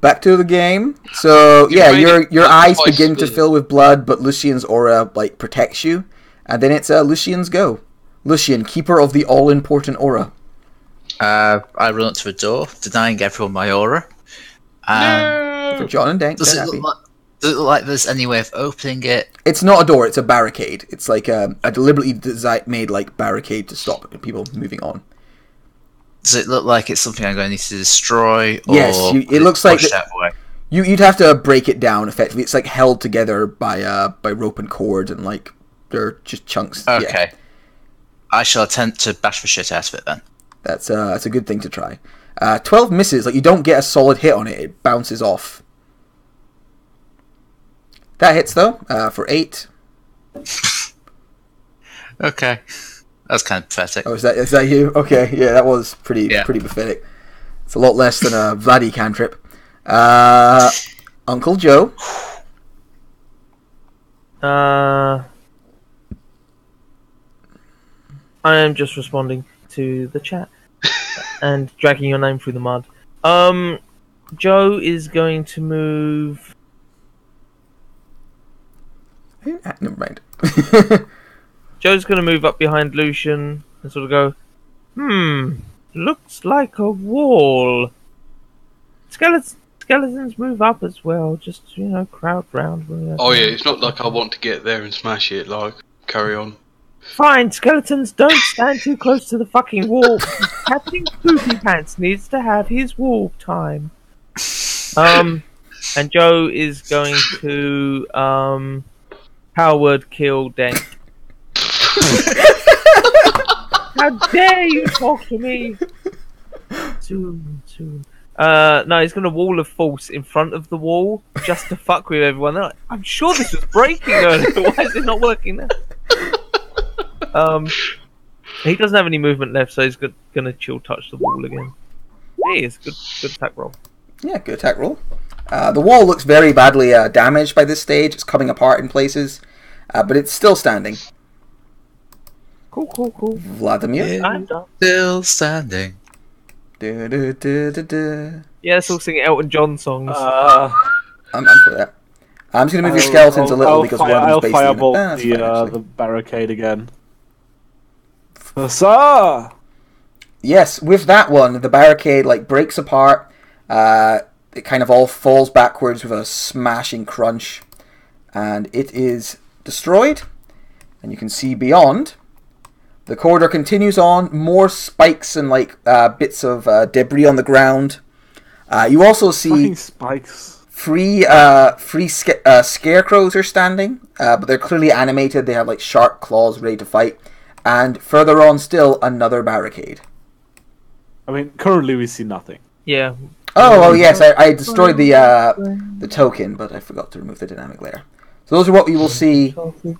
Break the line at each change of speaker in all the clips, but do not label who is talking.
Back to the game. So
You
yeah, your your eyes
twice
begin to fill with blood, but Lucian's aura like protects you, and then it's uh, Lucian's go. Lucian, keeper of the all-important aura.
Uh, I run up to the door, denying everyone my aura. Um,
For John and Dank,
Does it, look like, does it look like there's any way of opening it?
It's not a door; it's a barricade. It's like a, a deliberately desi- made like barricade to stop people moving on.
Does it look like it's something I'm going to need to destroy? Or
Yes, you- it looks like the-? You you'd have to break it down effectively. It's like held together by uh by rope and cord, and like they're just chunks. Yeah,
Okay. I shall attempt to bash the shit out of it then.
that's uh that's a good thing to try. Uh, Twelve misses. Like you don't get a solid hit on it; it bounces off. That hits though uh, for eight.
Okay. That's kind of pathetic.
Oh, is that is that you? Okay, yeah, that was pretty
Yeah.
pretty pathetic. It's a lot less than a Vladdy cantrip. Uh, Uncle Joe.
Uh, I am just responding to the chat and dragging your name through the mud. Um, Joe is going to move.
Ah, never mind.
Joe's going to move up behind Lucian and sort of go, hmm, looks like a wall. Skeletons, skeletons move up as well. Just you know, crowd round.
Oh yeah, it's not like I want to get there and smash it. Like, carry on.
Fine, skeletons, don't stand too close to the fucking wall. Captain Poopy Pants needs to have his wall time. Um, and Joe is going to um, power word kill Denk. How dare you talk to me? Soon, soon. Uh, no, he's going to wall of force in front of the wall just to fuck with everyone. Like, I'm sure this was breaking earlier. Why is it not working now? Um, he doesn't have any movement left, so he's go- gonna chill touch the wall again. Hey, it's good, good attack roll.
Yeah, good attack roll. Uh, the wall looks very badly uh, damaged by this stage. It's coming apart in places, uh, but it's still standing.
Cool, cool, cool.
Vladimir.
I'm done.
Still standing.
Du- du- du- du- du.
Yeah, let's all sing Elton John songs.
Uh,
I'm, I'm for that. I'm just gonna move your
I'll-
skeletons
I'll-
a little
I'll
because
fire,
one of
I'll
them's basically.
firebolt
Ah,
the
fine,
uh, the barricade again. Huzzah!
Yes, with that one, the barricade like breaks apart. Uh, it kind of all falls backwards with a smashing crunch, and it is destroyed. And you can see beyond. The corridor continues on. More spikes and like uh, bits of uh, debris on the ground. Uh, you also see
Fucking spikes.
Three uh, three sca- uh, scarecrows are standing, uh, but they're clearly animated. They have like sharp claws ready to fight. And further on, still another barricade.
I mean, currently we see nothing.
yeah.
Oh, oh yes, I, I destroyed the uh, the token, but I forgot to remove the dynamic layer. So those are what we will see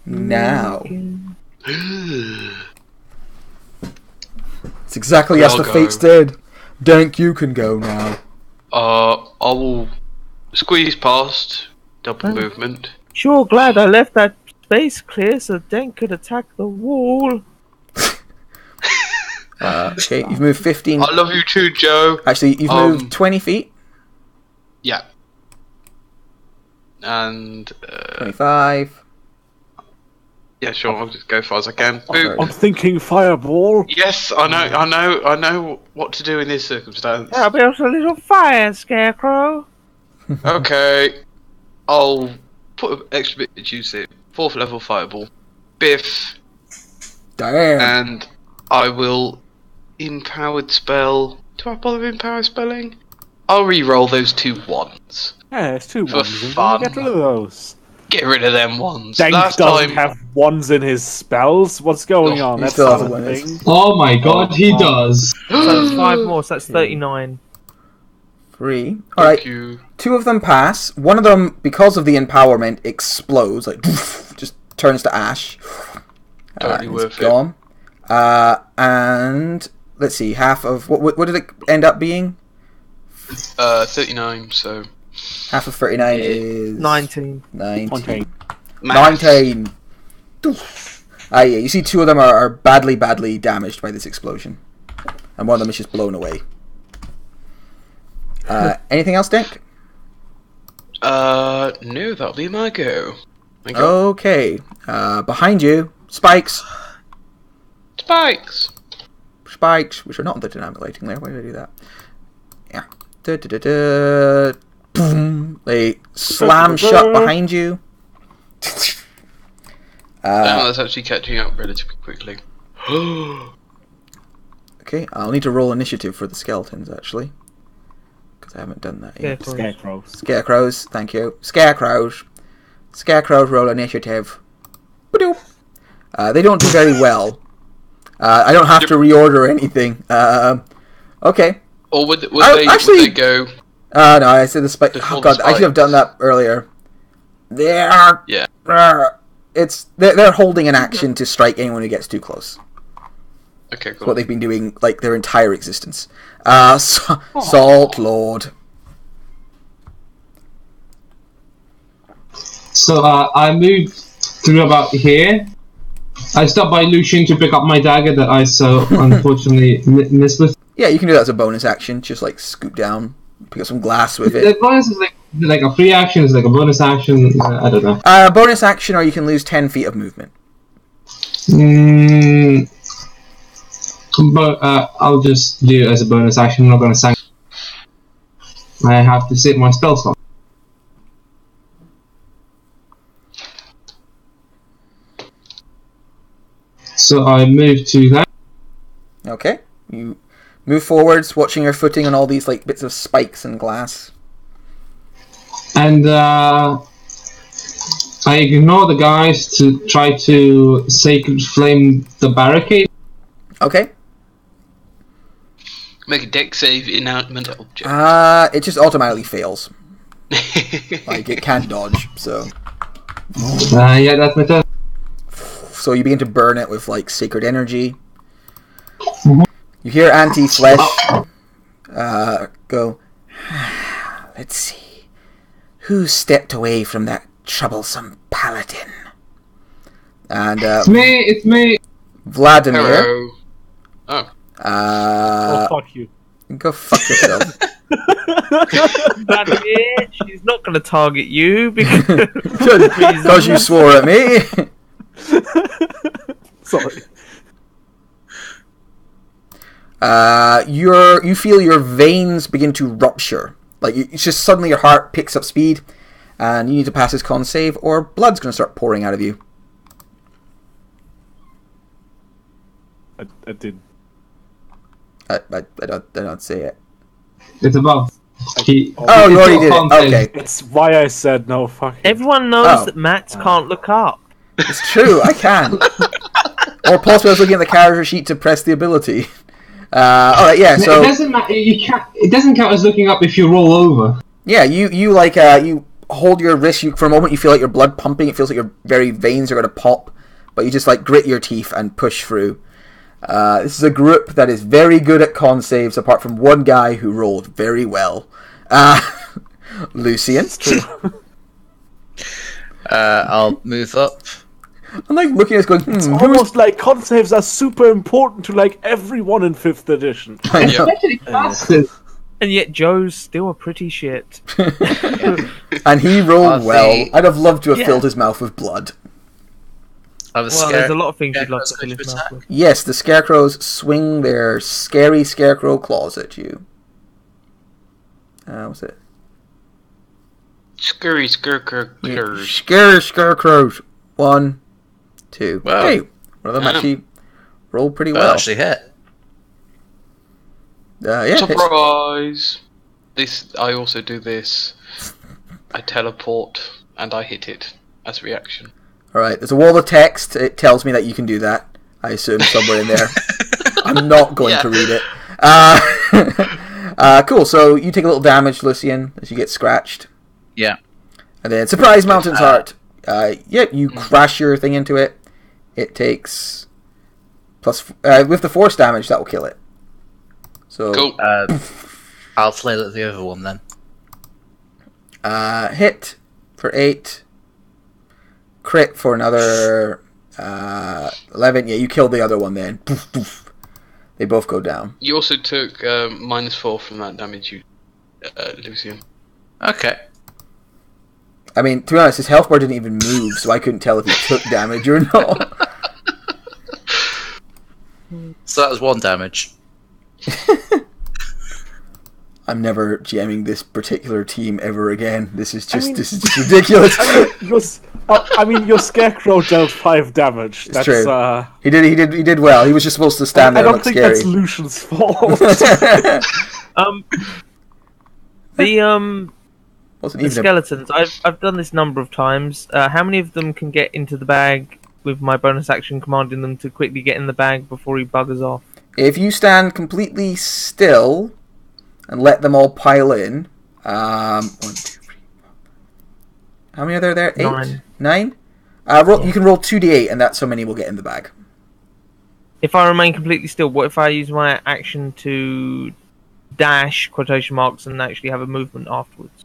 now. It's exactly as
I'll
the
go.
fates did. Dank, you can go now.
Uh, I will squeeze past. Double movement.
Sure, glad I left that space clear so Denk could attack the wall.
Uh, okay, you've moved 15.
I love you too, Joe.
Actually, you've
Um,
moved 20 feet.
Yeah. And uh,
25.
Yeah, sure. I'll just go as far as I can.
sorry.
Boop.
I'm thinking fireball.
Yes, I know, I know, I know what to do in this circumstance.
I built a little fire, Scarecrow.
Okay, I'll put an extra bit of juice in. Fourth level fireball, biff,
Damn.
and I will empowered spell. Do I bother empower spelling? I'll re-roll those two ones.
Yeah, it's two
For
ones. in there.
fun.
Get rid of those.
Get rid of them ones.
Dank
Last
doesn't
time,
have ones in his spells. What's going
Oh,
on?
he
That's
still
not
has
a
one
thing.
Oh my god, he does.
So that's five more, so that's 39.
Three.
thank
Alright,
you.
two of them pass. One of them, because of the empowerment, explodes. Like, just turns to ash. Uh,
Totally
and
worth
it's
it.
gone. Uh, and, let's see, half of. What, what, what did it end up being?
Uh, thirty-nine. So
Half of 39 is.
19.
19.
Okay.
maths.
19. Ah, yeah, you see two of them are, are badly, badly damaged by this explosion. And one of them is just blown away. Uh, anything else, Dink?
Uh, no, that'll be my go. My go.
Okay. Uh, behind you, spikes.
Spikes.
Spikes, which are not the dynamic lighting there. Why did I do that? Yeah. Da, da, da, da. Boom. They slam shut behind you.
Damn,
Uh,
that's actually catching up relatively quickly.
okay, I'll need to roll initiative for the skeletons actually, because I haven't done that yet.
cool.
Scarecrows.
Scarecrows, thank you. Scarecrows. Scarecrows roll initiative. Uh, they don't do very well. Uh, I don't have to reorder anything. Um okay.
or would, would,
Oh,
they,
actually-
would they go?
Uh, no, I said the spike.
The
Oh
full
god, I should have done that earlier. They are.
Yeah.
uh, It's they're, they're holding an action to strike anyone who gets too close.
Okay,
It's
cool.
what they've been doing like their entire existence. Uh, Sa- Salt Lord.
So uh, I moved through about here. I stopped by Lucian to pick up my dagger that I so unfortunately mi- missed with.
Yeah, you can do that as a bonus action. Just like scoop down, pick up some glass with it.
The bonus is like like a free action, is like a bonus action. uh, I don't know.
Uh, bonus action, or you can lose ten feet of movement.
Mm, but uh, I'll just do it as a bonus action. I'm not going to sanction. I have to save my spell slot. So I move to that.
Okay, you move forwards, watching your footing on all these like bits of spikes and glass.
and uh, I ignore the guys to try to sacred flame the barricade.
Okay.
Make a dex save inanimate object.
Uh, it just automatically fails. Like it can't dodge, so
Uh, yeah, that's my turn.
so you begin to burn it with like sacred energy.
Mhm.
You hear Auntie Flesh uh, go. Let's see, who stepped away from that troublesome paladin? And uh,
It's me. It's me.
Vladimir.
Hello. Oh,
Oh,
Uh,
fuck you.
go fuck yourself.
Vladimir, she's not going to target you because
Because you swore at me.
Sorry.
Uh, your you feel your veins begin to rupture. Like you- it's just suddenly your heart picks up speed, and you need to pass this con save, or blood's going to start pouring out of you.
I, I did.
I, I, I don't I don't say it.
It's above. He,
Oh, you
it's
already
not
did it. Okay,
It's why I said no fuck. you.
everyone knows
Oh.
that Matt can't look up.
it's true. I can. or possibly I was looking at the character sheet to press the ability. Uh, all right, yeah. So it
doesn't matter. You can't. It doesn't count as looking up if you roll over.
yeah, you you like uh you hold your wrist. You for a moment you feel like your blood pumping. It feels like your very veins are going to pop, but you just like grit your teeth and push through. Uh, this is a group that is very good at con saves, apart from one guy who rolled very well. Uh, Lucian.
Uh, I'll move up.
I'm like looking at this going, hmm, who's
Almost like con saves are super important to like everyone in fifth edition.
I know.
Especially fastest.
And yet Joe's still a pretty shit.
and he rolled
Uh,
well.
the-
I'd have loved to have
Yeah.
filled his mouth with blood.
I was
Well,
scared.
there's a lot of things you'd love to
Scarecrow's
fill his
to
mouth with.
Yes, the scarecrows swing their scary scarecrow claws at you. Uh, what's it?
scurry, scur, scur, scurs.
Scare scarecrows. One, two.
Wow.
Hey, one of them
Damn.
actually rolled pretty
Well,
well.
actually hit.
uh, yeah, hits.
Surprise! This I also do this. I teleport and I hit it as reaction.
All right, there's a wall of text. It tells me that you can do that. I assume somewhere in there. I'm not going
Yeah.
to read it. Uh, uh, cool. So you take a little damage, Lucian, as you get scratched.
Yeah.
And then surprise mountain's
Uh,
heart. Uh, yeah, you crash your thing into it. It takes plus uh, with the force damage that will kill it. So
Cool.
Uh, I'll flail at the other one then.
uh, hit for eight, crit for another uh, eleven. Yeah, you killed the other one. Then Poof, poof. they both go down.
You also took um, minus four from that damage you. uh, Lucian.
Okay.
I mean, to be honest, his health bar didn't even move, so I couldn't tell if he took damage or not.
So that was one damage.
I'm never GMing this particular team ever again. This is just
mean-
this is just ridiculous.
Your s- uh, I mean, your scarecrow dealt five damage. That's
true.
uh,
he did he did he did well. He was just supposed to stand
I
there I
don't
look
think
scary.
that's Lucian's fault.
Um, the um the
even a-
skeletons. I've I've done this number of times. Uh, how many of them can get into the bag with my bonus action commanding them to quickly get in the bag before he buggers off?
if you stand completely still and let them all pile in. Um, one, two, three. How many are there? There eight,
Nine.
nine. Uh, roll, You can roll two d8, and that's how many will get in the bag.
If I remain completely still, what if I use my action to dash quotation marks and actually have a movement afterwards?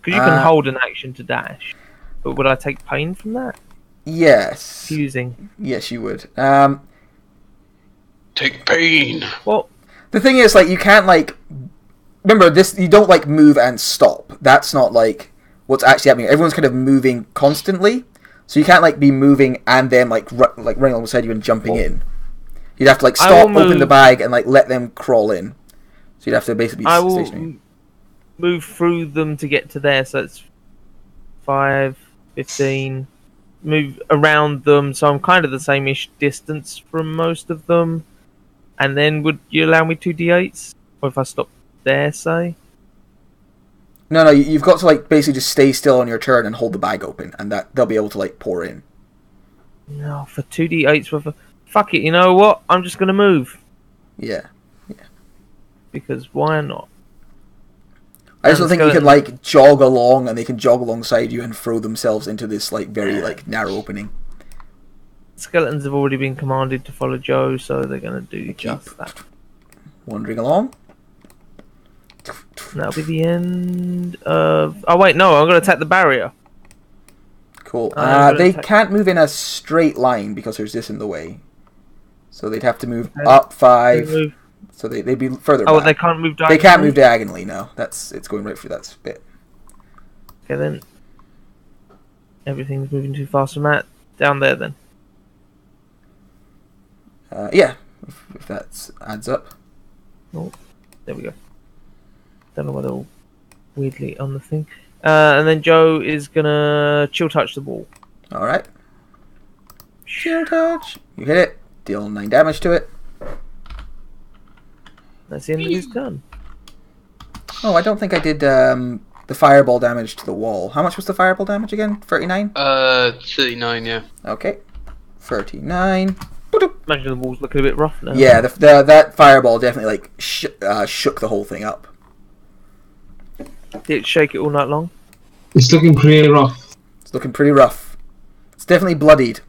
Because you can
Uh,
hold an action to dash, but would I take pain from that?
Yes,
Confusing.
yes, you would. Um,
Take pain.
Well,
the thing is, like, you can't like. Remember this. You don't like move and stop. That's not like what's actually happening. Everyone's kind of moving constantly, so you can't like be moving and then like ru- like running alongside you and jumping in. You'd have to like stop,
will
open the bag, and like let them crawl in. So you'd have to basically
I will
stationary.
move through them to get to there, so it's 5, 15, move around them, so I'm kind of the same ish distance from most of them. And then would you allow me 2d8s? Or if I stop there, say?
No, no, you- you've got to like basically just stay still on your turn and hold the bag open, and that they'll be able to like pour in.
No, for 2d8s worth of. Fuck it, you know what? I'm just gonna move.
Yeah, yeah,
Because why not?
I just don't think you can like jog along, and they can jog alongside you and throw themselves into this like very like narrow opening.
Skeletons have already been commanded to follow Joe, so they're gonna do
keep-
just that.
Wandering along.
That'll be the end of. Oh, wait, no, I'm gonna attack the barrier.
Cool. Uh, they
attack-
can't move in a straight line because there's this in the way. So they'd have to move
Okay.
up five. So they, they'd be further
Oh, they can't move
They
diagonally.
can't move diagonally. No, that's it's going right through that bit.
Okay, then. Everything's moving too fast from that. Down there, then.
Uh, yeah, if, if that adds up.
Oh, There we go. Don't know why they're all weirdly on the thing. Uh, and then Joe is gonna chill touch the ball.
All right. Chill touch. You hit it. Deal nine damage to it.
That's the end of his turn.
Oh, I don't think I did um, the fireball damage to the wall. How much was the fireball damage again? Thirty-nine.
Uh, 39, yeah.
Okay. Thirty-nine.
Imagine the wall's looking a bit rough now.
Yeah, the, the that fireball definitely like sh- uh, shook the whole thing up.
Did it shake it all night long?
It's looking pretty rough.
It's looking pretty rough. It's definitely bloodied.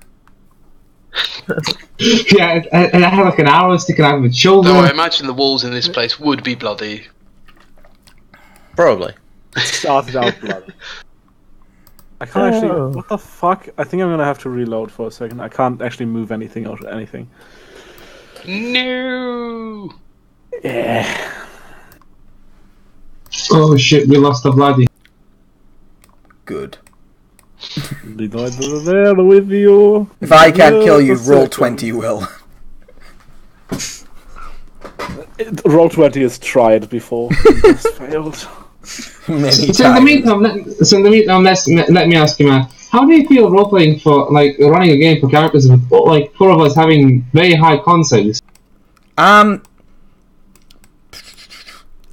Yeah, and and I have like an arrow sticking out of my shoulder.
Though I imagine the walls in this place would be bloody.
Probably.
started out blood. I can't
Oh.
actually. What the fuck? I think I'm gonna have to reload for a second. I can't actually move anything or anything.
No!
Yeah.
Oh shit, we lost the bloody.
Good.
Reload there with you.
If I can't kill you,
for
roll twenty. Will.
It- Roll twenty has tried before. It's failed.
Many
So in the meantime, let, so in the meantime, let's, let me ask you, man. How do you feel role playing for like running a game for characters with like four of us having very high con saves?
Um,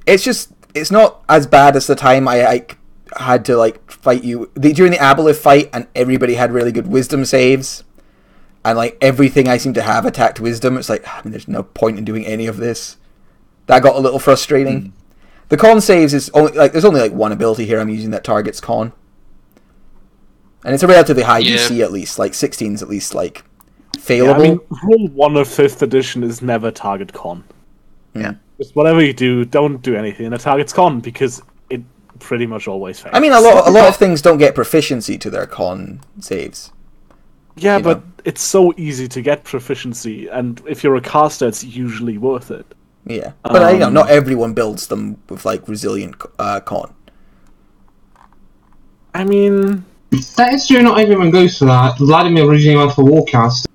it's just it's not as bad as the time I like had to like fight you the, during the Aboleth fight, and everybody had really good wisdom saves, and like everything I seem to have attacked wisdom. It's like ah, I mean, there's no point in doing any of this. That got a little frustrating. Hmm. The con saves is only like there's only like one ability here I'm using that targets con, and it's a relatively high
Yeah.
DC at least, like 16's at least like
Yeah,
failable.
I mean, rule one of fifth edition is never target con. Hmm.
Yeah.
Just whatever you do, don't do anything that targets con because it pretty much always fails.
I mean, a lot, a lot of things don't get proficiency to their con saves.
yeah, but
know.
it's so easy to get proficiency, and if you're a caster, it's usually worth it.
Yeah, but uh, you know,
Um,
not everyone builds them with like resilient uh, con.
I mean,
That is true. Not everyone goes for that. Vladimir originally went for warcaster.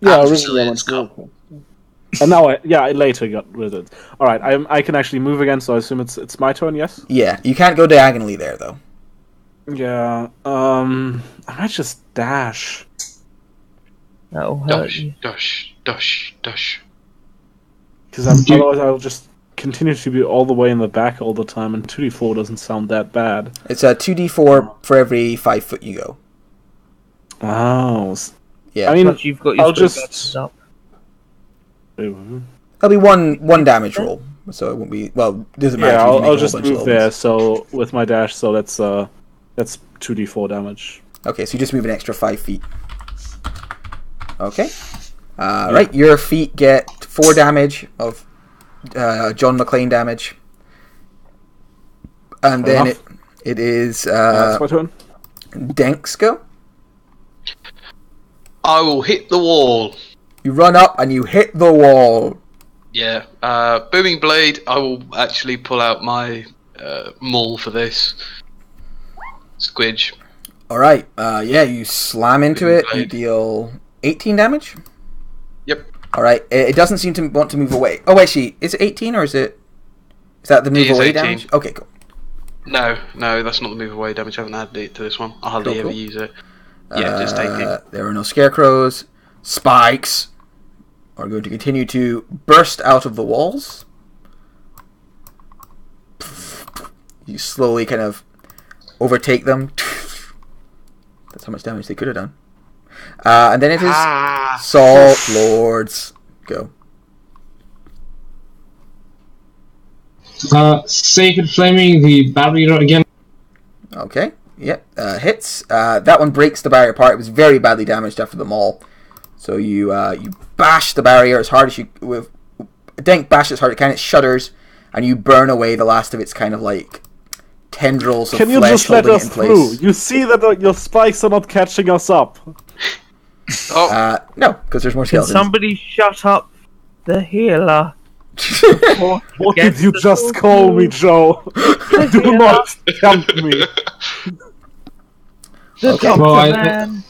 yeah,
After
originally I went
Sicilian's
to And now I, yeah, I later got rid of it. All right, I I can actually move again, so I assume it's it's my turn. Yes.
Yeah, you can't go diagonally there though.
Yeah. Um, I might just dash.
That'll hurt
Dush,
you.
dush, dush, dush.
Because I'm otherwise I'll just continue to be all the way in the back all the time, and 2d4 doesn't sound that bad.
It's a two d four for every five foot you go.
Oh. s-
Yeah,
I mean,
Plus you've got your
I'll
spell
just-
buttons up.
Yeah,
that'll be one one damage roll, so it won't be well. Doesn't matter. if you
I'll,
make a
I'll just
bunch
move there.
ones.
So with my dash, so that's uh, that's 2d4 damage.
Okay, so you just move an extra five feet. Okay. Uh, Right, your feet get four damage of uh, John McClane damage, and
Fair
then
enough.
it it is
Uh, that's my turn.
Denk's go.
I will hit the wall.
You run up and you hit the wall.
Yeah. Uh, booming blade. I will actually pull out my uh, maul for this. Squidge.
All right. Uh, yeah, you slam into it. You deal 18 damage.
Yep.
All right. It, it doesn't seem to want to move away. Oh, wait, actually, is it 18 or is it? Is that the move away
18.
damage? Okay, cool.
No, no, that's not the move away damage. I haven't added it to this one. I hardly
Cool,
ever
cool.
use it. Yeah, just 18.
Uh, there are no scarecrows. Spikes are going to continue to burst out of the walls. You slowly kind of overtake them. That's how much damage they could have done. Uh, and then it is
Ah!
Salt Lords. Go.
Uh, Sacred Flaming, the barrier again.
Okay. Yep. Uh, hits. Uh, that one breaks the barrier apart. It was very badly damaged after the maul. So you uh, you bash the barrier as hard as you with Denk bash as hard as it can. It shudders, and you burn away the last of its kind of like tendrils of
Can you
flesh
just let us
it in place.
through? You see that uh, your spikes are not catching us up.
Oh,
Uh, no, because there's more
Can
skeletons.
somebody shut up the healer? Or
What did you just
full
call me. Joe? Do not tempt me.
The
Okay.
Well, I-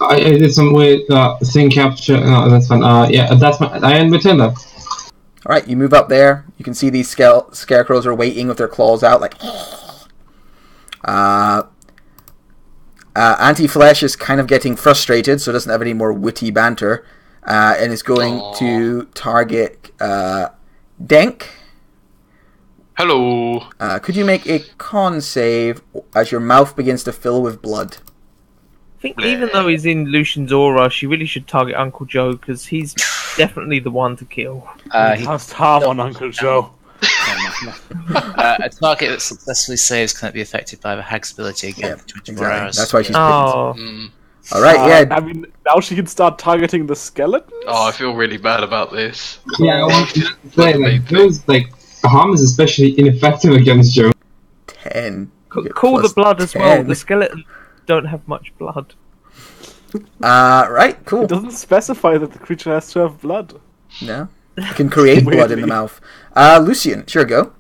I, I did some weird uh, thing capture. No, that's fine. Uh, yeah, that's my. I end my turn though.
All right, you move up there. You can see these scale- scarecrows are waiting with their claws out, like. Uh, uh, Auntie Flesh is kind of getting frustrated, so doesn't have any more witty banter, uh, and is going
Aw.
to target uh, Denk.
hello.
Uh, could you make a con save as your mouth begins to fill with blood?
I think even though he's in Lucian's aura, she really should target Uncle Joe because he's definitely the one to kill.
Uh, he,
Cast harm on Uncle Joe.
uh, a target that successfully saves cannot be affected by the hag's ability again
Yeah,
for 24
exactly.
hours.
That's why she's. picked.
Oh,
Mm.
All right,
Uh,
yeah.
I mean, now she can start targeting the skeleton.
Oh, I feel really bad about this.
Yeah, I want to say like those like harm is especially ineffective against Joe.
Ten.
C- call the
plus
blood as well. The skeleton don't have much blood.
Uh, right, cool.
It doesn't specify that the creature has to have blood.
No, you can create blood in the mouth. Uh, Lucian, sure go.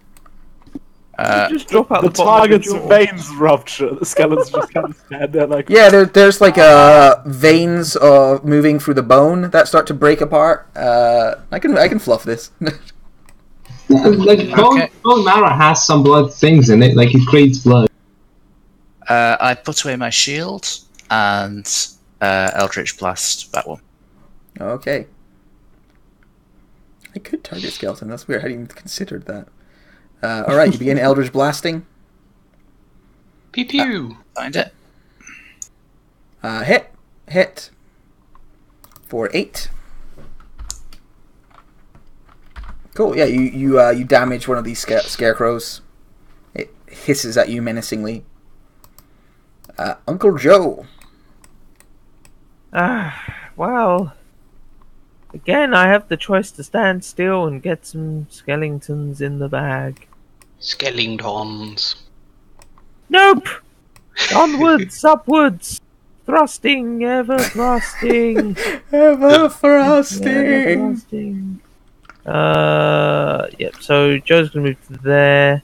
Uh,
Just drop out
The
the, bottom of
target's veins rupture. The skeletons just kind of stand there like.
Yeah, there, there's like uh, veins uh, moving through the bone that start to break apart. Uh, I can I can fluff this.
like bone,
Okay.
bone marrow has some blood things in it. Like it creates blood.
Uh, I put away my shield and uh, Eldritch Blast that one.
okay. I could target skeleton. That's weird. I hadn't even considered that. Uh, all right, you begin Eldritch blasting.
Pew pew.
Find it.
Uh, hit, hit. For eight. Cool. Yeah, you you uh, you damage one of these sca- scarecrows. It hisses at you menacingly. Uh, Uncle Joe.
Ah, well. Again, I have the choice to stand still and get some skeletons in the bag.
Skeletons.
Nope! Onwards, upwards! Thrusting, ever thrusting!
Ever
ever
thrusting.
thrusting. Uh, yep. So Joe's gonna move to there.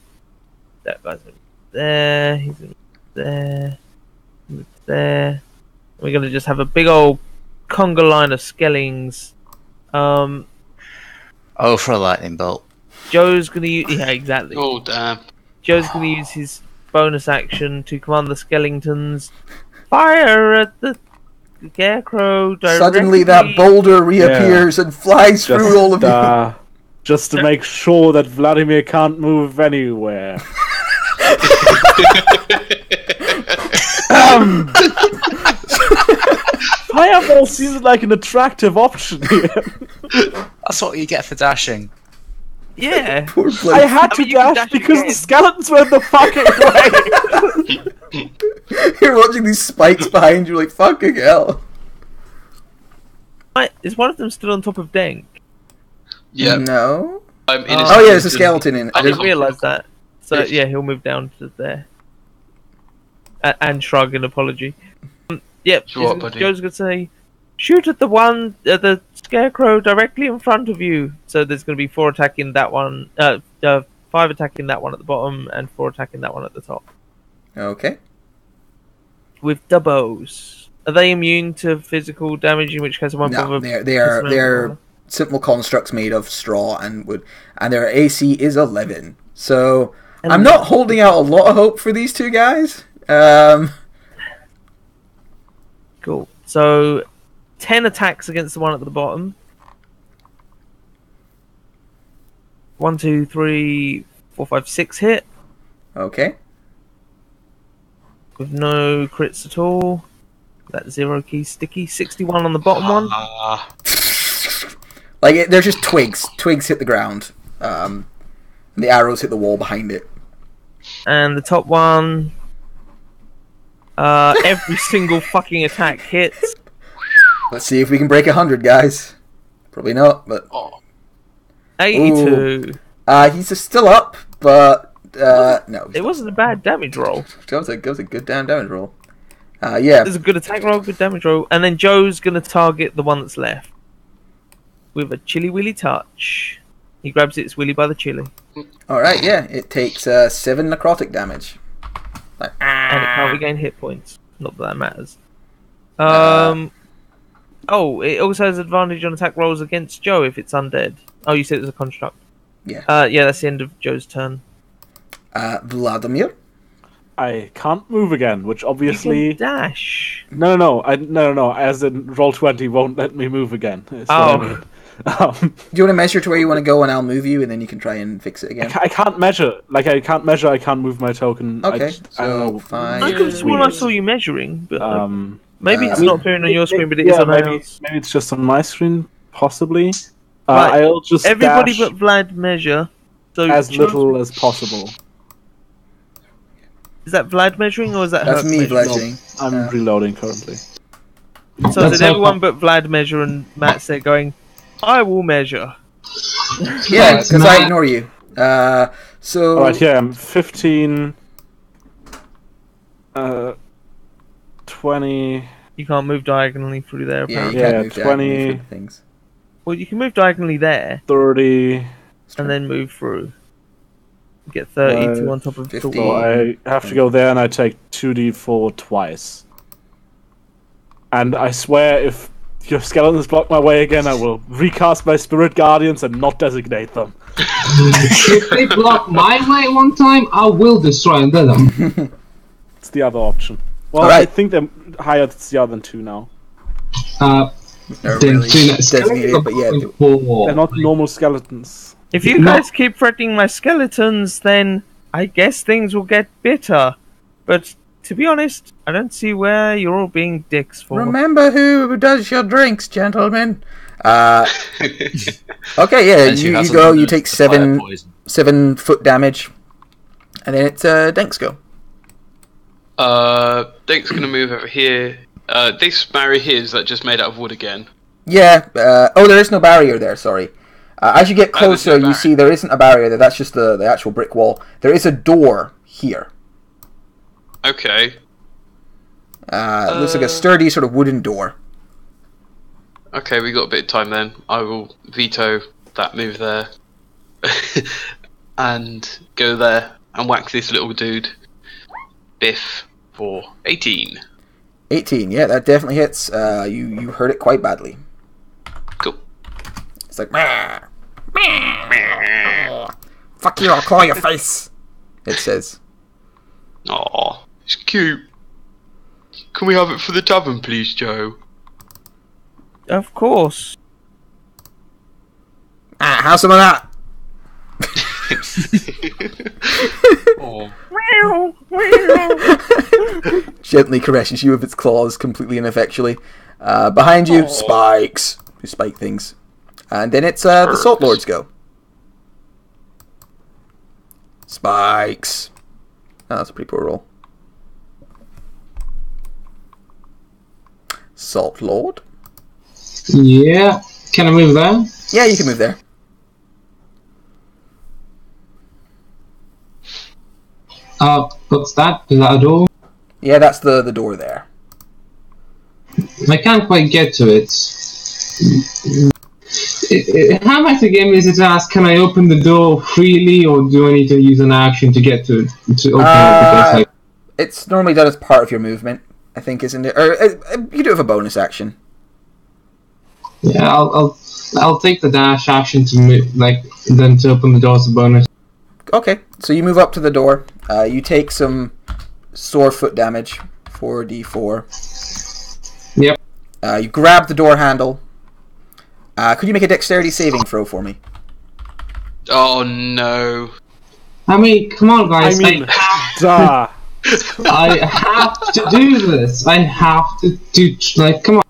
That guy's gonna move there. He's gonna move there. Move there. We're gonna just have a big old conga line of skellings. Um,
Oh, for a lightning bolt.
Joe's gonna use yeah exactly.
Oh damn!
Joe's gonna use his bonus action to command the skeletons. Fire at the scarecrow directly.
Suddenly, that boulder reappears and flies through all of you.
uh, just to make sure that Vladimir can't move anywhere. um, Fireball seems like an attractive option here.
That's what you get for dashing.
Yeah.
I
Blake.
had
I
to
mean,
dash
dash
because
again.
the skeletons were in the fucking way.
You're watching these spikes behind you, like fucking hell.
Is one of them still on top of Denk?
Yeah,
No.
I'm in.
Oh,
Oh yeah, there's a
skeleton.
skeleton in.
I
I didn't realise that. So
Yes.
yeah, he'll move down to there. A- and shrug an apology. Um, yep.
So what, buddy?
Joe's gonna say, shoot at the one, uh, the scarecrow directly in front of you. So there's gonna be four attacking that one, uh, uh, five attacking that one at the bottom, and four attacking that one at the top.
okay.
With doubles. Are they immune to physical damage? In which case, I won't
No, they're they are they are simple constructs made of straw and wood, and their AC is 11. So
them.
I'm not holding out a lot of hope for these two guys. Um,
Cool. So, 10 attacks against the one at the bottom. One, two, three, four, five, six hit
okay.
with no crits at all. That zero key sticky. 61 on the bottom one.
Like it, they're just twigs. Twigs hit the ground. Um, and the arrows hit the wall behind it.
And the top one. Uh, every single fucking attack hits.
Let's see if we can break 100, guys. Probably not, but
82.
uh, he's still up. But uh, no,
It wasn't a bad damage roll.
that was a that was a good damn damage roll. Uh, yeah,
There's a good attack roll, good damage roll. And then Joe's gonna target the one that's left. With a chilly willy touch. He grabs its willy by the chili.
All right. Yeah, it takes uh, seven necrotic damage. Like,
and it can't regain hit points. Not that that matters.
Uh,
Um. oh, it also has advantage on attack rolls against Joe if it's undead. Oh, you said it was a construct.
Yeah.
Uh, yeah, that's the end of Joe's turn.
uh, Vladimir.
I can't move again, which
You
obviously
can dash.
no, no, no, I no, no, no. As in roll twenty won't let me move again. is what I
Oh.
Mean. Um,
Do you want to measure to where you want to go, and I'll move you, and then you can try and fix it again?
I can't measure. Like I can't measure. I can't move my token. I
Okay,
just- I don't
so
know.
fine.
I
Yeah.
could have sworn I saw you measuring, but uh,
Um,
maybe
uh,
it's
I mean,
not appearing on your screen, but it is
yeah,
on
maybe,
ours.
maybe it's just on my screen, possibly. Uh,
Right.
I'll just
Everybody but Vlad measure. So
as
Joe's-
little as possible.
Is that Vlad measuring or is that
That's
Herc
me
measuring?
pledging.
I'm
Uh,
reloading currently.
So
That's
did everyone but Vlad measure and Matt's there going, I will measure.
Yeah, because I ignore you. Uh, so
All right, here I'm 15. Uh, 20.
You can't move diagonally through there,
yeah, you.
Yeah,
can't move diagonally
20.
through things.
Well, you can move diagonally there
30.
and then move through. Get 32
Uh,
on top of the
50.
wall.
So I have to go there and I take 2d4 twice. And I swear if your skeletons block my way again, I will recast my spirit guardians and not designate them.
if they block my way one time, I will destroy undead them.
It's the other option. Well,
All
I think they're higher CR than 2 now.
Uh,
They're
then
really
two next
designated, but yeah, they-
four.
They're not normal skeletons.
If you
No.
guys keep threatening my skeletons, then I guess things will get bitter. But to be honest, I don't see where you're all being dicks for.
Remember who does your drinks, gentlemen. Uh, okay, yeah,
And
you, you go. You take seven seven foot damage, and then it's uh, Denk's go.
uh, Dick's gonna move over here. Uh, this barrier here is that just made out of wood again.
Yeah. Uh, oh, there is no barrier there. Sorry. Uh, as you get
Oh,
closer, you see there isn't a barrier there. That's just the the actual brick wall. There is a door here.
Okay.
Uh, it looks like
Uh.
a sturdy sort of wooden door.
Okay, we got a bit of time then. I will veto that move there and go there and whack this little dude. Biff for 18.
18. Yeah, that definitely hits. Uh, you you hurt it quite badly.
Cool.
It's like, "Meh, meh, fuck you, I'll claw your face. It says.
Aw, it's cute. Can we have it for the tavern, please, Joe?
Of course.
Ah, have some of that.
oh.
Gently caresses you with its claws, completely ineffectually. Uh, behind you,
Aw.
spikes. You spike things. And then it's uh, the Salt Lords go. Spikes. Oh, that's a pretty poor roll. Salt Lord.
Yeah. Can I move there?
Yeah, you can move there.
Uh, what's that? Is that a door?
Yeah, that's the, the door there.
I can't quite get to it. How much the game is it to ask, can I open the door freely or do I need to use an action to get to, to open
Uh,
it? Because, like,
It's normally done as part of your movement, I think, isn't it? Or uh, uh, you do have a bonus action.
yeah, I'll, I'll, I'll take the dash action to move, like, then to open the door as a bonus.
Okay, so you move up to the door. Uh, you take some sore foot damage, 4d4.
Yep.
Uh, you grab the door handle. Uh, could you make a dexterity saving throw for me?
oh no.
I mean, come on, guys!
I
guys.
mean,
I,
duh.
I have to do this. I have to do, like, come on.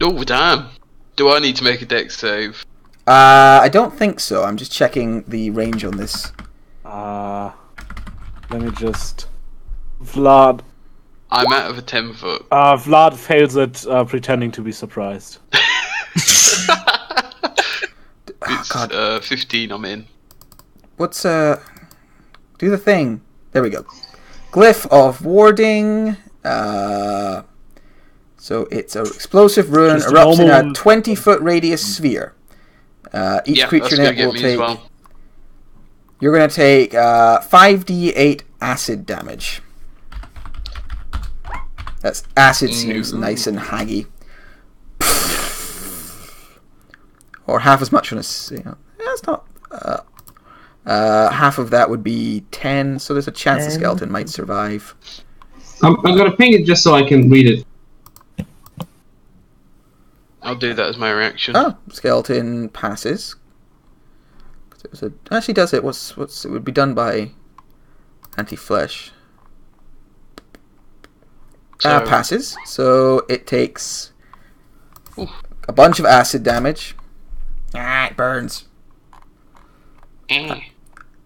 Oh damn. Do I need to make a dex save?
Uh, I don't think so. I'm just checking the range on this.
Uh, let me just. Vlad.
I'm out of a 10 foot.
Uh, Vlad fails at uh, pretending to be surprised.
it's
God.
uh, 15 I'm in.
What's uh? Do the thing. There we go. Glyph of warding. Uh, so it's an explosive rune
Just a
erupts in a 20 foot radius sphere. Uh, each
yeah,
creature
that's
in it will take.
well.
You're gonna take uh, 5d8 acid damage. That's acid seems
Ooh.
nice and haggy. Or half as much on a. s- Yeah, it's not. Uh, uh, half of that would be 10, so there's a chance the skeleton might survive.
I'm, I'm gonna ping it just so I can read it.
I'll do that as my reaction.
Oh, skeleton passes. 'Cause It was a, actually does it. What's what's it would be done by Auntie Flesh. Uh,
So-
passes. So it takes
Oof.
a bunch of acid damage. Ah, it burns.
Eh,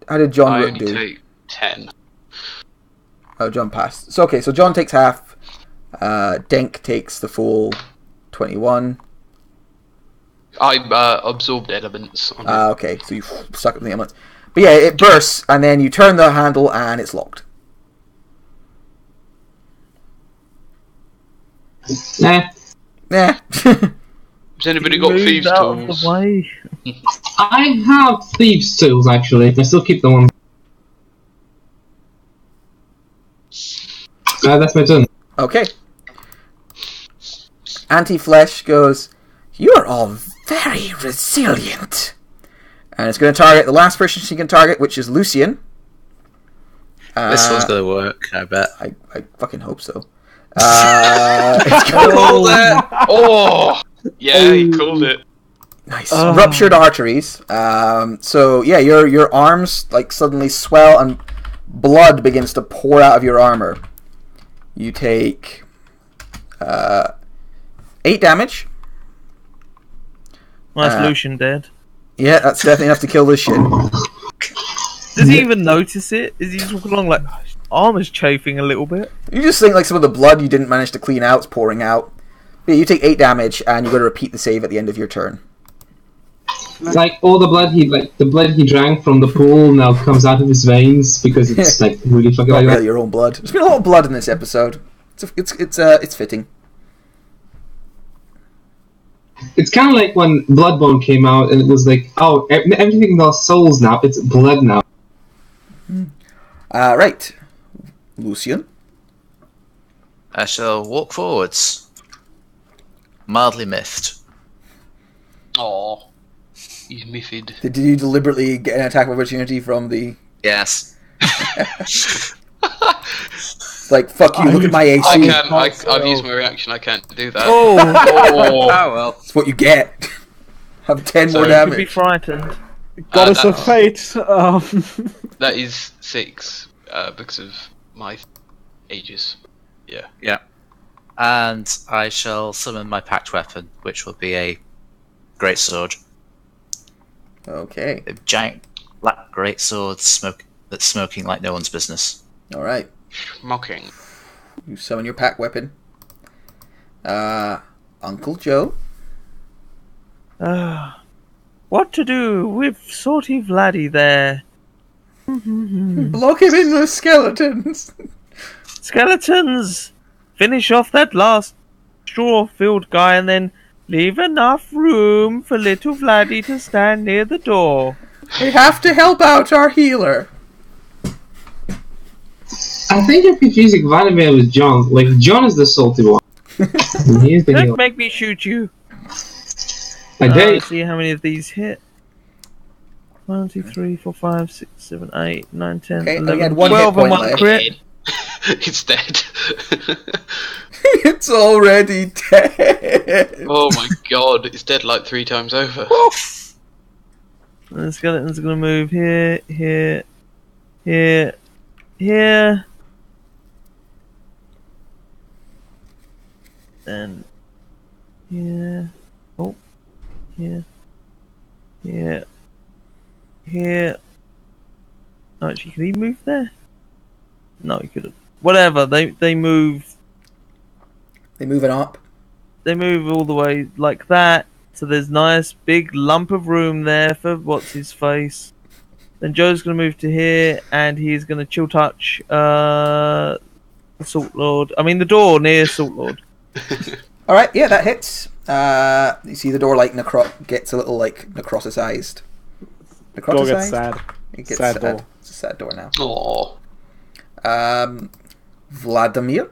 How did John
I only
do?
take 10.
Oh, John passed. So okay, so John takes half. Uh, Denk takes the full twenty-one.
I uh, absorbed elements. On
Uh, okay, so you suck up the elements. But yeah, it bursts, and then you turn the handle, and it's locked.
Nah.
Nah.
Has anybody got
Move
thieves
out of
tools?
the way.
I have thieves' tools actually. I still keep the one. Uh, that's my turn.
Okay. Auntie Flesh goes, You're all very resilient. And it's going to target the last person she can target, which is Lucian. Uh,
This one's gonna work, I bet.
I, I fucking hope so. Uh, it's gonna-
Called it! Oh! Yeah, he called it.
nice.
Oh.
Ruptured arteries. Um, so, yeah, your, your arms like suddenly swell and blood begins to pour out of your armor. You take uh, 8 damage.
Nice
Uh,
Lucian dead.
Yeah, that's definitely enough to kill this shit.
Does he even notice it? Is he just walking along like armor's chafing a little bit?
You just think like some of the blood you didn't manage to clean out is pouring out. Yeah, you take eight damage, and you got to repeat the save at the end of your turn.
It's like all the blood he like the blood he drank from the pool now comes out of his veins because it's like really fucking
Not
like
really your own blood. There's been a lot of blood in this episode. It's it's it's uh it's fitting.
It's kind of like when Bloodborne came out, and it was like, oh, ev- everything lost souls now. It's blood now.
Uh, right. Lucian.
I shall walk forwards. Mildly missed.
Oh, He's miffed.
Did you deliberately get an attack of opportunity from the.
Yes.
Like, fuck you, look at my AC.
I can't. I, I've used my reaction. I can't do that.
Oh,
Oh.
Oh well.
That's what you get. Have 10 more
Sorry.
you could be
damage.
frightened.
Goddess
Uh,
of fate. Um,
That is six uh, because of my ages. Yeah.
Yeah. And I shall summon my pact weapon, which will be a great sword.
Okay.
A giant black great sword smoke that's smoking like no one's business.
Alright.
Mocking.
You summon your pact weapon. Uh, Uncle Joe.
Ah, what to do with Sorty Vladdy there?
Block him in with skeletons.
Skeletons! Finish off that last straw-filled guy and then leave enough room for little Vladdy to stand near the door.
We have to help out our healer.
I think you're confusing Vladimir with John. Like, John is the salty one. He's the
Don't
healer.
make me shoot you.
I
Uh,
did.
see how many of these hit. 1, 2, 3, 4, 5, 6, 7, 8, 9, 10,
Okay, and
11,
had one hit
12 and
point
one
left.
crit.
it's dead.
it's already dead.
oh my god, it's dead like three times over.
And the skeleton's gonna move here, here, here, here. And here. Oh. Here. Here. Here. Oh, actually, could he move there? No, he couldn't. Whatever, they they move
They moving up.
they move all the way like that. So there's nice big lump of room there for what's his face. Then Joe's gonna move to here, and he's gonna chill touch uh, the Salt Lord. I mean the door near Salt Lord.
All right, yeah, that hits. Uh, you see the door like necro- gets a little like necroticized.
Door
Necroticized.
gets sad.
It gets
Sad
sad.
door.
It's a sad door now.
Aw.
Um, Vladimir.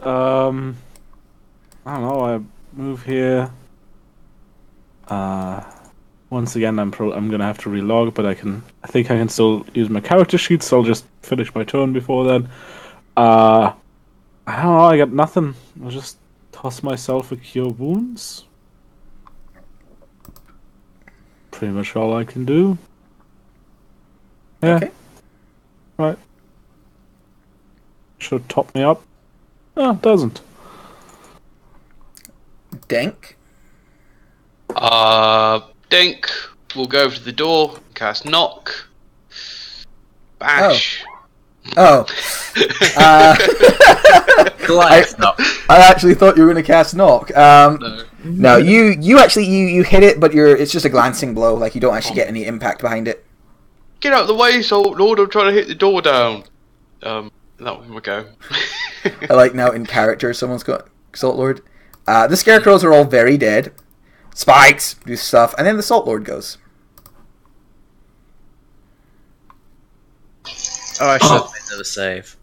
Um, I don't know. I move here. Uh, once again, I'm pro- I'm gonna have to relog, but I can. I think I can still use my character sheet, so I'll just finish my turn before then. Uh, I don't know. I got nothing. I'll just toss myself a cure wounds. Pretty much all I can do. Yeah.
Okay.
Right. Should top me up. Oh, it doesn't.
Denk.
Uh, Dink will go over to the door, cast knock. Bash.
Oh. Uh,
Goliath knock.
I actually thought you were going to cast knock. Um,
No.
no, you you actually you you hit it, but you're it's just a glancing blow. Like you don't actually get any impact behind it.
Get out of the way, Salt Lord, I'm trying to hit the door down. Um, that one my go.
I like now in character, someone's got Salt Lord. Uh, the scarecrows are all very dead. Spikes do stuff, and then the Salt Lord goes.
Oh, I should have made another save.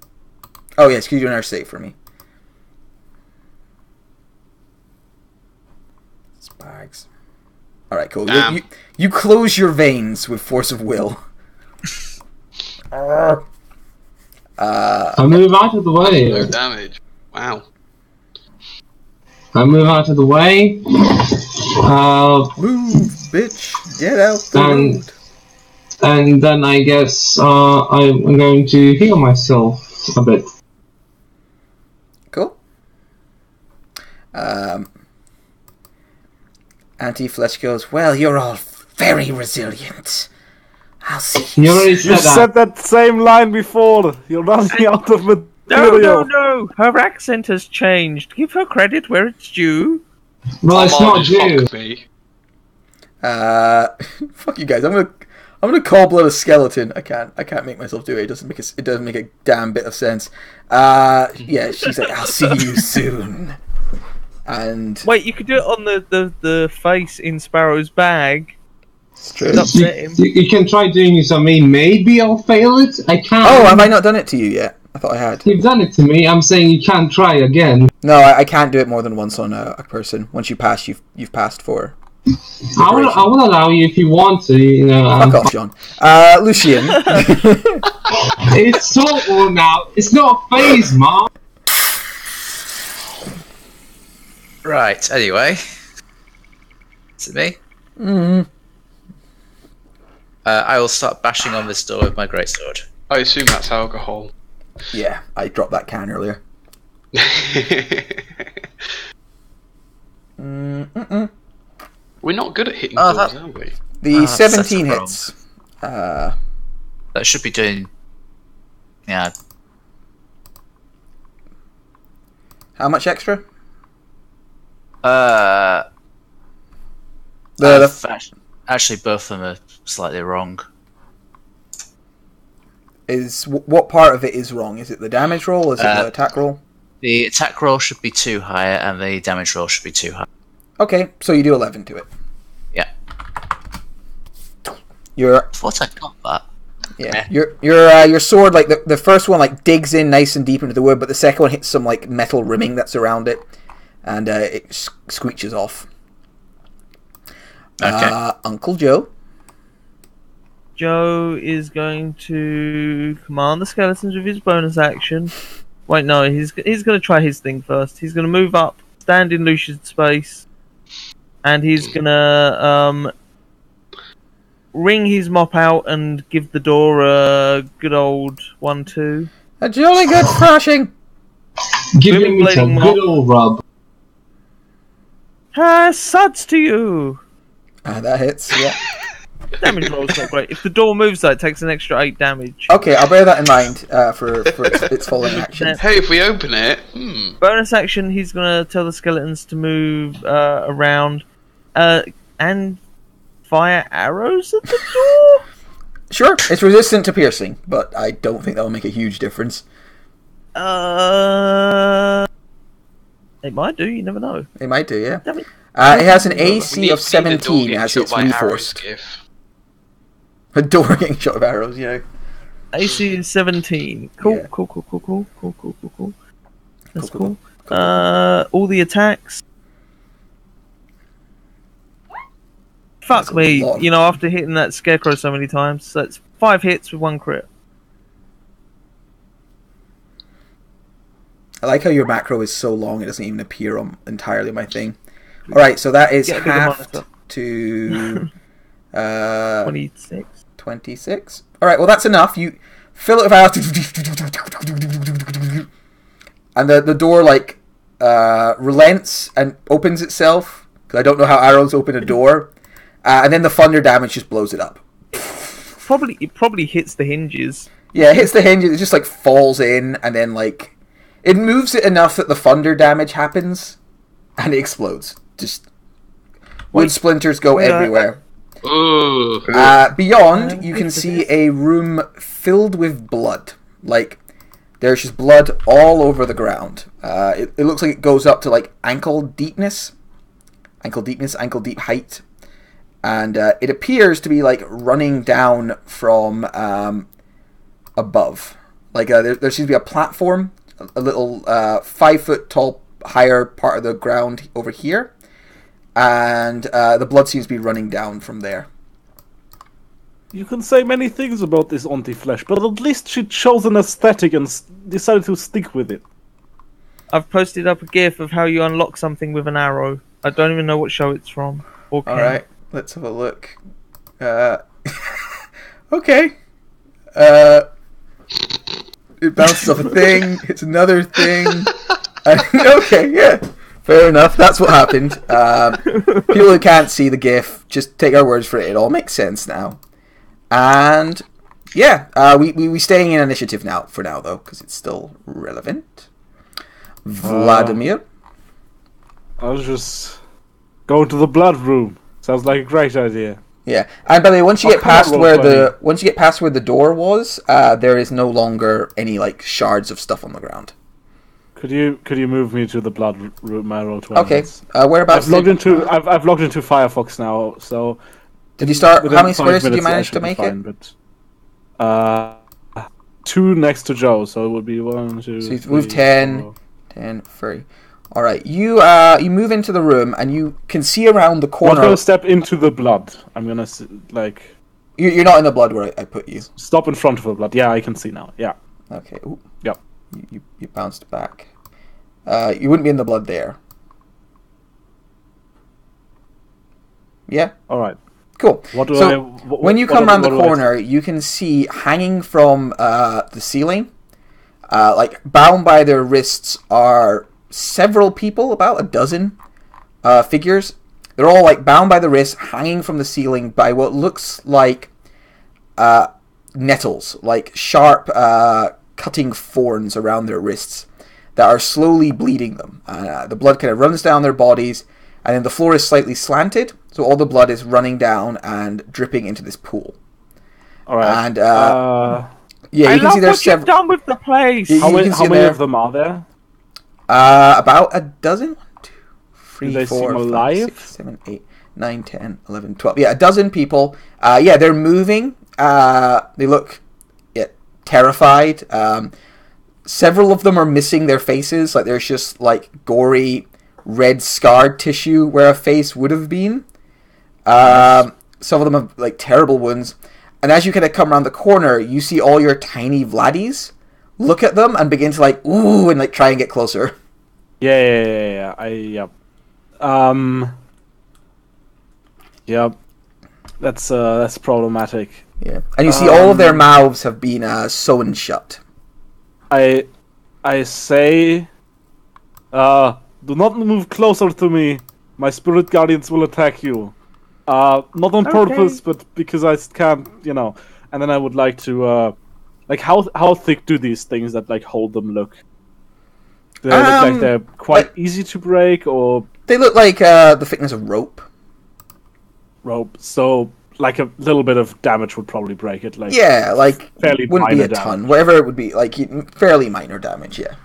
Oh yes, can you do another save for me? Spikes. All right, cool. You, you, you close your veins with force of will. uh,
I move out of the way.
No damage. Wow.
I move out of the way. Uh,
move, bitch. Get out the road.
and then I guess uh, I'm going to heal myself a bit.
Cool. Um, Auntie Flesh goes, Well, you're all very resilient. I'll see
You
you.
already
soon."
You
said that.
said that same line before. You're running out of
No,
material.
no, no! no. Her accent has changed. Give her credit where it's due.
Well, it's not
just
due.
Uh, fuck you guys. I'm gonna, I'm gonna call blood a skeleton. I can't, I can't make myself do it. It doesn't make a, it doesn't make a damn bit of sense. Uh, yeah, she's like, I'll see you soon. and
Wait, you could do it on the, the, the face in Sparrow's bag.
It's true.
It's
You, you, you can try doing this on me. Maybe I'll fail it. I can't.
Oh, have I not done it to you yet? I thought I had.
You've done it to me. I'm saying you can't try again.
No, I, I can't do it more than once on a, a person. Once you pass, you've you've passed for.
I will, I will allow you if you want to. You know, um,
Fuck off, John. Uh, Lucian.
it's so total now. It's not a phase, Mark.
Right. Anyway, is it me?
mm,
Uh, I will start bashing on this door with my greatsword.
I assume that's alcohol.
yeah, I dropped that can earlier. Mm, mm-mm.
We're not good at hitting
Oh,
doors,
that-
are we?
The
Ah, that's
seventeen
wrong.
hits. Uh,
That should be doing. Yeah,
how much extra?
Uh,
The, the
I've act- actually, both of them are slightly wrong.
is what part of it is wrong? Is it the damage roll? Is it
Uh,
the attack roll?
The attack roll should be two higher, and the damage roll should be two higher.
Okay, so you do eleven to it.
Yeah.
Your
I thought I got that.
yeah, your your uh, your sword like the, the first one like digs in nice and deep into the wood, but the second one hits some like metal rimming that's around it, and uh, it s- screeches off.
Okay.
Uh, Uncle Joe.
Joe is going to command the skeletons with his bonus action. Wait, no, he's he's going to try his thing first. He's going to move up, stand in Lucian's space, and he's going to um, ring his mop out and give the door a good old one-two.
A jolly good thrashing.
Giving me a good old rub.
Ah, suds to you.
Uh, that hits. Yeah.
Damage roll's not great. If the door moves, though, it takes an extra eight damage.
Okay, I'll bear that in mind uh, for for its, its following action.
Hey, if we open it, hmm.
bonus action, he's gonna tell the skeletons to move uh, around uh, and fire arrows at the door.
Sure, it's resistant to piercing, but I don't think that will make a huge difference.
Uh, it might do. You never know.
It might do, yeah.
Damn it.
Uh, it has an AC of 17 as its
reinforced.
A door getting shot of arrows, yeah.
AC is 17. Cool,
yeah.
cool, cool, cool, cool, cool, cool, cool, cool. That's
cool.
cool.
cool.
Uh, all the attacks. Fuck
that's
me. You know, after hitting that scarecrow so many times, that's five hits with one crit.
I like how your macro is so long; it doesn't even appear on entirely my thing. Alright, so that is
Get a bigger
halved to uh,
Twenty-six.
26. Alright, well that's enough. You fill it with arrows. And the, the door, like, uh, relents and opens itself. Because I don't know how arrows open a door. Uh, and then the thunder damage just blows it up.
Probably it probably hits the hinges.
Yeah, it hits the hinges. It just like falls in, and then like it moves it enough that the thunder damage happens, and it explodes. Just wood splinters go
Wait, uh,
everywhere.
Ooh.
Uh, beyond, you can see a room filled with blood. Like there's just blood all over the ground. Uh, it, it looks like it goes up to like ankle deepness, ankle deepness, ankle deep height, and uh, it appears to be like running down from um, above. Like uh, there, there seems to be a platform, a, a little uh, five foot tall, higher part of the ground over here, and uh, the blood seems to be running down from there.
You can say many things about this Auntie Flesh, but at least she chose an aesthetic and s- decided to stick with it.
I've posted up a gif of how you unlock something with an arrow. I don't even know what show it's from. Or
All let's have a look. Uh, okay. Uh, it bounces off a thing. It's another thing. And- okay, yeah, fair enough. That's what happened. Um, people who can't see the GIF, just take our words for it. It all makes sense now. And yeah, uh, we we we staying in initiative now for now though because it's still relevant. Vladimir.
I was just going to the blood room. Sounds like a great idea.
Yeah, and by the way, once you
Oh,
get past where the once you get past where the door was, uh, there is no longer any like shards of stuff on the ground.
Could you could you move me to the blood r- room? I.
Okay. Uh, whereabouts
I've logged into I've, I've logged into Firefox now, so
did you start? How many squares did you manage to make
fine,
it?
But, uh, two next to Joe, so it would be one, two.
So you've moved
three,
10.
four.
10, 3. All right. You uh you move into the room and you can see around the corner.
I'm gonna step into the blood. I'm gonna s- like
You- You're not in the blood where I, I put you.
stop in front of the blood. Yeah, I can see now. Yeah.
Okay. Ooh.
Yep.
You, you, you bounced back. Uh, you wouldn't be in the blood there. Yeah.
All right.
Cool.
What do
So,
I? wh-
when you
what
come around the
what
corner, you can see hanging from uh, the ceiling, uh, like bound by their wrists, are several people, about a dozen uh, figures. They're all like bound by the wrists, hanging from the ceiling by what looks like uh, nettles, like sharp uh, cutting thorns around their wrists that are slowly bleeding them. Uh, the blood kind of runs down their bodies, and then the floor is slightly slanted, so all the blood is running down and dripping into this pool.
All right.
And uh,
uh,
yeah,
I
you can
love
see there's
what you've
several.
done with the place.
You-
how
you
many,
can
how
see
many
there-
of them are there?
Uh, about a dozen. One, two, three,
they
four, five,
alive?
six, seven, eight, nine, 10, 11, 12. Yeah, a dozen people. Uh, yeah, they're moving. Uh, they look yeah, terrified. Um, several of them are missing their faces. Like there's just like gory red scarred tissue where a face would have been. Um, some of them have like terrible wounds. And as you kind of come around the corner, you see all your tiny Vladdies look at them and begin to like ooh and like try and get closer.
Yeah, yeah, yeah, yeah, yeah. I yep. Um. Yep. That's uh that's problematic.
Yeah, and you see all of their
Um,
mouths have been uh, sewn shut.
I I say uh do not move closer to me. My spirit guardians will attack you. Uh not on
Okay.
purpose, but because I s- can't, you know. And then I would like to uh like how how thick do these things that like hold them look? Do they look
Um,
like they're quite
like-
easy to break or
They look like uh, the thickness of rope.
rope? So like a little bit of damage would probably break it. Like
Yeah, like
Fairly
wouldn't be
minor
a ton.
damage.
Whatever it would be, like fairly minor damage. Yeah.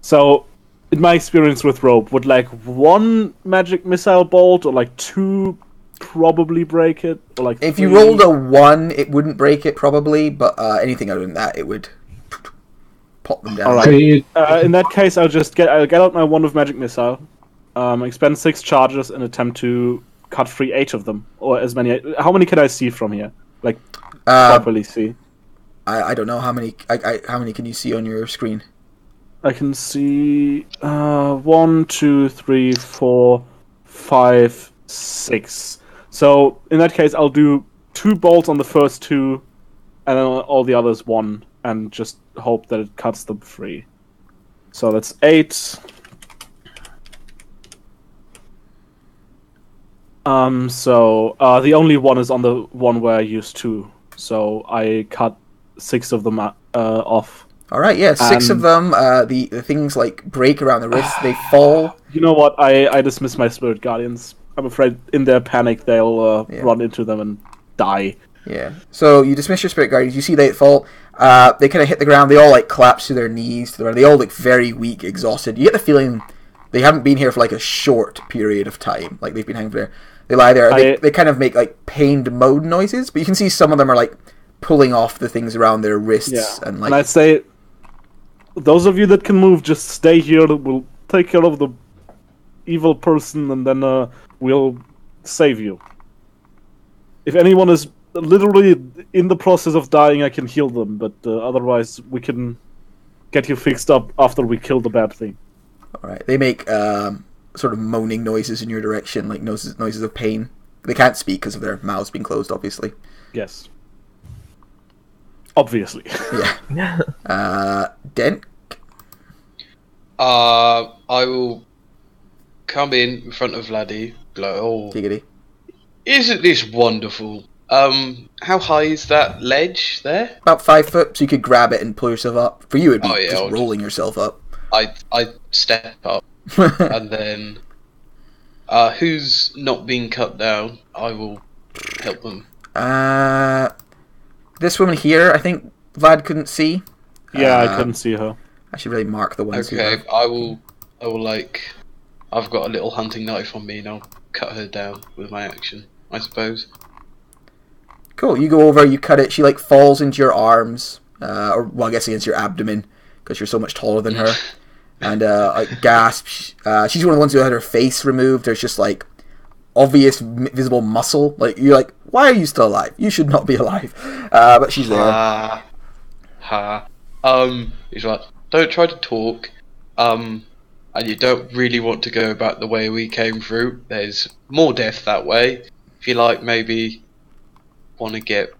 So, in my experience with rope, would like one magic missile bolt or like two probably break it? Or like
If you rolled a one, it wouldn't break it probably, but uh, anything other than that, it would pop them down.
Alright. Uh, in that case, I'll just get I'll get out my wand of magic missile, um, expend six charges, and attempt to cut free eight of them, or as many. How many can I see from here? Like
Uh,
properly see?
I, I don't know how many. I, I, how many can you see on your screen?
I can see uh, one, two, three, four, five, six. So in that case, I'll do two bolts on the first two, and then all the others one, and just hope that it cuts them free. So that's eight. Um. So uh, the only one is on the one where I used two. So I cut six of them uh, off.
All right, yeah, six of
Um,
them. Uh, the the things like break around the wrist. they fall.
You know what? I, I dismiss my spirit guardians. I'm afraid in their panic they'll uh,
Yeah.
run into them and die.
Yeah. So you dismiss your spirit guardians. You see they fall. Uh, they kind of hit the ground. They all like collapse to their knees. To the ground. They all look very weak, exhausted. You get the feeling they haven't been here for like a short period of time. Like they've been hanging there. They lie there. They,
I-
they kind of make like pained moan noises, but you can see some of them are like pulling off the things around their wrists
Yeah.
and
And,
like
I'd say, those of you that can move, just stay here. We'll take care of the evil person, and then uh, we'll save you. If anyone is literally in the process of dying, I can heal them. But uh, otherwise, we can get you fixed up after we kill the bad thing.
all right. They make um, sort of moaning noises in your direction, like noises noises of pain. They can't speak because of their mouths being closed, obviously.
Yes. Obviously.
Yeah. Uh, Dent.
Uh, I will come in in front of Vladdy. Like, oh,
Giggity.
isn't this wonderful? Um, how high is that ledge there?
About five foot, so you could grab it and pull yourself up. For you, it'd be
Oh, yeah,
just
I'll-
rolling yourself up.
I I step up and then, uh, who's not being cut down? I will help them.
uh, this woman here, I think Vlad couldn't see.
yeah, I
Uh,
couldn't see her.
I should really mark the ones.
Okay,
have-
I will. I will like. I've got a little hunting knife on me, and I'll cut her down with my action. I suppose.
Cool. You go over, you cut it. She like falls into your arms, uh, or well, I guess against your abdomen because you're so much taller than her, and uh, like gasps. Uh, she's one of the ones who had her face removed. There's just like obvious visible muscle. Like you're like, why are you still alive? You should not be alive. Uh, but she's there.
Ha. Ha. Um, he's like, don't try to talk. Um, and you don't really want to go back the way we came through. There's more death that way. If you like, maybe want to get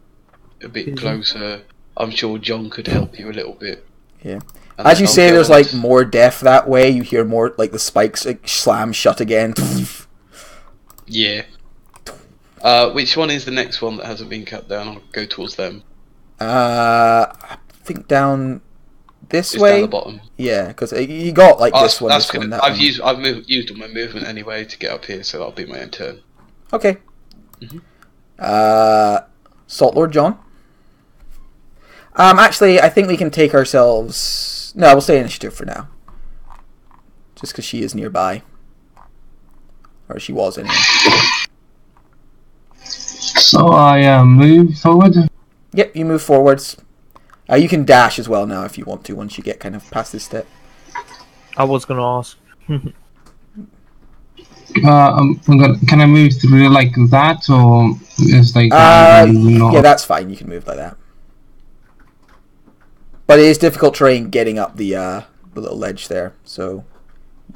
a bit closer. I'm sure John could help you a little bit.
Yeah.
And
As you say, there's like more death that way. You hear more like the spikes like, slam shut again.
Yeah. Uh, which one is the next one that hasn't been cut down? I'll go towards them.
Uh, I think down this
It's
way.
down the bottom.
Yeah, because you got like
Oh,
this one,
that's
this one, that
I've
one.
used I've moved, used all my movement anyway to get up here, so that'll be my own turn.
Okay.
Mhm.
Uh, Salt Lord John. Um, actually, I think we can take ourselves. No, we'll stay initiative for now. Just because she is nearby, or she was anyway.
So I uh, move forward.
Yep, you move forwards. Uh, you can dash as well now if you want to. Once you get kind of past this step.
I was gonna ask.
Uh, um, I'm gonna- can I move through like that, or is like
Uh,
not?
yeah, that's fine. You can move like that. But it is difficult terrain getting up the uh, the little ledge there, so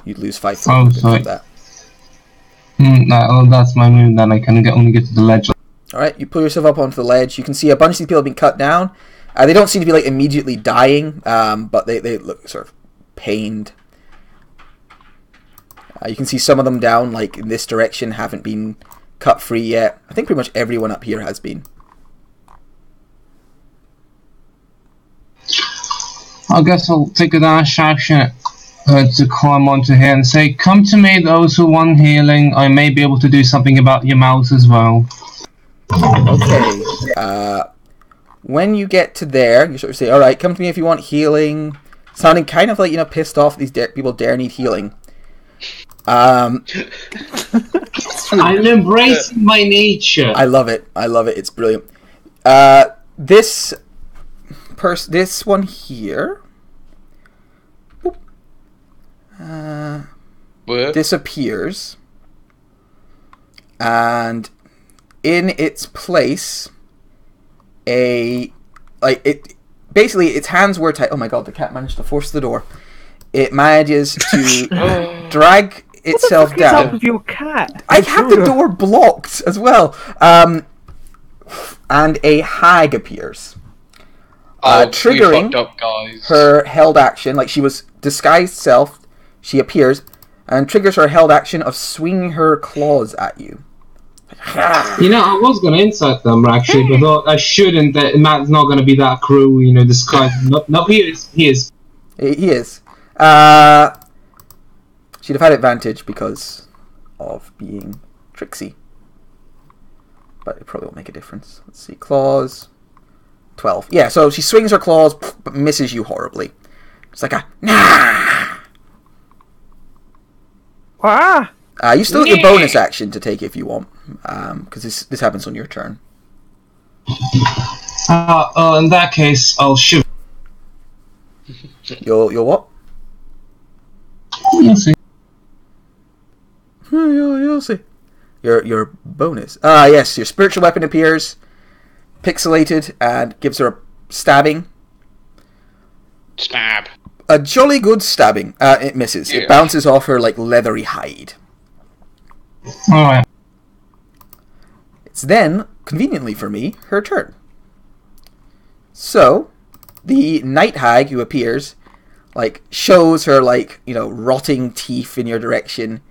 you'd lose five feet
Oh, sorry.
that.
Mm, that- oh, that's my move. Then I can get, only get to the ledge.
All right, you pull yourself up onto the ledge. You can see a bunch of these people have been cut down. Uh, they don't seem to be like immediately dying, um, but they, they look sort of pained. Uh, you can see some of them down like in this direction haven't been cut free yet. I think pretty much everyone up here has been.
I guess I'll take a dash action uh, to climb onto here and say, "Come to me, those who want healing. I may be able to do something about your mouth as well."
Okay. Uh, when you get to there, you sort of say, "All right, come to me if you want healing." Sounding kind of like you know pissed off these da- people dare need healing. Um,
I'm embracing my nature.
I love it. I love it. It's brilliant. Uh, this person, this one here, uh, disappears, and in its place, a like it. Basically, its hands were tied. Oh my god! The cat managed to force the door. It manages to drag itself
What the fuck is up
down.
with your cat?
I have the door blocked as well. Um, and a hag appears. Uh,
oh,
triggering
up, guys.
Her held action, like she was disguised self, she appears and triggers her held action of swinging her claws at you.
You know, I was gonna insult them actually, but I thought I shouldn't. That Matt's not gonna be that cruel. You know, this guy. No, no, he is. He is.
He he is. Uh, she'd have had advantage because of being tricksy. But it probably won't make a difference. Let's see. Claws. 12. Yeah, so she swings her claws, but misses you horribly. It's like a nah!
Ah!
Uh, you still get your bonus action to take it if you want, because this this happens on your turn.
Uh, uh, in that case, I'll shoot.
You'll you'll what?
You'll see.
You'll, you'll see. Your your bonus. Ah, yes. Your spiritual weapon appears, pixelated, and gives her a stabbing.
Stab.
A jolly good stabbing. Uh, it misses. It bounces off her like leathery hide.
All right.
It's then, conveniently for me, her turn. So, the night hag who appears, like, shows her, like, you know, rotting teeth in your direction,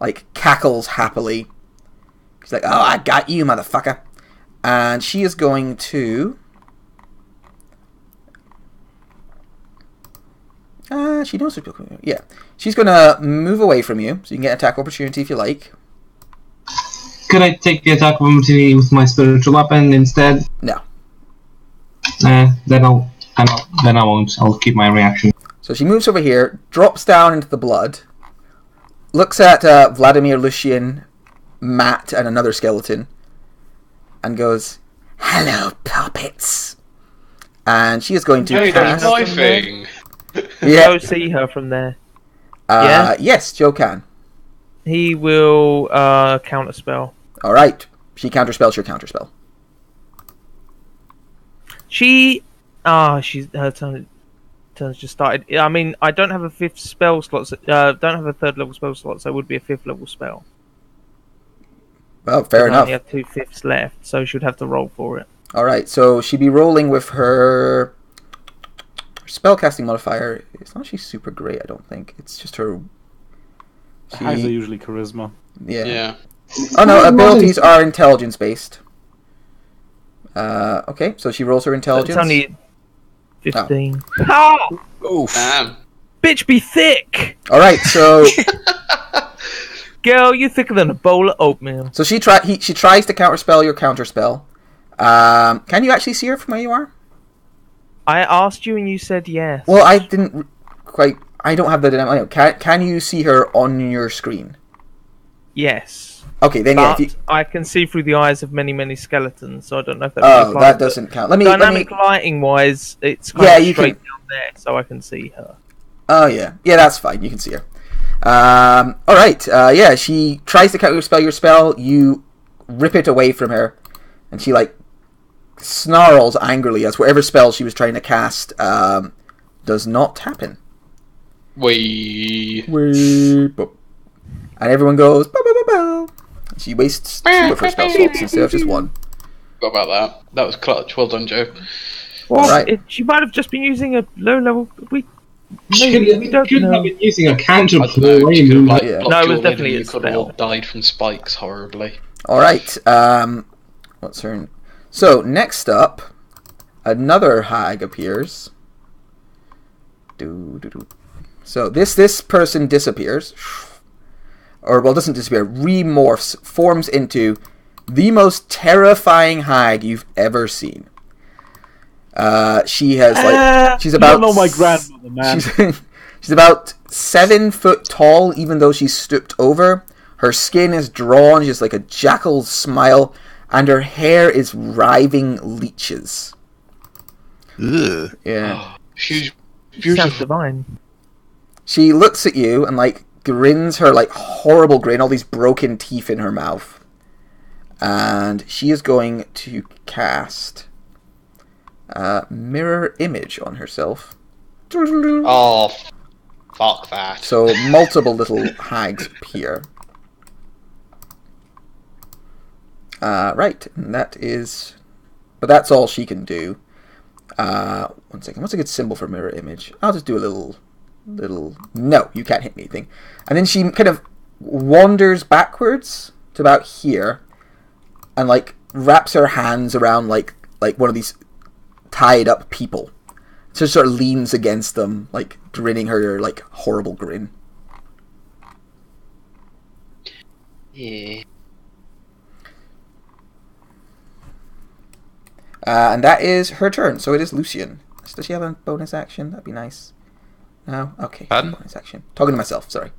like, cackles happily. She's like, oh, I got you, motherfucker. And she is going to. Uh, she knows. Yeah. She's going to move away from you, so you can get attack opportunity if you like.
Could I take the attack opportunity with my spiritual weapon instead?
No.
Eh, then I'll. Then I'll. Then I won't. I'll keep my reaction.
So she moves over here, drops down into the blood, looks at uh, Vladimir, Lucian, Matt, and another skeleton, and goes, "Hello, puppets." And she is going to
Hey, that's
cast.
my thing.
Yeah.
Go see her from there.
Uh,
Yeah?
Yes, Joe can.
He will uh, counter spell.
All right. She counterspells your counterspell.
She, ah, she's her turn. Turn's just started. I mean, I don't have a fifth spell slot. so- Uh, don't have a third level spell slot, so it would be a fifth level spell.
Well, fair enough.
only have two fifths left, so she'd have to roll for it.
All right. So she'd be rolling with her, her spellcasting modifier. It's not actually super great. I don't think it's just her.
Hags are
She,
usually charisma.
yeah.
Yeah.
Oh no, abilities are intelligence based. Uh, okay, so she rolls her intelligence.
It's only fifteen. Ah,
Oof.
Damn.
bitch, be thick,
All right, so
girl. you're thicker than a bowl of oatmeal.
so she try he, she tries to counterspell your counterspell. Um, can you actually see her from where you are?
I asked you, and you said yes.
Well, I didn't quite. I don't have the demo. Can can you see her on your screen?
yes.
Okay, then yeah. You,
I can see through the eyes of many, many skeletons, so I don't know if that.
oh,
applies,
that doesn't count. Let me. Let me
Dynamic lighting wise, it's
Yeah, you
straight
can-
down there, so I can see her.
Oh yeah, yeah, that's fine. You can see her. Um, all right. Uh, yeah, she tries to counterspell your spell. You rip it away from her, and she like snarls angrily as whatever spell she was trying to cast um, does not happen.
We.
Weep. And everyone goes. Bow, bow, bow, bow. She wastes two of her spell slots instead of just one.
Forgot about that. That was clutch. Well done, Joe.
Well,
Right.
it, she might have just been using a low level. We
Should,
maybe we don't
could
know.
have been using a counter
I don't know.
play.
you could have, like,
Yeah.
No, it was definitely
lid,
a
You all
spell.
died from spikes horribly.
All right. Um, what's her? So next up, another hag appears. Do, do, do. So this this person disappears, or well, doesn't disappear. Remorphs, forms into the most terrifying hag you've ever seen. Uh, she has like
Ah,
she's
You
about
don't know my grandmother, man.
She's, she's about seven foot tall, even though she's stooped over. Her skin is drawn, just like a jackal's smile, and her hair is writhing leeches.
Ugh.
Yeah.
She's
Sounds
beautiful.
divine.
She looks at you and like grins her like horrible grin, all these broken teeth in her mouth. And she is going to cast uh, mirror image on herself.
Oh, fuck that.
So multiple little hags appear. Uh, right, and that is, but that's all she can do. Uh, one second. What's a good symbol for mirror image? I'll just do a little, little. No, you can't hit me thing. And then she kind of wanders backwards to about here, and like wraps her hands around like like one of these tied up people. So she sort of leans against them, like grinning her like horrible grin.
Yeah.
Uh, and that is her turn. So it is Lucian. Does she have a bonus action? That'd be nice. No? Okay.
Pardon?
Bonus action. Talking to myself, sorry.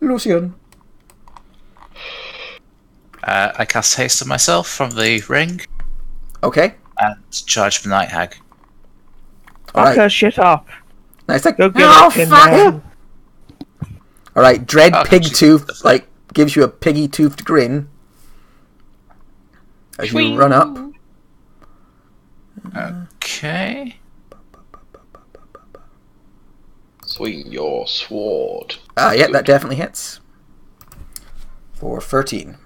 Lucian.
Uh, I cast haste on myself from the ring
Okay.
And charge the night hag.
Fuck
Alright.
her shit up.
Nice. Like,
Go get
oh,
her,
fuck
Man.
Alright, Dread
Oh,
Pig Tooth, like, gives you a piggy toothed grin. As you run up.
Okay.
Swing your sword.
Ah, yeah, that definitely hits. For 13.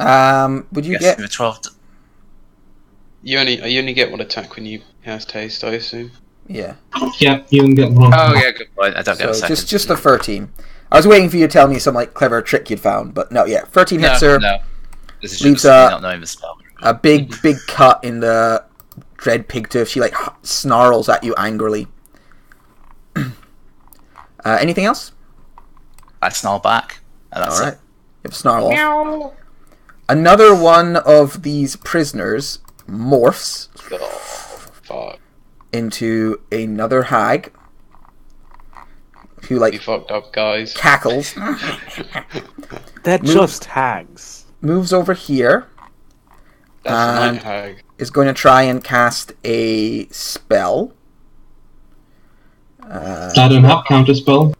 Um, would you get.
with a 12. d-
You only you only get one attack when you cast haste, I assume.
Yeah.
Yeah, you can get one.
Oh, yeah, good point. I don't get a
So
second.
just just a 13. I was waiting for you to tell me some like clever trick you'd found, but no, yeah, 13
no,
hits her.
no. This is
Leaves,
just not knowing the spell.
A big big cut in the dread pigtooth. She like snarls at you angrily. uh, anything else?
I snarl back. And that's
All right.
it.
You have a snarl off. Another one of these prisoners morphs
Oh,
into another hag who
You
like
fucked up, guys.
cackles,
They're just hags.
moves over here,
That's a
And-
night hag.
is going to try and cast a spell.
I don't have counter spell.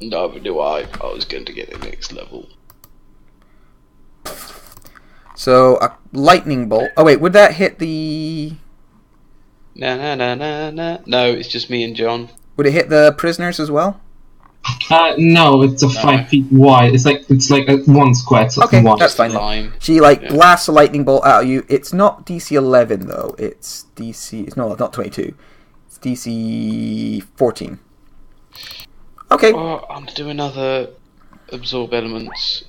Neither do I. I was going to get the next level.
So a lightning bolt. Oh wait, would that hit the?
Na na na na na. No, it's just me and John.
Would it hit the prisoners as well?
Uh, no, it's a five feet wide. It's like it's like a one square. So
Okay,
one.
that's fine.
Line.
She like
Yeah.
blasts a lightning bolt out of you. It's not DC 11 though. It's DC. It's No, not 22. It's DC 14. Okay.
Oh, I'm to do another absorb elements.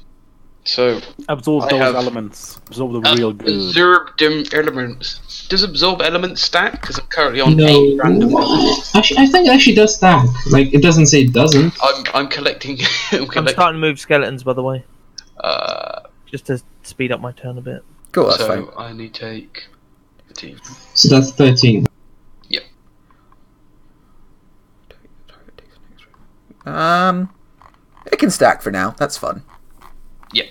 So
Absorb
I
those
have-
elements. Absorb the real good.
absorb them elements. Does absorb elements stack? Because I'm currently on
No,
eight random.
actually, I think it actually does stack. Like it doesn't say it doesn't.
I'm I'm collecting. I'm
I'm
collecting.
starting to move skeletons, by the way,
Uh,
just to speed up my turn a bit.
Cool. That's
so
fine.
I need take. 15.
So that's thirteen.
Um, it can stack for now. That's fun. Yep.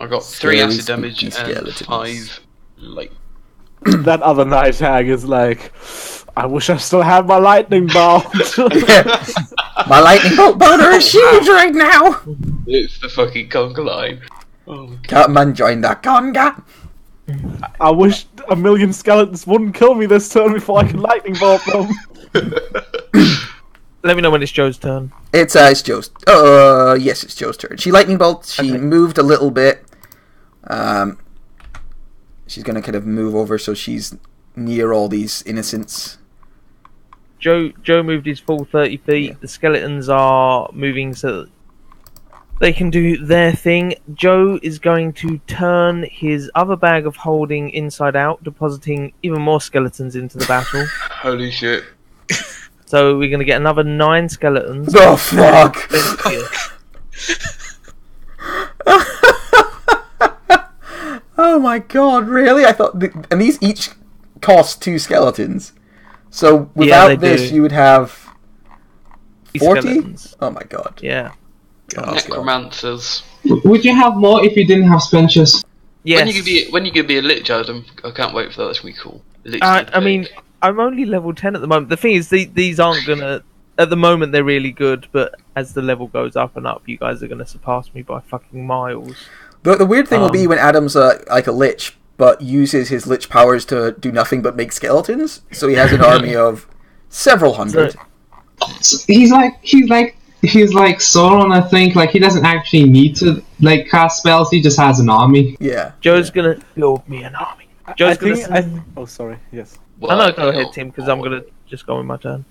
I got three
Scary
acid damage
spooky
and
skeletons.
five light.
that other night hag is like, I wish I still had my lightning bolt.
My lightning bolt boner is huge right now.
It's the fucking conga line. Oh my god.
Come and join the conga.
I wish a million skeletons wouldn't kill me this turn before I can lightning bolt them.
Let me know when it's Joe's turn.
It's uh, it's Joe's. Uh, yes, it's Joe's turn. She lightning bolts. She
Okay.
moved a little bit. Um, she's gonna kind of move over so she's near all these innocents.
Joe Joe moved his full thirty feet. The skeletons are moving so they can do their thing. Joe is going to turn his other bag of holding inside out, depositing even more skeletons into the battle.
Holy shit.
so we're going to get another nine skeletons.
Oh fuck! oh my god! Really? I thought, th- and these each cost two skeletons. So without
they
this,
do.
you would have forty. Oh my god!
Yeah.
Oh, God.
Necromancers.
W- Would you have more if you didn't have spenchers?
Yes.
When you could be when you could be a lich item, I can't wait for that. That's gonna be cool.
Uh, I mean,
big.
I'm only level 10 at the moment. The thing is, the, these aren't gonna. At the moment, they're really good, but as the level goes up and up, you guys are gonna surpass me by fucking miles.
The, the weird thing will be
Um,
when Adam's uh, like a lich, but uses his lich powers to do nothing but make skeletons. So he has an army of several hundred.
So he's like he's like he's like Sauron. I think like he doesn't actually need to like cast spells. He just has an army.
Yeah.
Joe's gonna build me an army. Joe's
I
gonna.
I
Send...
th- oh, sorry. Yes.
I know, go
Well,
ahead, Tim, because I'm gonna just go in my turn.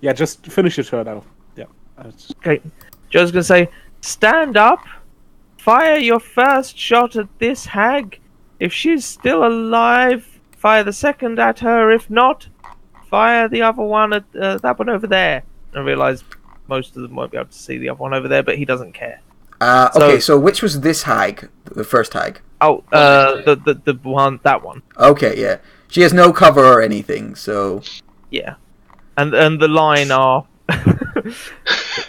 Yeah, just finish your turn now. Yeah. Just-
Okay. Joe's gonna say, "Stand up, fire your first shot at this hag. If she's still alive, fire the second at her. If not, fire the other one at uh, that one over there." I realise most of them won't be able to see the other one over there, but he doesn't care.
Uh,
So-
okay, so which was this hag? The first hag.
Oh, uh, the, the the one that one,
Okay, yeah. She has no cover or anything, so
yeah, and and the line are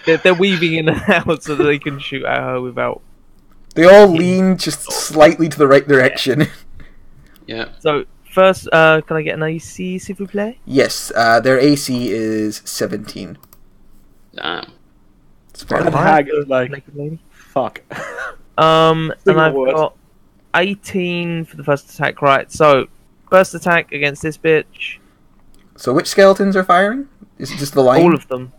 they're, they're weaving in and out so that they can shoot at her without.
they all lean just slightly to the right direction.
Yeah.
So first, uh, can I get an AC, s'il vous plaît?
yes, uh, their AC is seventeen.
Damn.
It's fair
And hag is like,
Naked lady.
fuck.
Um, and I've
word.
got 18 for the first attack, right? So, first attack against this bitch,
So which skeletons are firing? Is it just the line?
all of them.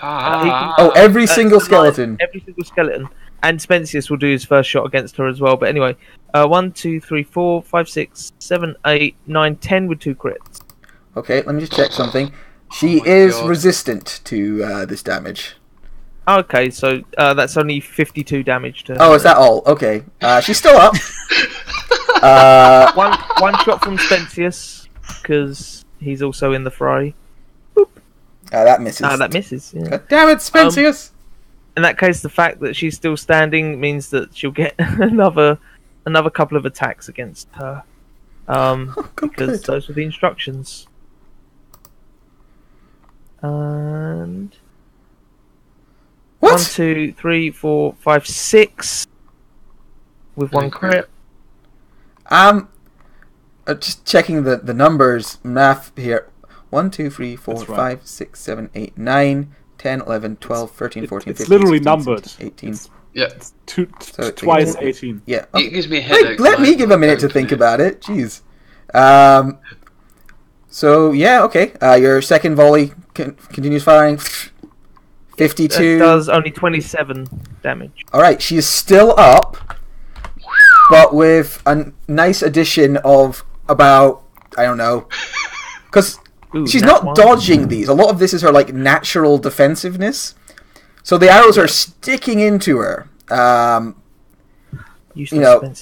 Ah,
oh, every
Uh,
single
it's the line,
skeleton.
Every single skeleton. And Spensius will do his first shot against her as well. But anyway, uh, 1, 2, 3, 4, 5, 6, 7, 8, 9, 10 with two crits.
Okay, let me just check something. She
my
is
God.
resistant to uh, this damage.
Okay, so uh, that's only 52 damage to
Oh, is that all? Okay. Uh, she's still up. uh,
one one shot from Spensius because he's also in the fray.
uh, that misses.
Ah, that misses. Yeah.
God damn it, Spensius!
in that case, the fact that she's still standing means that she'll get another another couple of attacks against her. Um,
Oh,
because those were the instructions. And one,
What?
two, three, four, five, six. With one crit.
Um, uh, just checking the, the numbers, math here. 1, 2, 3, 4,
That's right.
5, 6, 7, 8, 9, 10, 11, 12, 13,
it-
14,
it's
15,
literally
16,
numbered.
17, 18.
Yeah,
Two,
So it
twice
takes-
18.
Yeah.
it gives me a
Wait,
headache.
let me give a minute to think
through.
about it. Jeez. Um, so, yeah, okay. Uh, your second volley con- continues firing.
That
52.
does only 27 damage.
Alright, she is still up, but with a nice addition of about, I don't know. Because she's not
one.
dodging these. A lot of this is her, like, natural defensiveness. So the arrows are sticking into her. Um,
Useless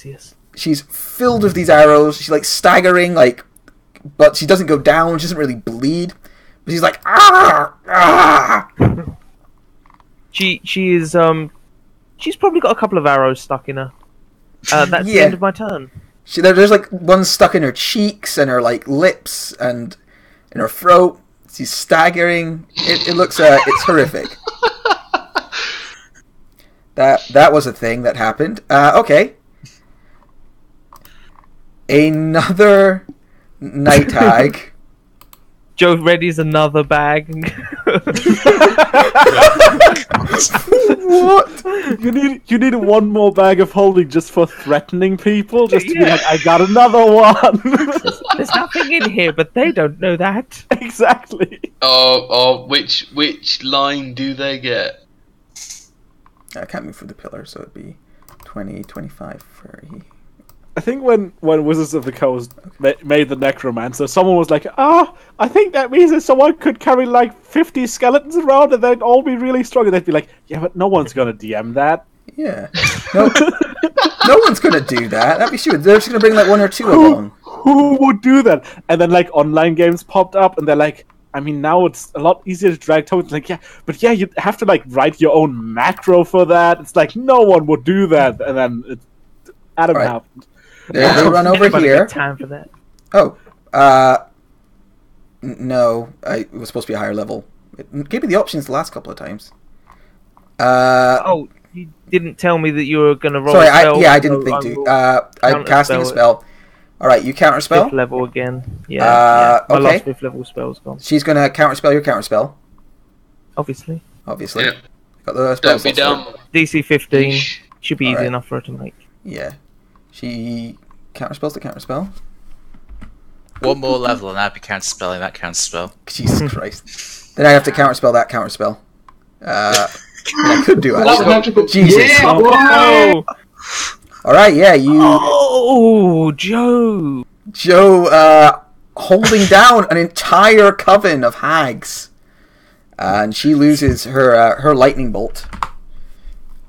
you know- she's filled with these arrows. She's, like, staggering, like, but she doesn't go down. She doesn't really bleed. But she's like, ah, ah.
She she is um she's probably got a couple of arrows stuck in her. Uh, that's the end of my turn.
She, there, there's like one stuck in her cheeks and her like lips and in her throat. She's staggering. It, it looks uh, it's horrific. That that was a thing that happened. Uh, okay. Another night tag.
Joe readies another bag.
what?
You need you need one more bag of holding just for threatening people, just to be
Yeah.
like, I got another one.
There's nothing in here, but they don't know that.
exactly.
Oh, oh, which which line do they get?
I can't move for the pillar, so it'd be 20, 25, 30.
I think when when Wizards of the Coast ma- made the Necromancer, someone was like, "Ah, I think that means that someone could carry like fifty skeletons around and they'd all be really strong." And they'd be like, "Yeah, but no one's gonna DM that."
Yeah. No, no one's gonna do that. That'd be stupid. They're just gonna bring like one or two along.
Who would do that? And then like online games popped up, and they're like, I mean, now it's a lot easier to drag tokens. Like, yeah, but yeah, you have to like write your own macro for that. It's like no one would do that, and then it, Adam
Right.
happened.
They, they run over
Anybody
here.
time for that?
Oh, uh, n- no, I, it was supposed to be a higher level. It gave me the options the last couple of times. Uh,
Oh, you didn't tell me that you were gonna roll.
sorry,
a
I,
spell,
yeah, I didn't think to. Uh, I'm casting a
spell
All right, you counter spell.
Fifth level again. Yeah,
Uh,
yeah. My
okay.
last fifth level spell's gone.
She's gonna counter spell your counter spell.
Obviously,
Obviously,
Yeah.
got the spell
Don't be
slots for it.
dumb.
DC 15
Yeesh.
should be easy
Alright.
enough for her to make.
Yeah, she counter spells the counter spell.
One more level and I'd be counterspelling that counterspell.
Jesus Christ. Then I have to counterspell that counterspell. Uh, I could do
That
actually. Jesus.
Yeah!
Oh,
Alright, yeah, you
oh, Joe.
Joe uh holding down an entire coven of hags. and she loses her uh, her lightning bolt.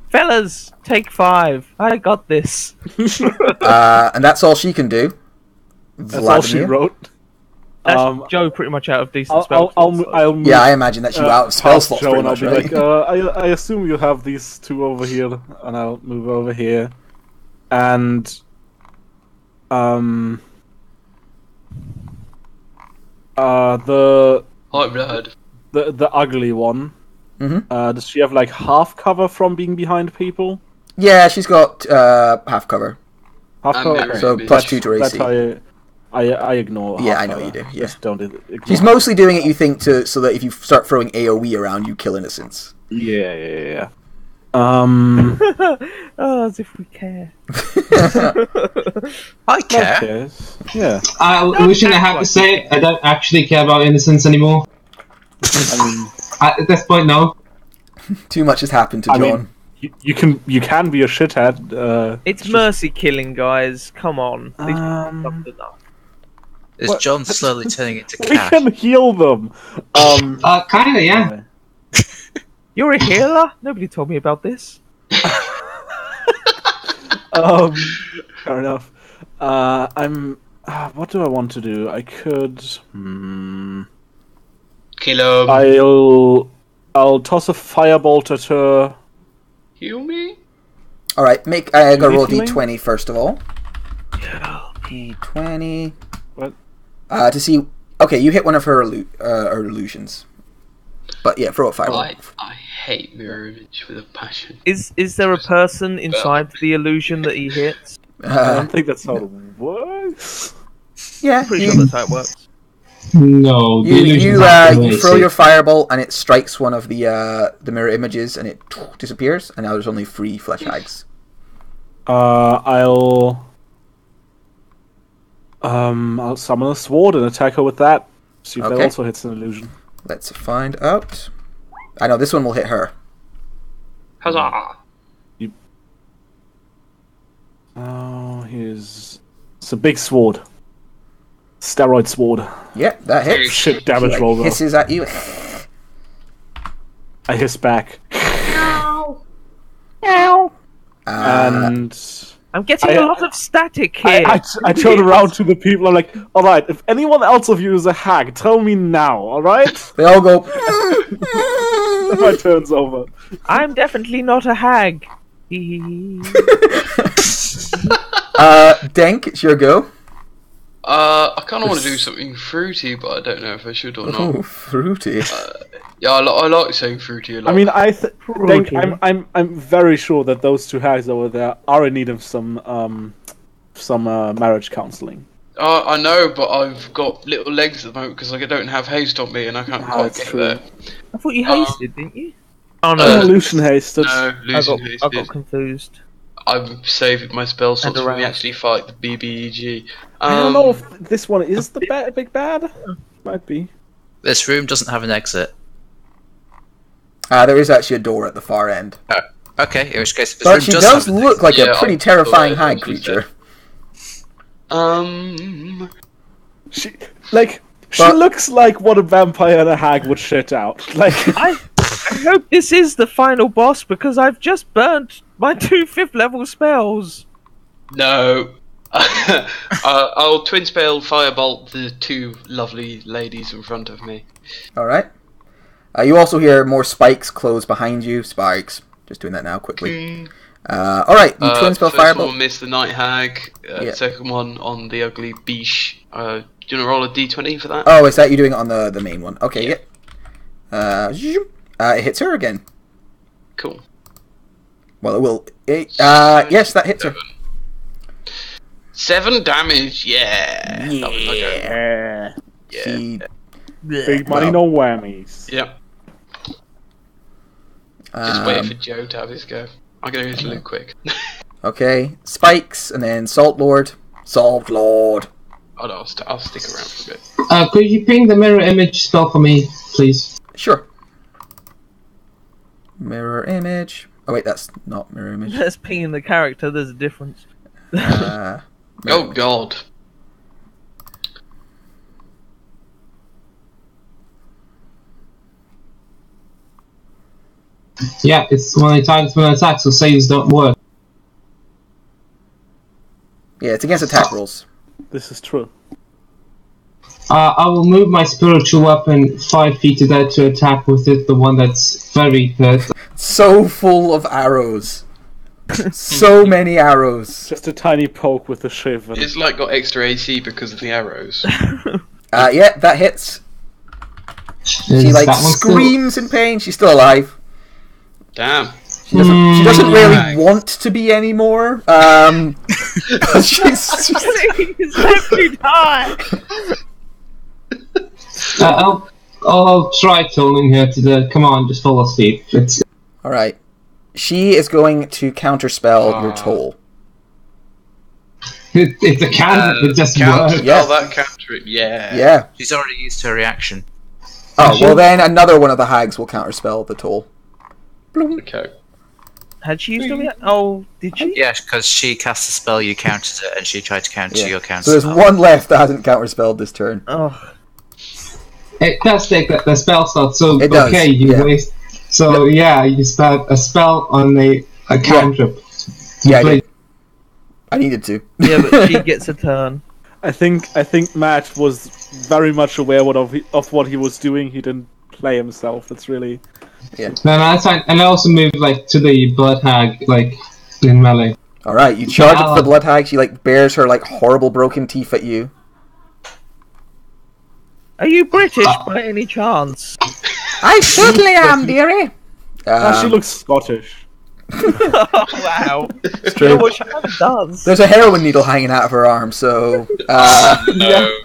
Fellas, take five. I got this.
Uh, and that's all she can do.
That's all she wrote.
That's
Um,
Joe pretty much out of decent
I'll,
spell.
I'll, I'll,
slots,
I'll move,
Yeah, I imagine that you
uh,
out spell
past
slots
Joe
pretty
and I'll
much,
be
right?
like, uh, I, I assume you have these two over here, and I'll move over here, and um, uh, the
Hi, Vlad.
the the ugly one.
Mhm.
Uh, does she have like half cover from being behind people?
Yeah, she's got uh, half cover.
Half
I'm
cover.
very.
So
busy.
plus two to
That's
AC.
how I, I, I ignore.
Yeah,
half
I know
cover.
you do, yeah.
Just don't do ignore.
She's mostly doing it, you think, to so that if you start throwing AOE around, you kill innocents.
Yeah, yeah, yeah, yeah. Um.
oh, as if we care.
I care.
okay. Yeah.
I wishing I had to say I don't actually care about innocence anymore.
I mean,
At this point, no.
Too much has happened to
I
John.
Mean, you, you can you can be a shithead. Uh,
It's mercy killing, guys. Come on.
Um,
people have enough.
Is
What?
John slowly turning into
we can heal them. Um.
Uh, kinda, yeah.
You're a healer? Nobody told me about this.
um. Fair enough. Uh, I'm. Uh, what do I want to do? I could. Hmm.
Kill him.
I'll. I'll toss a firebolt at her.
Heal me?
All right, make I gotta roll a
healing?
d20 first of all. Yeah. D20.
What?
Uh, to see. Okay, you hit one of her, illu- uh, her illusions. But yeah, throw a fireball.
I, I hate mirror image with a passion.
Is is there a person inside the illusion that he hits?
I
Uh,
don't think that's how it works.
yeah,
Pretty
you,
sure that's how it works.
No, the
you, you, uh, you throw your fireball and it strikes one of the uh, the mirror images and it disappears. And now there's only three flesh hags.
Uh, I'll um, I'll summon a sword and attack her with that. See if
Okay.
that also hits an illusion.
Let's find out. I know this one will hit her.
Huzzah!
Oh, here's it's a big sword, steroid sword.
Yep, that hits.
Shit damage
Like,
roll. though.
hisses at you.
I hiss back,
Uh,
and
I'm getting
I-
a lot of static
I,
here.
I, I turn around to the people. I'm like, "All right, if anyone else of you is a hag, tell me now. All right."
they all go.
My turn's over.
I'm definitely not a hag.
uh, Denk, it's your go.
Uh, I kind of want to do something fruity, but I don't know if I should or not.
Oh,
not.
fruity.
Yeah, I, li- I like saying fruity a lot.
I mean, I th- think I'm, I'm, I'm very sure that those two hags over there are in need of some, um, some uh, marriage counseling.
Uh, I know, but I've got little legs at the moment because I don't have haste on me and I can't
Ah,
quite get
true.
there.
I thought you
Uh,
hasted, didn't you? Oh
uh,
no,
Illusion hasted.
No,
I
losing
got,
haste.
I got confused.
I'm saving my spell slots
And
when we actually fight the BBEG. Um,
I don't know if this one is the ba- big bad. Might be.
This room doesn't have an exit.
Uh, there is actually a door at the far end.
Oh, okay. In which case, if this
But
room
she
does,
does
have
look like
Yeah,
a pretty
I'll-
terrifying
I'll-
hag creature.
Um,
She like she
But-
looks like what a vampire and a hag would shit out. Like
I, I hope this is the final boss because I've just burnt my two fifth level spells.
no. uh, I'll twin spell firebolt the two lovely ladies in front of me.
All right. Uh, you also hear more spikes close behind you. Spikes. Just doing that now quickly. Uh, all right. You
Uh,
twin spell
first
fireball.
one missed the night hag. Uh,
Yeah.
Second one on the ugly beesh. Uh, do you want to roll a d20 for that?
Oh, is that you doing it on the the main one? Okay. Yeah. Uh, it hits her again.
Cool.
Well, it will. It, uh, yes, that hits her.
Seven. Seven damage. Yeah. That was my go.
Yeah.
Yeah.
She,
big money,
Well.
no whammies.
Yep. Just
um,
waiting for Joe to have his go. I'm gonna go to Luke quick.
Okay, spikes, and then Salt Lord. Salt Lord.
oh no, I'll, st- I'll stick around for a bit.
Uh, could you ping the mirror image spell for me, please?
Sure. Mirror image. Oh wait, that's not mirror image.
That's pinging the character. There's a difference.
Uh,
Oh god.
Yeah, it's when it targets when it attacks, so saves don't work.
yeah, it's against attack rolls.
This is true.
Uh, I will move my spiritual weapon five feet to that to attack with it, the one that's very hurt.
So full of arrows. so many arrows.
Just a tiny poke with the shiv. And
It's like got extra AC because of the arrows.
Uh, yeah, that hits. She like
that one still-
screams in pain. She's still alive.
Damn.
She doesn't. She doesn't really
Mm.
want to be anymore. Um, she's, she's-
Please let me die.
Uh, I'll, I'll try toning her to the. Come on, just follow Steve. It's
all right. She is going to counterspell your
Ah.
toll.
it, it's a cantrip. it just
counter
works.
spell
Yeah.
that counter it. Yeah.
Yeah.
She's already used her reaction.
Oh well, then another one of the hags will counterspell the toll.
Okay.
Had she used it? Yet? Oh, did she?
Yeah, because she cast a spell, you countered it, and she tried to counter
Yeah.
your counter
So there's
spell.
one left that hasn't counterspelled this turn.
Oh,
It does take the, the spell slot. So
It does,
okay, you
yeah.
waste. So yeah, you start a spell on a, a cantrip.
Yeah, I, I needed to.
yeah, but she gets a turn.
I think I think Matt was very much aware what of, he, of what he was doing. He didn't play himself. It's really
No, no, that's fine. And I also moved like to the blood hag, like in melee.
All right, you charge up to the
Wow.
blood hag. She like bares her like horrible broken teeth at you.
Are you British by any chance?
I certainly am, dearie.
Ah, she
Um,
looks Scottish.
wow.
it's true.
what Sharon does?
There's a heroin needle hanging out of her arm, so. Uh,
no.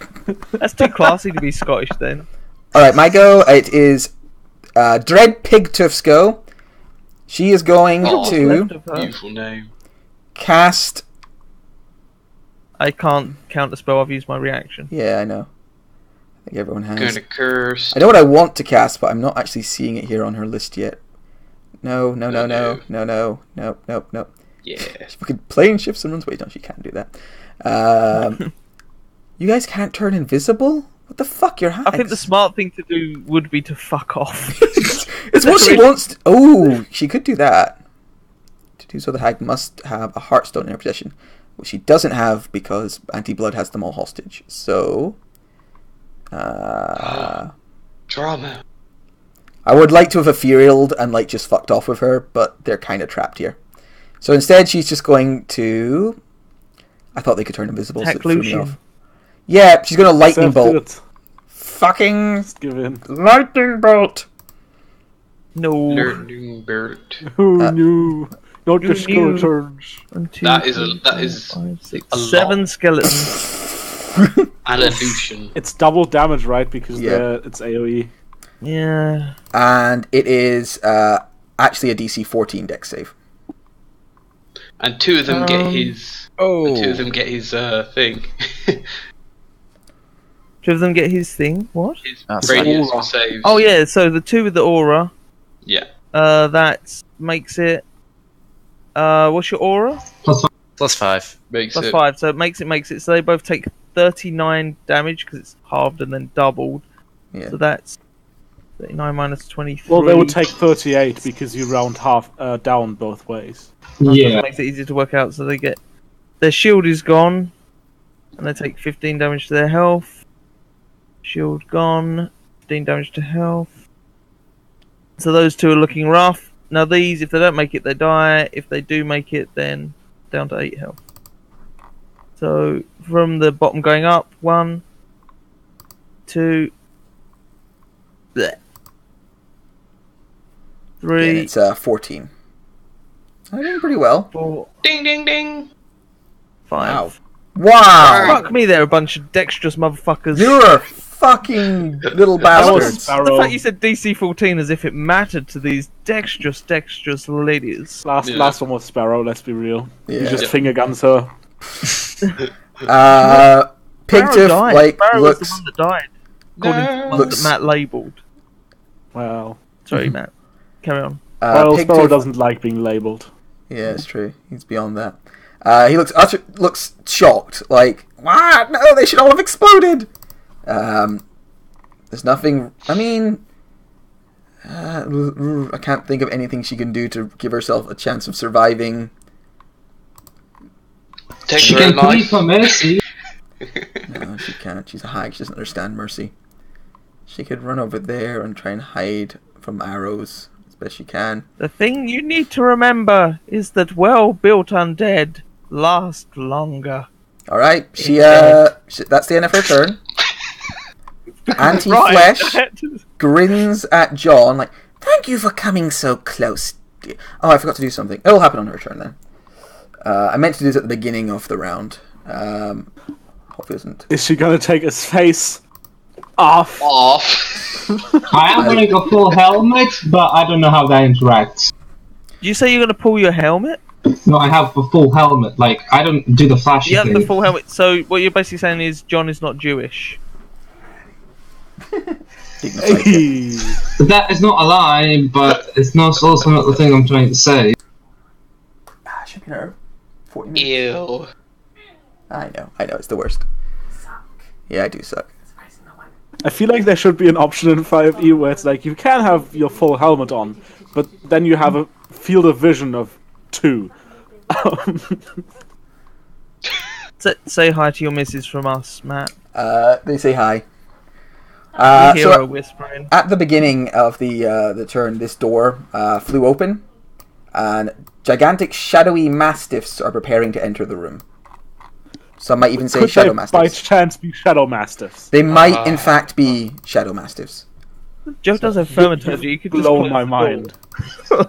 That's too classy to be Scottish then.
all right, my go. It is uh, Dread Pigtooth's go. She is going
Oh.
to
Left of her.
Beautiful name.
cast.
I can't counter spell. I've used my reaction.
Yeah, I know. I think everyone has.
Going to curse.
I know what I want to cast, but I'm not actually seeing it here on her list yet. No, no, no, no, no, no, no, no, no.
Yeah.
She fucking plane shifts and runs away. No, she can't do that. Um, you guys can't turn invisible? What the fuck? You're
I think the smart thing to do would be to fuck off.
it's what she wants. To... Oh, she could do that. To do so, the hag must have a heartstone in her possession, which she doesn't have because Anti Blood has them all hostage. So, uh,
Drama.
I would like to have etherealed and like just fucked off with her, but they're kind of trapped here. So instead, she's just going to. I thought they could turn invisible. So threw me off. Yeah, she's gonna lightning bolt.
it.
Fucking
Just give in.
lightning bolt.
No.
Learning bird.
Who
Uh,
knew? Not
Who
just
knew?
skeletons.
One, two,
That is a-
three,
that
four,
is
five, six,
a lot.
seven skeletons.
And.
It's double damage, right? Because
Yeah.
they're it's. AoE.
Yeah.
And it is uh, actually a DC 14 dex save.
And two of them get
Um,
his.
Oh.
Two of them get his uh thing.
Two of them get his thing. What?
his
That's
radius
right.
saves.
Oh yeah. So the two with the aura.
Yeah.
Uh, that makes it. Uh, what's your aura?
Plus five.
Plus five.
Makes
Plus
it.
five. So it makes it makes it. So they both take thirty-nine damage because it's halved and then doubled.
Yeah.
So that's thirty-nine minus twenty-three.
Well, they would take 38 because you round half uh, down both ways.
Yeah.
That makes it easier to work out. So they get their shield is gone, and they take 15 damage to their health. Shield gone, 15 damage to health. So those two are looking rough. Now these, if they don't make it, they die. If they do make it, then down to eight health. So from the bottom going up, one, two, bleh.
And it's uh, 14. I'm doing pretty well.
four,
Ding ding ding.
five.
Wow. Wow.
Fuck me, they're a bunch of dexterous motherfuckers.
You're a fucking little
That was
bastards.
The fact you said DC 14 as if it mattered to these dexterous, dexterous ladies.
Last
Yeah.
last one was Sparrow. Let's be real. He
Yeah.
just
Yeah.
finger guns her.
Uh,
Sparrow
Pigtooth,
died.
like,
Sparrow
looks.
was the one that died. According to the
No.
ones
Looks-
that Matt labelled.
Well,
Sorry, Matt. Carry on.
Uh,
well, Sparrow doesn't like being labeled.
Yeah, it's true. He's beyond that. Uh, he looks utter, looks shocked. Like, what? No, they should all have exploded. Um, there's nothing. I mean, uh, I can't think of anything she can do to give herself a chance of surviving.
Take
She can
own life.
plead for mercy.
No, she can't. She's a hag. She doesn't understand mercy. She could run over there and try and hide from arrows as best she can.
The thing you need to remember is that well built undead last longer.
All right, she. Uh, she, that's the end of her turn. Auntie
Flesh.
Grins at John like, "Thank you for coming so close." Oh, I forgot to do something. It'll happen on her turn then. Uh, I mentioned this at the beginning of the round. Um, hopefully, isn't.
Is she gonna take his face off?
Off.
I am gonna go full helmet, but I don't know how that interacts.
You say you're gonna pull your helmet?
No, I have the full helmet. Like I don't do the flash.
You have the full helmet. So what you're basically saying is John is not Jewish.
that is not a lie, but it's not also not the thing I'm trying to say.
Ah, should be.
Ew.
I know, I know, it's the worst. Yeah, I do suck.
I feel like there should be an option in 5e where it's like you can have your full helmet on, but then you have a field of vision of two.
say, say hi to your missus from us, Matt.
Uh, they say hi. Uh,
hear
so her
whispering.
At the beginning of the uh, the turn, this door uh, flew open, and gigantic shadowy mastiffs are preparing to enter the room. Some might even say
Could
shadow
they by chance be shadow mastiffs?
They might,
Ah.
in fact, be shadow mastiffs.
Joe does have thaumaturgy. You could just
Blow my mind.
Uh,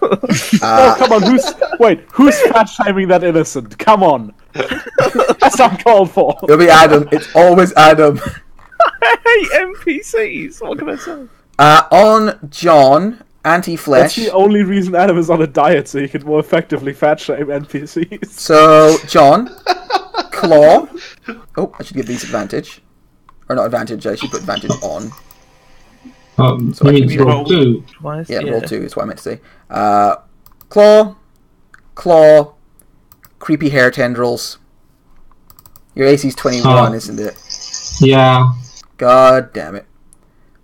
oh come on, who's wait? Who's fat shaming that innocent? Come on, that's uncalled for.
it'll be Adam. It's always Adam.
I hate NPCs. What can I say?
Uh, on John,
That's
Auntie Flesh.
That's the only reason Adam is on a diet, so he can more effectively fat shame NPCs.
So John, claw. Oh, I should give these advantage, or not advantage. I should put advantage on.
Um,
So I can
mean
roll-
roll two?
Twice.
Yeah, roll two is what I meant to say. Uh, claw, claw, creepy hair tendrils. Your AC's twenty-one,
Oh.
isn't it?
Yeah.
God damn it.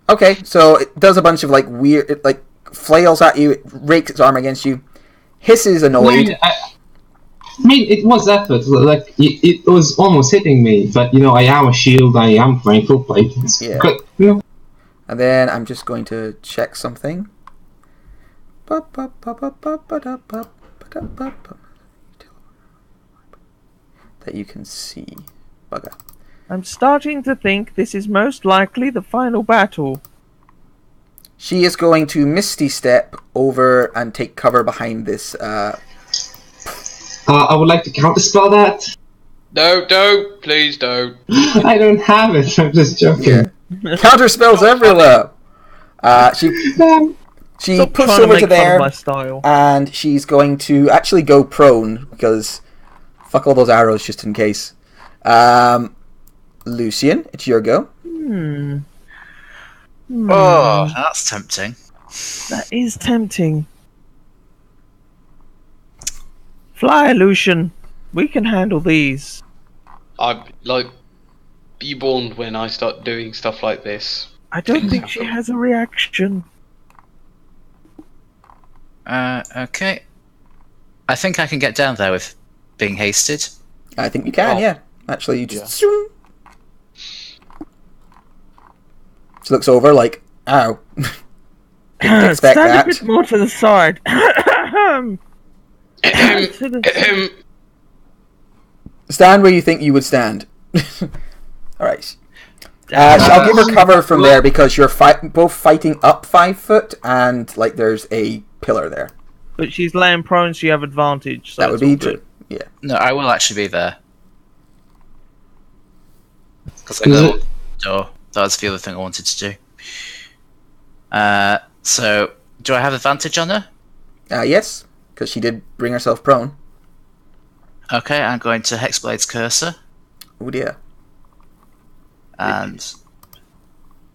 Okay, so it does a bunch of like weird, it, like flails at you, rakes its arm against you, hisses
I
annoyed.
mean, I, I mean, it was effort. Like it, it was almost hitting me, but you know, I am a shield. I am playing full plate.
Yeah.
good, you know.
And then I'm just going to check something. That you can see. Bugger.
I'm starting to think this is most likely the final battle.
She is going to Misty Step over and take cover behind this. Uh,
Uh, I would like to counterspell that.
No, don't. Please don't.
I don't have it. I'm just joking.
counter spells everywhere! Uh, she
Um,
she
Stop
puts
trying to
over to there.
my style.
and she's going to actually go prone because fuck all those arrows just in case. Um, Lucian, it's your go.
Hmm.
Oh, that's tempting.
That is tempting. Fly, Lucian. We can handle these.
I'm like, be warned when I start doing stuff like this.
I don't think she has a reaction.
Uh, okay. I think I can get down there with being hasted.
I think you can,
Oh.
yeah. Actually, you just. Zoom. She looks over like, ow. Didn't expect
Stand a
that.
bit more to the side. To the-
Stand where you think you would stand. Alright. Uh, so I'll give her cover from there because you're fight- both fighting up five foot and like there's a pillar there.
but she's laying prone, so you have advantage. So
that would be
good.
true. Yeah.
No, I will actually be there. Because I
Is
go door. That was the other thing I wanted to do. Uh, so, do I have advantage on her?
Uh, yes, because she did bring herself prone.
Okay, I'm going to Hexblade's Cursor,
Oh dear.
and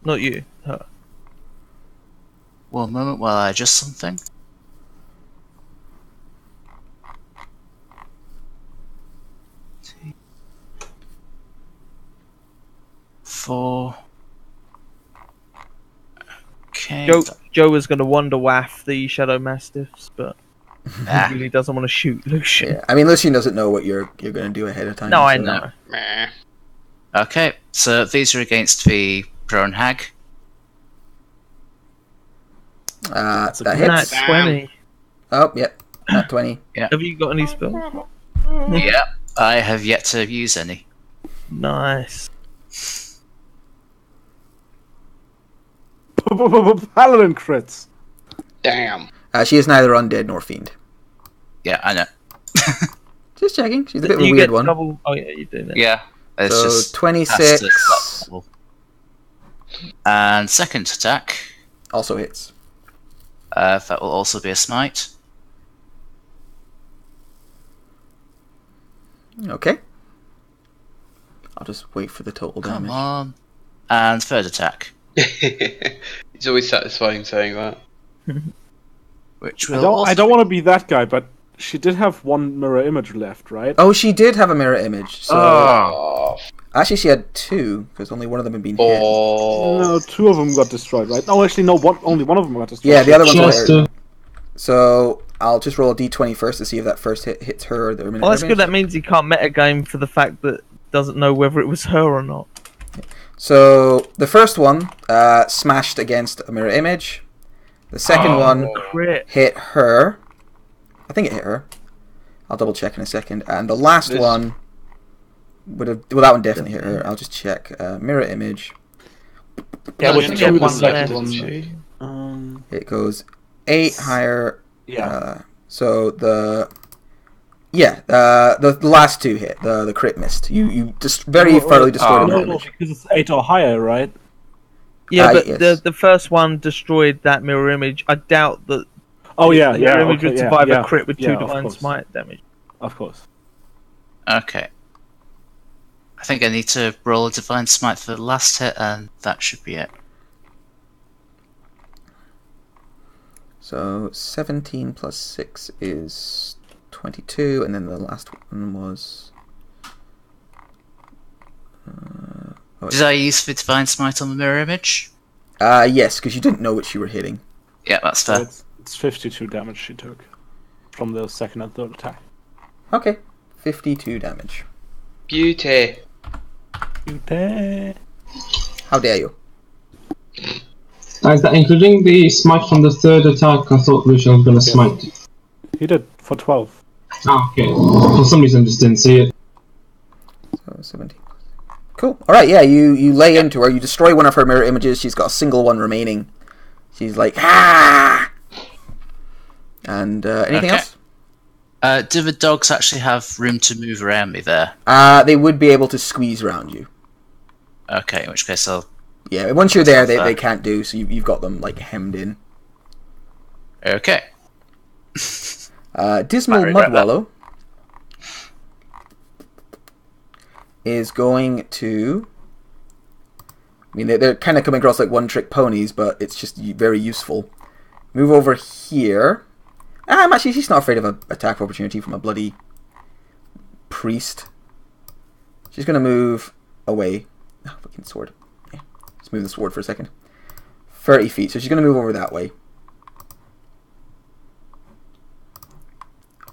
Not you. Her.
one moment while I adjust something. Four. Okay.
Joe, Joe was going to Wunderwaff the Shadow Mastiffs, but
Ah,
he really doesn't want to shoot Lucian.
Yeah. I mean, Lucian doesn't know what you're you're going to do ahead of time.
No, I know.
Meh.
Okay, so these are against the prone hag.
Uh,
a
that hits.
Nat 20.
Oh, yep. Not 20. yeah.
Have you got any spells?
yeah, I have yet to use any.
Nice.
Paladin crits.
Damn.
Uh, she is neither undead nor fiend.
Yeah, I know.
Just checking. She's a bit of a weird one.
double. Oh yeah, you do that.
Yeah, it's
So
just
26
past the flat level. And second attack,
also hits.
uh, that will also be a smite.
Okay. I'll just wait for the total
Come
damage.
on. And third attack,
it's always satisfying saying that.
which
I don't,
also
I don't want to be that guy, but she did have one mirror image left, right?
Oh, she did have a mirror image. So
Oh,
actually, she had two because only one of them had been hit.
oh.
No, two of them got destroyed, right? No, actually, no. One, only one of them got destroyed.
Yeah, the other one's
Just
later.
uh,
So I'll just roll a d20 first to see if that first hit hits her or the mirror
Well, that's
image.
good. That means he can't metagame for the fact that doesn't know whether it was her or not.
So the first one uh, smashed against a mirror image. The second
Oh.
one
Crit.
hit her. I think it hit her. I'll double check in a second. And the last
This-
one would have. Well, that one definitely hit her. I'll just check. Uh, mirror image.
Yeah,
No,
we
you
should
know
get
the
one
second one.
Um,
It goes eight higher.
yeah.
Uh, so the. Yeah, uh, the, the last two hit the the crit missed. You you just very
Well,
thoroughly
oh,
destroyed
no,
the
no,
image.
because it's eight or higher, right?
Yeah,
Uh,
but
yes.
the the first one destroyed that mirror image. I doubt that
Oh yeah,
the
yeah.
mirror image
okay,
would survive
yeah,
a crit with two
yeah, of
divine smite damage.
Of course.
Okay. I think I need to roll a divine smite for the last hit, and that should be it.
So seventeen plus six is twenty-two, and then the last one was. Uh, oh,
Did I use the divine smite on the mirror image?
uh, yes, because you didn't know which you were hitting.
Yeah, that's
So
fair.
it's, it's 52 damage she took from the second and third attack.
Okay, fifty-two damage.
Beauty. Beauty.
How dare you?
Is that including the smite from the third attack? I thought Lucian was going to smite.
He did for 12.
Ah, okay. For some reason, I just didn't see it.
So seventeen. Cool. All right. Yeah, you you lay into her. You destroy one of her mirror images. She's got a single one remaining. She's like ah. And uh, anything
Okay.
else?
Uh, do the dogs actually have room to move around me there?
Uh, they would be able to squeeze around you.
Okay, in which case I'll.
Yeah, once you're there, they,
Fair.
they can't do. So you, you've got them like hemmed in.
Okay.
Uh, Dismal
Might regret that.
Mudwallow is going to. I mean, they're, they're kind of coming across like one trick ponies, but it's just very useful. Move over here. Ah, I'm actually, she's not afraid of an attack of opportunity from a bloody priest. She's going to move away. Oh, fucking sword. Yeah. Let's move the sword for a second. 30 feet, so she's going to move over that way.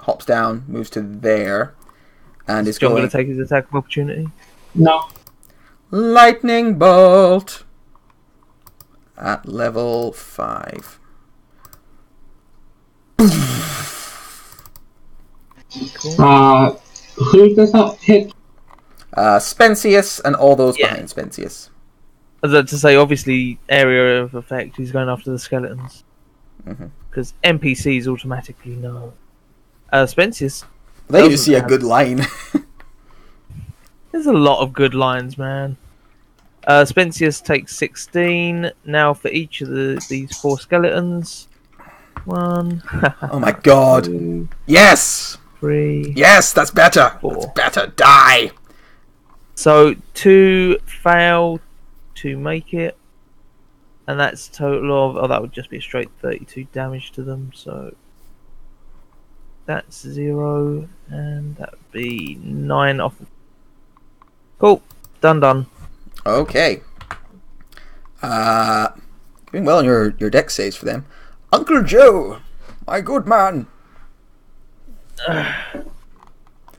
Hops down, moves to there, and is
John
going
going to take his attack of opportunity.
No.
lightning bolt at level five.
Uh, who does that hit?
Uh, Spensius and all those
Yeah.
behind Spensius.
As that to say, obviously, area of effect, he's going after the skeletons.
Mhm.
Because NPCs automatically know. Uh, Spensius,
They
Doesn't
just see a good line.
there's a lot of good lines, man. Uh, Spensius takes 16. Now for each of the these four skeletons. One,
oh my god!
two,
Yes,
three.
yes, that's better. That's
Four.
better. Die.
So two fail to make it, and that's a total of oh that would just be a straight thirty-two damage to them. So that's zero, and that would be nine off. Cool, done, done.
Okay. Uh, doing well on your your dex saves for them. Uncle Joe, my good man.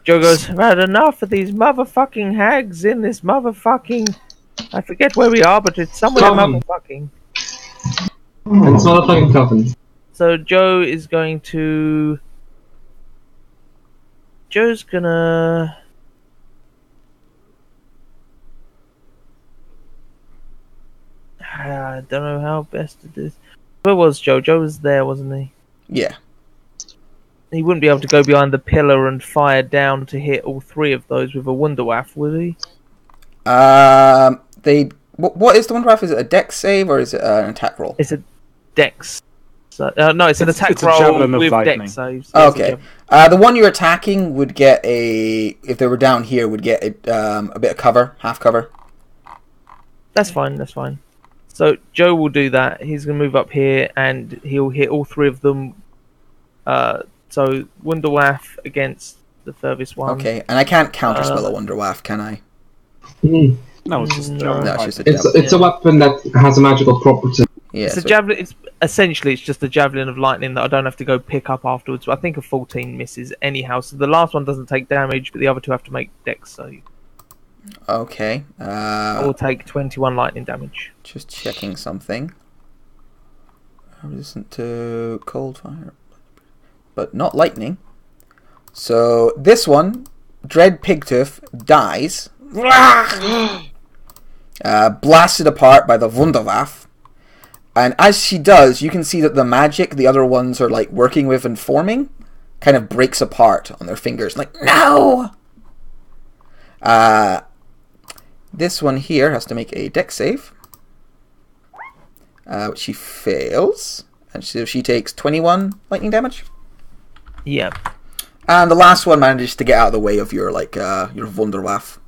Joe goes, I've had enough of these motherfucking hags in this motherfucking. I forget where we are, but it's somewhere
Coven.
motherfucking.
It's not a fucking coven.
So Joe is going to. Joe's gonna. I don't know how best to do this. Where was Joe? Joe was there, wasn't he?
Yeah.
He wouldn't be able to go behind the pillar and fire down to hit all three of those with a Wunderwaff, would he?
Um, they. What, what is the Wunderwaff? Is it a dex save or is it an attack roll?
It's a dex. So, uh, no, it's an
It's-
attack
it's a
roll
javelin
with
lightning.
dex saves. Yeah,
Okay. Uh, the one you're attacking would get a. If they were down here, would get a, um, a bit of cover, half cover.
That's fine. That's fine. So Joe will do that. He's gonna move up here and he'll hit all three of them. Uh, so Wunderwaff against the furthest one.
Okay, and I can't counter spell
Uh,
a Wunderwaff, can I?
Mm.
No, it's just
No.
No, it's just a
It's
javelin.
it's a weapon that has a magical property.
Yeah,
It's a javelin. It's essentially it's just a javelin of lightning that I don't have to go pick up afterwards. But I think a 14 misses anyhow. So the last one doesn't take damage, but the other two have to make dex save.
Okay.
I
Uh,
will take 21 lightning damage.
just checking something. Resistant to cold fire, but not lightning. So this one, Dread Pigtooth, dies. uh, blasted apart by the Wunderwaffe. And as she does, you can see that the magic the other ones are like working with and forming kind of breaks apart on their fingers. Like, no! Uh, this one here has to make a dex save. Uh, which she fails. And so she takes 21 lightning damage.
Yeah.
And the last one manages to get out of the way of your like uh, your Wunderwaffe.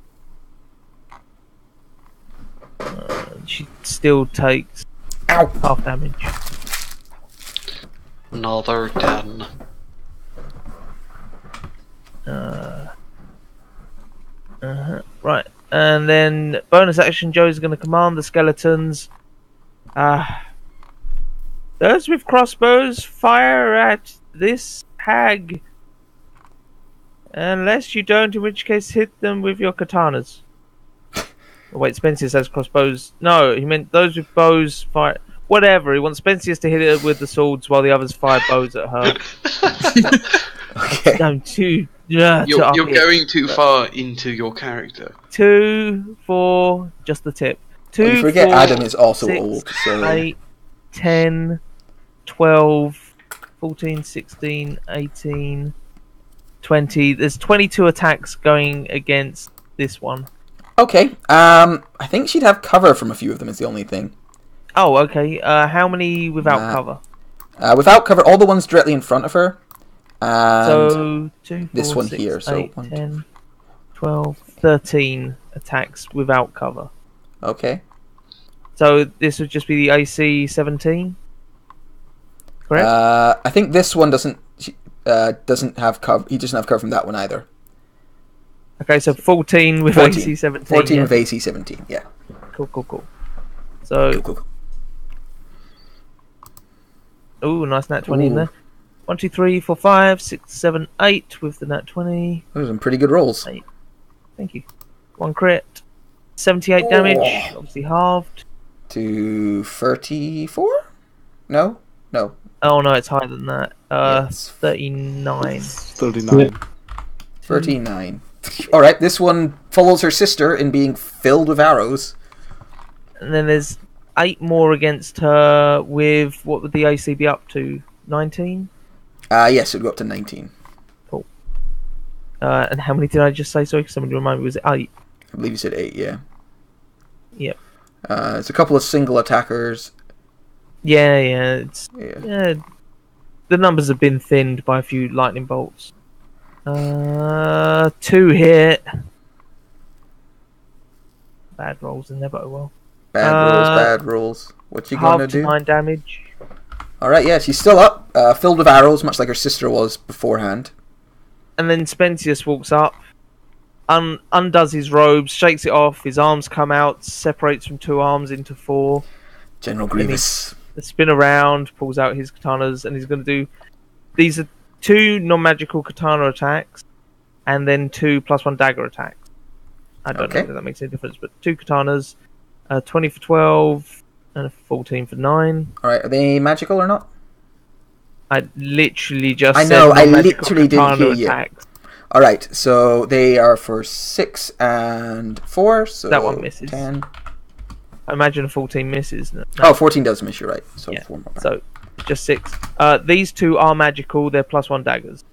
She still takes
Ow!
half damage.
Another 10.
Uh, uh-huh. Right. And then bonus action, Joe's going to command the skeletons. Uh, those with crossbows fire at this hag. Unless you don't, in which case hit them with your katanas. Wait, Spensius crossbows. No, he meant those with bows fire. Whatever, he wants Spensius to hit it with the swords while the others fire bows at her.
Okay.
I'm too. Yeah,
You're,
to
you're
it.
going too far into your character.
two, four, just the tip. Two,
Don't forget
four,
Adam is also
six,
old, so
eight, 10, 12, 14, 16, 18, 20. There's 22 attacks going against this one.
Okay. Um, I think she'd have cover from a few of them. Is the only thing.
Oh, okay. Uh, how many without
Nah.
cover?
Uh, without cover, all the ones directly in front of her. And
so, two,
this
four,
one
six,
here, so
eight,
one,
10, 12, 13 attacks without cover.
okay.
So this would just be the AC 17? Correct?
Uh, I think this one doesn't she- uh, doesn't have cover. He doesn't have cover from that one either.
Okay, so 14 with
14.
AC 17.
14
yeah?
with AC 17. Yeah.
Cool, cool, cool. So,
Cool, cool, cool.
ooh, nice nat 20 in
Ooh.
there. One, two, three, four, five, six, seven, eight with the nat 20.
Those are some pretty good rolls. Eight.
Thank you. One crit. 78 damage, obviously halved.
To 34? No? No.
Oh no, it's higher than that. Uh,
Yes.
39.
39.
39. Alright, this one follows her sister in being filled with arrows.
And then there's eight more against her with, what would the AC be up to? 19?
Uh, yes, it would go up to 19.
Uh, and how many did I just say? Sorry, somebody remind me, was it eight?
I believe you said 8, yeah.
Yep.
Uh, there's a couple of single attackers.
Yeah, yeah, it's
Yeah.
Yeah, the numbers have been thinned by a few lightning bolts. Uh, two hit. Bad rolls in there, but oh well.
Bad rolls,
Uh,
bad rolls. What you gonna
to
do?
nine damage.
Alright, yeah, she's still up, uh, filled with arrows, much like her sister was beforehand.
And then Spensius walks up, un- undoes his robes, shakes it off, his arms come out, separates from two arms into four.
General? Grievous.
Spin around, pulls out his katanas, and he's going to do. These are two non magical katana attacks, and then two plus one dagger attacks. I don't
Okay.
know if that makes any difference, but two katanas, uh, 20 for 12, and a 14 for 9.
Alright, are they magical or not?
I literally just
I
said
know, I literally didn't hear you.
attacks.
Alright, so they are for 6 and 4, so
That one misses.
10.
I imagine a 14 misses. No,
Oh, 14 does miss, you're right. So
Yeah,
4 more. back.
So, just six. Uh, these two are magical, they're plus one daggers.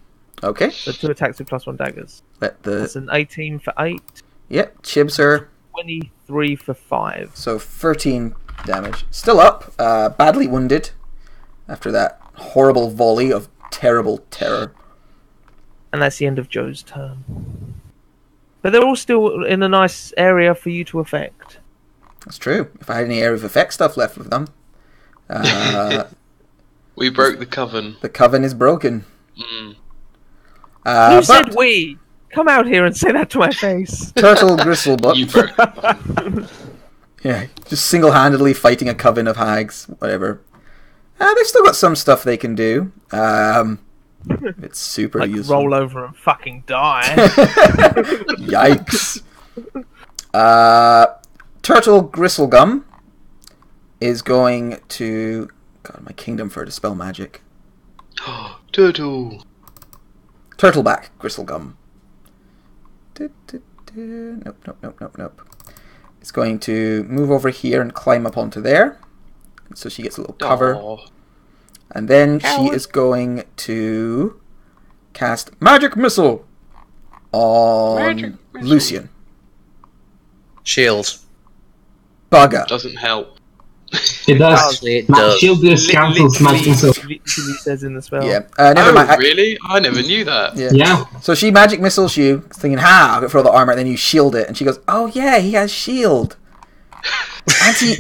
Okay,
So, two attacks with plus one daggers.
let
That's an 18 for 8,
Yep, chibs are
23 for 5.
So 13 damage. Still up, uh, badly wounded after that horrible volley of terrible terror.
And that's the end of Joe's turn. But they're all still in a nice area for you to affect.
That's true. If I had any area of effect stuff left with them. Uh,
We broke the coven.
the coven is broken.
Mm.
Uh,
Who
but
said we? Come out here and say that to my face.
Turtle Gristlebutt.
You broke the.
Yeah, just single-handedly fighting a coven of hags, whatever. Uh, they've still got some stuff they can do. Um, it's super
like
useful.
roll over and fucking die.
Yikes. Uh, Turtle Gristlegum is going to. God, my kingdom for a dispel magic.
Turtle.
Turtleback Gristlegum. Du- du- du- Nope, nope, nope, nope, nope. It's going to move over here and climb up onto there. So she gets a little cover.
Aw.
And then she is going to cast Magic Missile on
Magic Missile.
Lucian.
Shield.
Bugger.
Doesn't help.
It does.
Actually, it
Ma-
does.
shield this
Li-
cancels
literally-
magic missile.
Literally says in the spell.
Yeah. Uh, never
oh,
mind. I-
really? I never knew that.
yeah.
Yeah.
So she magic missiles you, thinking, "Ha, I'll get for all the armor." And then you shield it, and she goes, "Oh yeah, he has shield." Auntie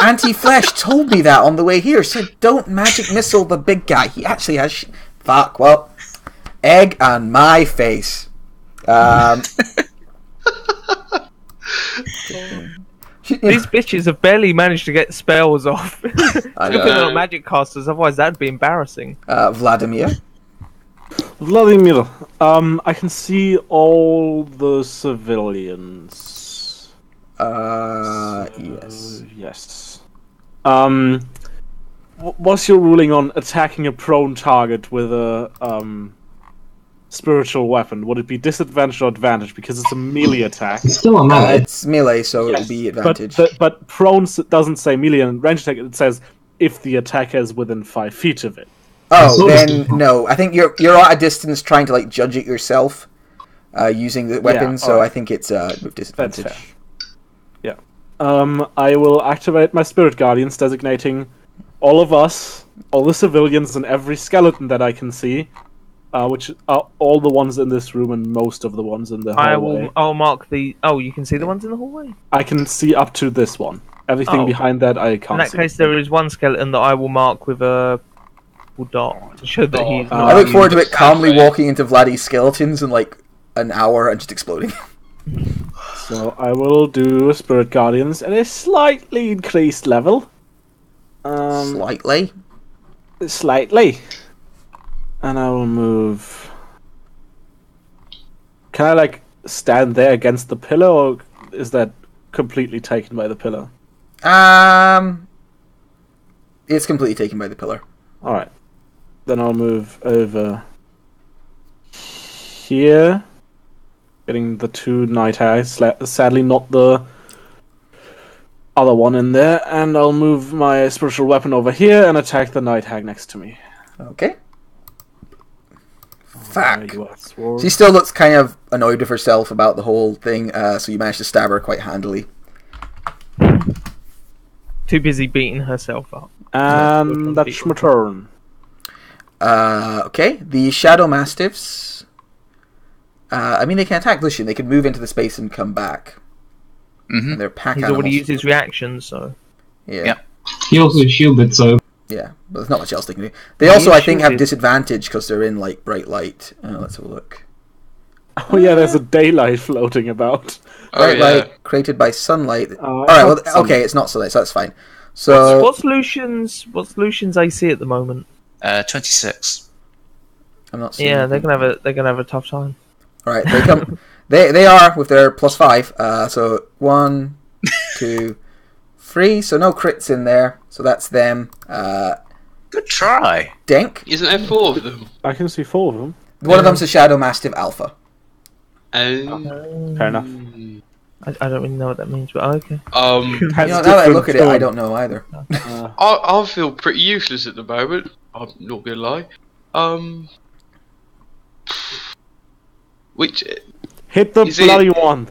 Auntie Flesh told me that on the way here. So "Don't magic missile the big guy. He actually has." Sh-. Fuck. Well, egg on my face. Um, she-
These bitches have barely managed to get spells off.
I
Look
know.
at the magic casters, otherwise that'd be embarrassing.
uh, Vladimir.
Vladimir, um, I can see all the civilians.
Uh, yes.
Uh, yes. Um, wh- what's your ruling on attacking a prone target with a um spiritual weapon? Would it be disadvantage or advantage because it's a melee attack?
It's still a
Uh,
melee.
it's melee, so it would
be
advantage.
but, but prone doesn't say melee and range attack. It says if the attacker is within five feet of it.
Oh, then no. I think you're you're at a distance trying to like judge it yourself, uh, using the weapon. so
alright.
I think it's uh, with
That's
disadvantage.
fair. Yeah. Um, I will activate my spirit guardians, designating all of us, all the civilians, and every skeleton that I can see, uh, which are all the ones in this room and most of the ones in the hallway.
I
hallway.
will. I'll mark the. Oh, you can see the ones in the hallway.
I can see up to this one. Everything
Oh.
behind that I can't In
that
see.
case, there is one skeleton that I will mark with a dot to show that he's.
I look forward to it calmly walking into Vladdy's skeletons in like an hour and just exploding.
So I will do spirit guardians at a slightly increased level. Um,
Slightly.
slightly. And I will move. Can I like stand there against the pillar, or is that completely taken by the pillar?
Um, it's completely taken by the pillar.
All right. Then I'll move over here, getting the two night eyes. Sadly, not the other one in there, and I'll move my spiritual weapon over here and attack the night hag next to me.
Okay.
There
Fuck.
you are, sword.
She still looks kind of annoyed with herself about the whole thing. Uh, so you managed to stab her quite handily.
Too busy beating herself up.
And that's my turn.
Uh, okay. The Shadow Mastiffs. Uh, I mean, they can attack Lucian. They can move into the space and come back.
Mm-hmm.
And they're pack
He's
animals.
already used his reaction, so.
Yeah.
Yeah.
He also shielded, so
Yeah, but there's not much else they can do. They also, I think, have
did.
disadvantage because they're in like bright light. Uh, let's have a look.
Oh yeah, there's a daylight floating about.
Oh,
bright
yeah.
light created by sunlight.
Uh,
All right, well,
it's
okay, it's not sunlight, so that's fine. So
what, solutions? Lucian's What's Lucian's AC at the moment?
Uh, 26.
I'm not seeing.
Yeah, they're gonna have a they're gonna have a tough time.
All right, they come. they they are with their plus five. Uh, so one, two, three. So no crits in there. So that's them. Uh,
Good try.
Denk.
Isn't there four of them?
I can see four of them.
One of them's a Shadow Mastiff Alpha.
Um,
Fair enough.
I, I don't really know what that means, but okay.
um,
You know, now that I look at it, I don't know either.
Uh,
I, I feel pretty useless at the moment. I'm not gonna lie. Um, which
hit the
Is it-
bloody one.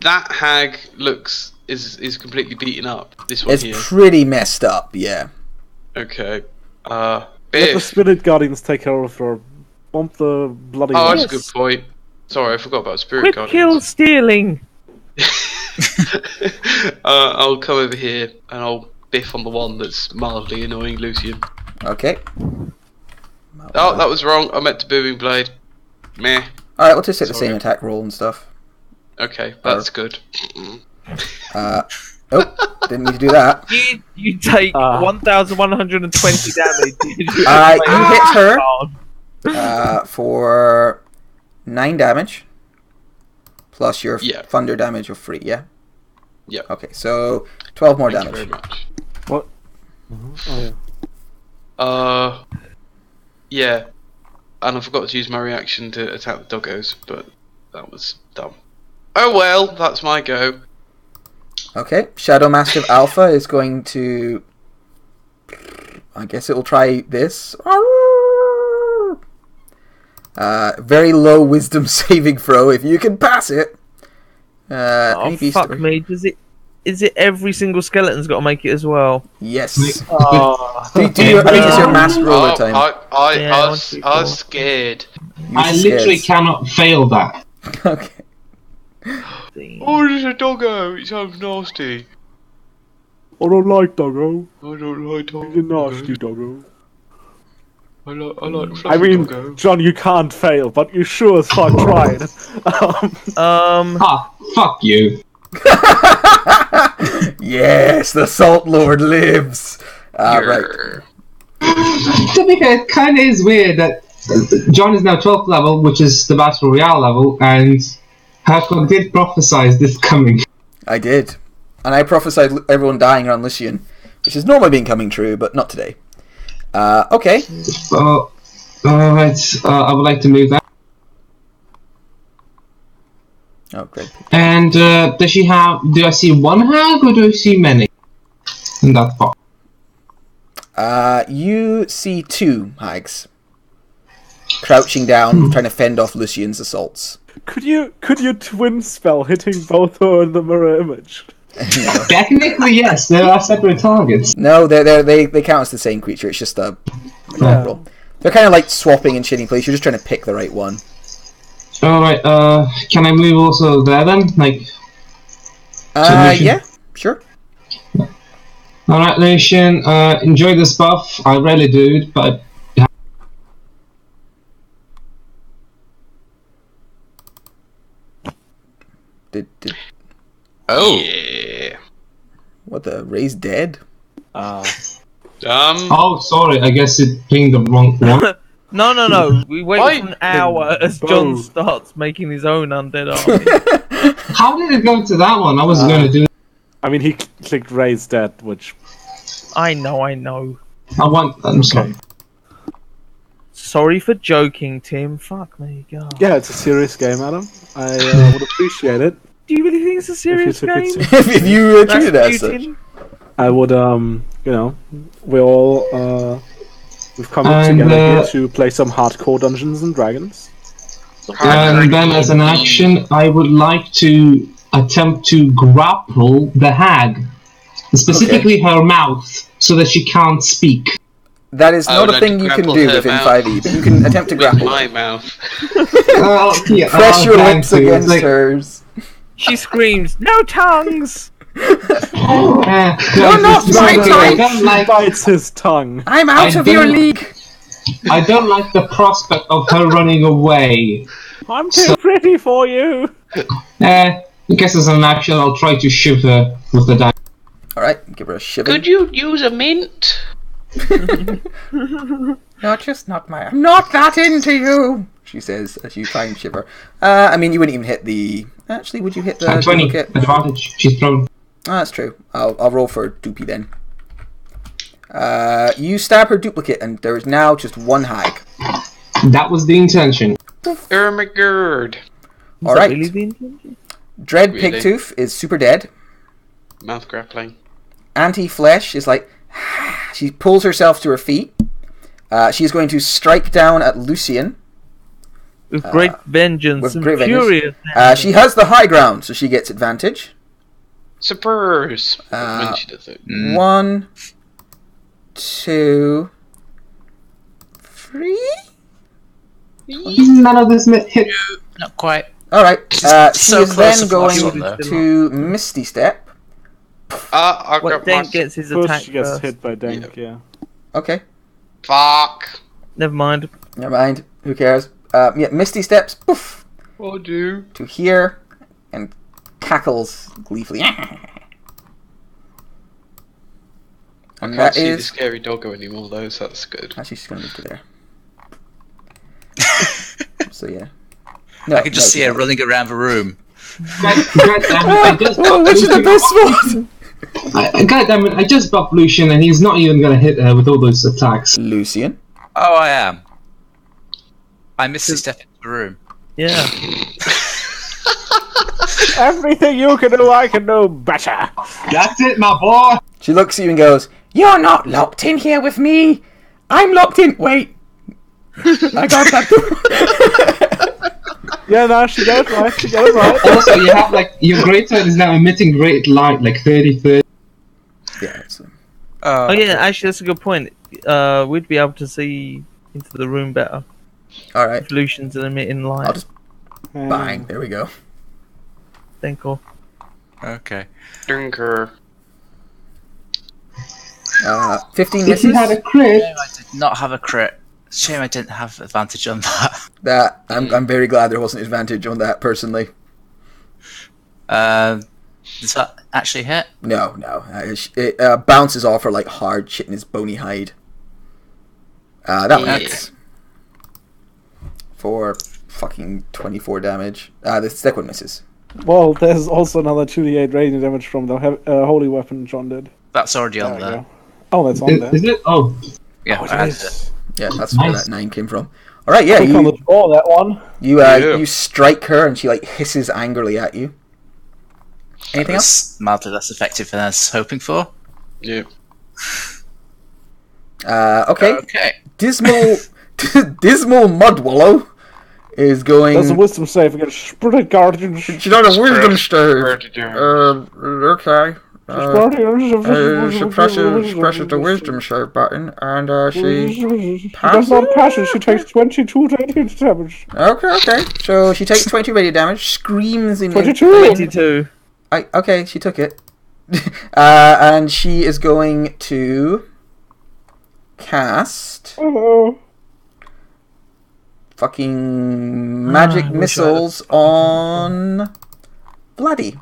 that hag looks is is completely beaten up. This one
It's
here.
pretty messed up. Yeah.
Okay. Uh,
Let the spirit guardians take care of her. Bump the bloody
Oh,
one.
that's a good point. Sorry, I forgot about spirit
Quit
guardians.
kill stealing.
uh, I'll come over here and I'll biff on the one that's mildly annoying Lucian.
Okay.
Oh, that was wrong. I meant to booming blade. Meh.
All right, we'll just take the
Sorry.
same attack roll and stuff.
Okay, that's good.
Uh, oh, didn't need to do that.
You you take
Ah.
one thousand one hundred and twenty damage.
Uh, you hit her
Oh,
uh, for nine damage, plus your
Yeah.
thunder damage of three. Yeah.
Yeah.
Okay, so twelve more
Thank you very
damage.
much.
Oh, yeah.
Uh, yeah. and I forgot to use my reaction to attack the doggos, but that was dumb. Oh well, that's my go.
Okay, Shadow Mastiff Alpha is going to. I guess it will try this. Uh, very low wisdom saving throw if you can pass it. Uh,
Oh fuck
or-
me! Does it? Is it every single skeleton's got to make it as well?
Yes.
Oh,
Do, do your, I think it's your mass roller
Oh,
time.
I, I,
Yeah,
I, was, I was scared.
You
I literally cannot fail that.
Okay.
Oh, there's a doggo. It sounds nasty.
I don't like doggo.
I don't like doggo.
You're nasty doggo.
I like, I like
I mean,
doggo.
John, you can't fail, but you sure as fuck tried. Um,
Um,
Ah, fuck you.
Yes, the Salt Lord lives. Uh, right.
To be fair, it kind of is weird that uh, John is now 12th level, which is the Battle Royale level, and Herschel did prophesize this coming.
I did. And I prophesied everyone dying around Lucian, which has normally been coming true, but not today. Uh, okay.
Uh, Alright, uh, I would like to move that.
Oh, great.
And uh, does she have. Do I see one hag or do I see many? In that part.
Uh, you see two hags crouching down, trying to fend off Lucian's assaults.
Could you could you twin spell hitting both her and the mirror image?
Technically, yes, there are separate targets.
No, they're, they're, they they count as the same creature. It's just a
Yeah.
They're kind of like swapping and shitting place. You're just trying to pick the right one.
Alright, uh, can I move also there then? Like,
Uh,
Lucian?
yeah, sure.
alright, Lucian, uh, enjoy this buff. I rarely do it, but.
Did, did
Oh,
Yeah.
what the Ray's dead?
Uh,
Um.
Oh, sorry, I guess it pinged the wrong one.
no, no, no. We wait
Why-
an hour as John
Boom.
starts making his own undead army.
How did it go to that one? I
Uh,
was gonna do.
I mean, he clicked raise dead, which
I know, I know.
I want. I'm sorry.
Sorry for joking, Tim. Fuck me, God.
yeah, it's a serious game, Adam. I uh, would appreciate it.
Do you really think it's a serious
took it
game?
ser-
if you uh, treated as such.
Rasputin?
I would, um, you know, we all uh, we've come
And,
together
uh,
here to play some hardcore Dungeons and Dragons.
And then, as an action, I would like to attempt to grapple the hag, specifically her mouth, so that she can't speak.
That is
I
not
would
a
like
thing
to
you can
grapple
do
her
within
mouth.
5e, but you can attempt to
With
grapple.
my mouth.
Yeah,
Press
I'm
your
trying
lips
to. It's
against
like,
hers.
She screams, "No tongues!"
You're not
it's
my
like-
type.
I don't like.
Bites his tongue.
I'm out
I
of your
don't-
league.
I don't like the prospect of her running away.
I'm too pretty for you.
Eh, I guess as an action, I'll try to shoot her with the dice.
All right, give her a shiver.
Could you use a mint?
No, just not my. I'm not that into you. She says as you try and shiver. Uh, I mean, you wouldn't even hit the. Actually, would you hit the
Uh, 20
duplicate?
advantage. She's thrown.
Ah, that's true. I'll, I'll roll for Doopy then. Uh, you stab her duplicate, and there is now just one hag.
That was the intention.
Ermagerd.
Is
All right.
really the intention?
Dread
Really?
Pigtooth is super dead.
Mouth grappling.
Auntie Flesh is like. she pulls herself to her feet. Uh, she's going to strike down at Lucian.
With great vengeance
Uh, with
and
great vengeance.
furious.
Uh, she has the high ground, so she gets advantage.
Spurs.
Uh,
when she does it.
One, two, three.
None of this hit.
not quite.
All right. Uh, she
so
is then
to the last
going
one,
to Misty Step.
Ah, I
What
got
Dent
my...
gets his
First,
attack
she gets
first.
hit by Dank, yeah.
Okay.
Fuck.
Never mind.
Never mind. Who cares? Uh, yeah, Misty steps poof,
What do?
to here and cackles gleefully. And
Can't
that
see the scary doggo anymore though, so that's good.
actually she's gonna move to there. so yeah. No,
I can just
no,
see her running around the room.
God, God damn it, I just
Oh, that's the best spot.
I, God damn it, I just buffed Lucian and he's not even gonna hit her with all those attacks.
Lucian.
Oh, I am. I misty step into the room.
Yeah.
Everything you can do, I can do better.
That's it, my boy.
She looks at you and goes, You're not locked in here with me. I'm locked in. Wait. I got that.
Yeah, no, she got it right. She got it right.
Also, you have like your great sword is now emitting great light, like 30, 30.
yeah. It's,
Oh yeah, actually that's a good point. Uh, we'd be able to see into the room better.
All right.
Lucian's an emitting light.
I'll just bang. There we go.
Think or
Okay.
Drinker.
Uh, 15
If
misses.
you had a crit,
Shame I did not have a crit. Shame I didn't have advantage on that.
That I'm, I'm very glad there wasn't advantage on that personally.
Um, does that actually hit?
No, no. Uh, sh- it uh, bounces off her like hard shit in his bony hide. Uh, that one
Yeah.
hits. For fucking 24 damage. Uh, the second one misses.
Well, there's also another 2d8 radiant damage from the hev- uh, holy weapon John did.
That's already
There
on
we
there.
go. Oh, that's on
is,
there.
is it? Oh,
Yeah,
Oh, it
it.
is.
Yeah, that's where that 9 came from. Alright, yeah,
Quick on the
you,
draw, that one.
you, uh,
Yeah.
you strike her and she like hisses angrily at you. Anything else?
That's mildly less effective than I was hoping for.
Yeah.
Uh, okay.
Okay.
Dismal, Dismal Mudwallow is going.
There's a wisdom save against Spirit Guardians.
She's on a wisdom stave.
Wisdom.
Uh, okay. Uh, uh, she presses, she presses the wisdom save button, and uh, she.
She does not pass it. She takes 22 radiant damage.
Okay, okay. So she takes 20 radiant damage, screams in.
22!
twenty-two.
I, okay, she took it. uh, and she is going to cast
Hello.
Fucking magic
Ah, I wish
missiles on Bloody.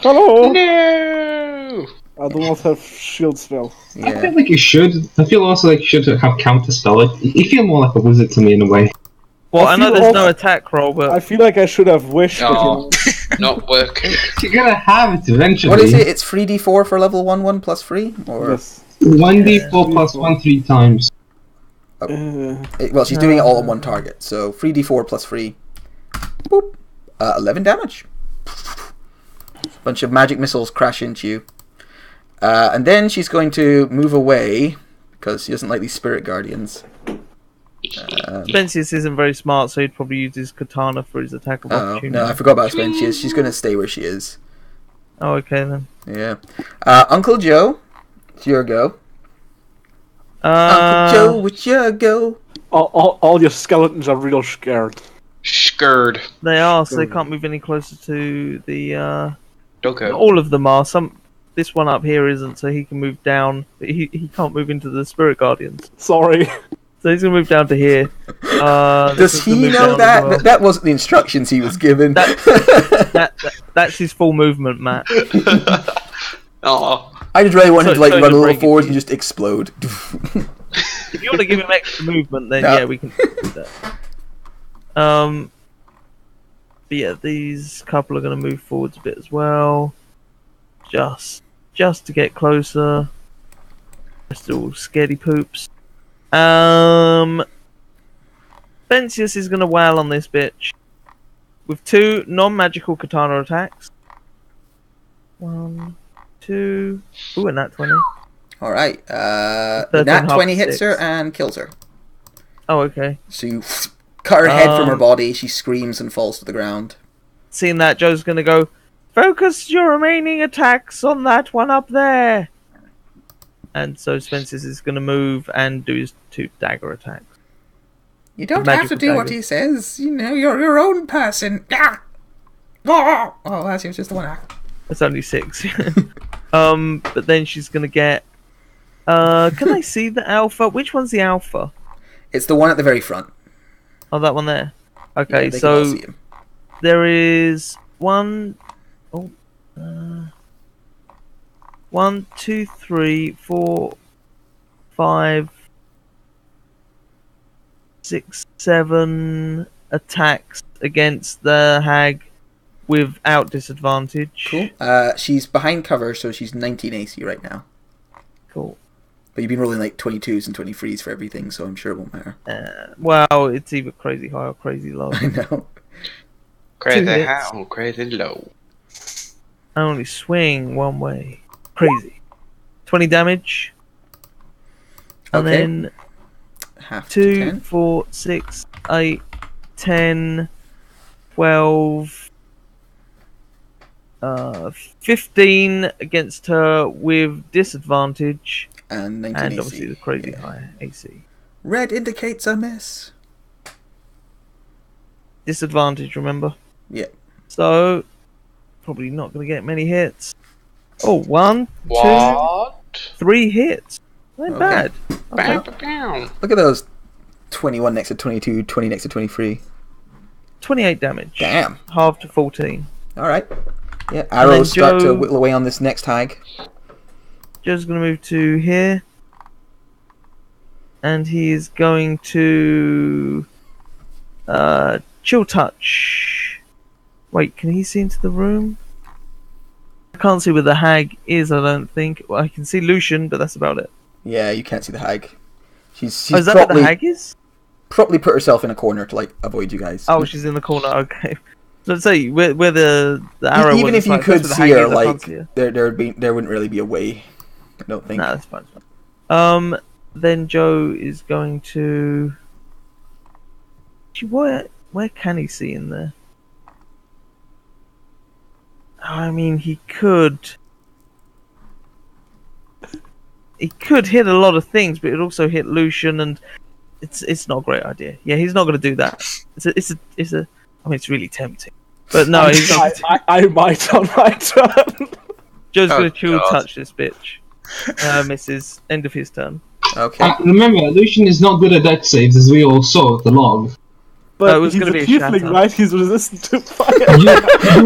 Hello.
No.
I do not have shield spell.
I feel like you should. I feel also like you should have counter spell. Like, you feel more like a wizard to me in a way.
Well,
I
I know
feel
there's no attack roll, but
I feel like I should have wished. but, you know,
Not working.
You're gonna have it eventually.
What is it? It's 3d4 for level 1 1 plus 3? Or
yes.
One d four plus one three times.
Uh,
it- Well, she's doing it all on one target. So 3d4 plus 3. Boop. Uh, 11 damage. Bunch of magic missiles crash into you. Uh, and then she's going to move away because she doesn't like these spirit guardians. Um,
Spensius isn't very smart, so he'd probably use his katana for his attack of
oh,
opportunity.
no, I forgot about Sven. She's going to stay where she is.
Oh, okay then.
Yeah. Uh, Uncle Joe, it's your go.
Uh,
Uncle Joe, it's you go.
all, all, all your skeletons are real scared.
Scared.
They are, so they can't move any closer to the. uh
Doggo.
All of them are. Some. This one up here isn't, so he can move down. But he he can't move into the spirit guardians,
Sorry.
so he's gonna move down to here. Uh,
Does he know that?
well.
that? That wasn't the instructions he was given.
That- that, that's his full movement, Matt.
Oh.
I just really want him to like
so
run a little
break it
forward and just explode.
If you want to give him extra movement, then
Yeah.
yeah, we can do that. Um, but yeah, these couple are going to move forwards a bit as well, just just to get closer. They're still scaredy poops. Um, Spensius is going to wail on this bitch with two non-magical katana attacks. One, two. Ooh, and that twenty.
All right. Uh,
13
nat twenty hits
six.
her and kills her.
Oh, okay.
So you cut her head from her
Um,
body. She screams and falls to the ground.
Seeing that, Joe's gonna go. Focus your remaining attacks on that one up there. And so Spensius is gonna move and do his two dagger attacks.
You don't
have to do what
he says. You know, you're your own person. Ah! Oh, oh that's just the one. Ah.
That's only six. um, but then she's gonna get. Uh, can I see the alpha? Which one's the alpha?
It's the one at the very front.
Oh, that one there. Okay,
all
so there is one oh uh, one two three four five six seven attacks against the hag without disadvantage
Cool. Uh, she's behind cover, so she's 19 AC right now.
cool
But But you've been rolling like 22s and 23s for everything, so I'm sure it won't matter.
Uh, well, it's either crazy high or crazy low.
I know.
Crazy high or crazy low.
I only swing one way. Crazy. 20 damage. And
Okay.
then
Half to
two,
10.
four, six, eight, ten, twelve, uh, 15 against her with disadvantage.
And 19
And
AC.
obviously the crazy
Yeah.
high AC.
Red indicates a miss.
Disadvantage, remember?
Yeah.
So, probably not going to get many hits. Oh, one, two,
What?
three hits. Not
Okay.
bad.
Bow,
Okay.
bow, bow.
Look at those 21 next to 22, 20 next to 23.
28 damage.
Damn.
Half to 14.
Alright. Yeah, arrows start to whittle away on this next hag.
Joe's going to move to here. And he is going to. Uh, chill touch. Wait, can he see into the room? I can't see where the hag is, I don't think. Well, I can see Lucian, but that's about it.
Yeah, you can't see the hag. She's, she's
Oh, is that where the hag is?
probably put herself in a corner to like avoid you guys.
Oh, she's in the corner. Okay. So let's say where, where the the arrow.
even if you
like,
could see her,
hag is, I can't
like
see her.
there there would be there wouldn't really be a way. I don't think.
No, that's fine. Um, then Joe is going to. Where where can he see in there? I mean, he could. He could hit a lot of things, but it also hit Lucian, and it's it's not a great idea. Yeah, he's not going to do that. It's a it's a it's a. I mean, it's really tempting, but no, he's
I. I, I might on my turn.
Joe's
Oh,
going to chill
God.
touch this bitch. Uh, misses. End of his turn.
Okay.
Uh, remember, Lucian is not good at death saves, as we all saw at the log.
But
Oh, it was
he's
gonna
a
be a
tiefling,
shatter.
right? He's resistant to fire.
You,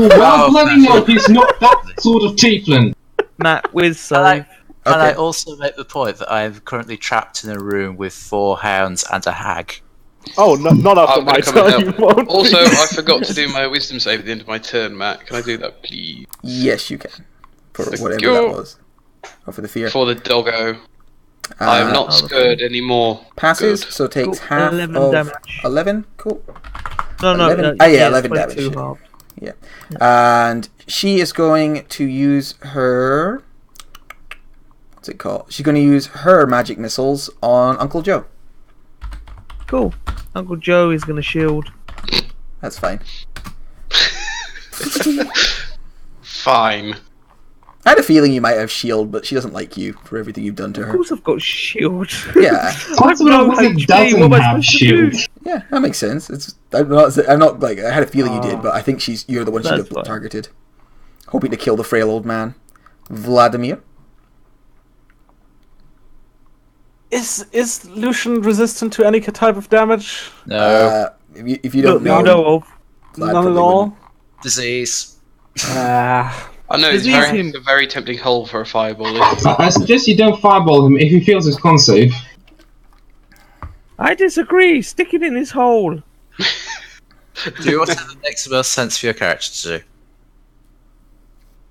you well
Oh,
bloody know he's not that sort of tiefling.
Matt, whiz
And I,
save.
and I also make the point that I am currently trapped in a room with four hounds and a hag.
Oh, no, not after
I'm
my
gonna come and
turn. You won't
Also,
be.
I forgot to do my wisdom save at the end of my turn, Matt. Can I do that, please?
Yes, you can. For
Thank
whatever
you.
that was. Or for the fear.
For the doggo.
Uh,
I am not
oh,
scared anymore.
passes,
Good.
so takes
Cool.
half
11
of
damage.
11. Cool.
No, no,
11
no.
ah, yeah,
it's
11
22
damage.
yeah.
And she is going to use her. What's it called? She's going to use her magic missiles on Uncle Joe.
Cool. Uncle Joe is going to shield.
That's fine.
Fine.
I had a feeling you might have shield, but she doesn't like you for everything you've done to her.
Of course, I've got shield.
Yeah,
That's what
no
a wizard
HP,
doesn't
what
have
supposed to do?
shield.
yeah, that makes sense. It's I'm not I'm not like I had a feeling you did, ah. but I think she's you're the one she
That's
got
fine.
targeted, hoping to kill the frail old man, Vladimir.
Is is Lucian resistant to any type of damage?
No.
Uh, if you, if you don't
you
know,
know of.
Vlad
None at all.
wouldn't.
Disease.
Ah,
I know it's
Disease
very,
him.
a very tempting hole for a fireball.
I I suggest you don't fireball him if he feels his con save.
I disagree. Stick it in his hole.
Do whatever makes the most sense for your character to do.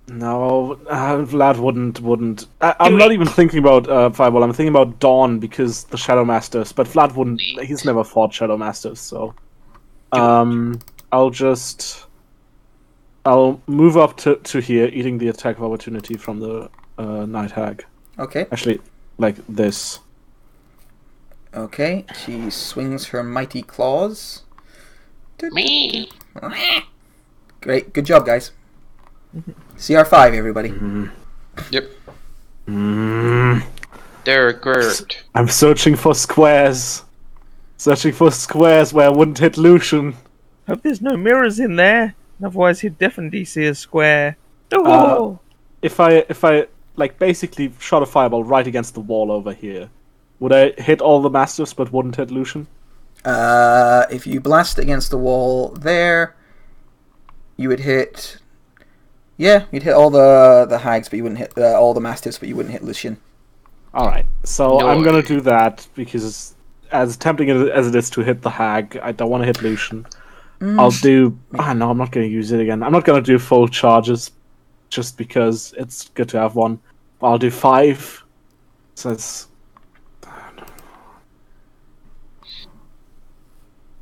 No, uh, Vlad wouldn't wouldn't. I, I'm not even thinking about uh, fireball. I'm thinking about Dawn because the Shadow Mastiffs. But Vlad wouldn't. He's never fought Shadow Mastiffs, so. Um, I'll just. I'll move up to, to here, eating the attack of opportunity from the uh, Night Hag.
Okay,
Actually, like this.
okay. She swings her mighty claws.
Me.
Great, good job, guys. CR5, everybody.
Yep.
Mm.
They're good.
I'm searching for squares. Searching for squares where I wouldn't hit Lucian.
Hope there's no mirrors in there. Otherwise, he'd definitely see a square. Oh,
If I if I like basically shot a fireball right against the wall over here, would I hit all the mastiffs but wouldn't hit Lucian?
Uh, if you blast against the wall there, you would hit. Yeah, you'd hit all the the hags, but you wouldn't hit uh, all the mastiffs, but you wouldn't hit Lucian.
All right, so
no
I'm gonna do that because as tempting as it is to hit the hag, I don't want to hit Lucian. Mm. I'll do. Ah, oh, no, I'm not gonna use it again. I'm not gonna do full charges, just because it's good to have one. I'll do five. So it's.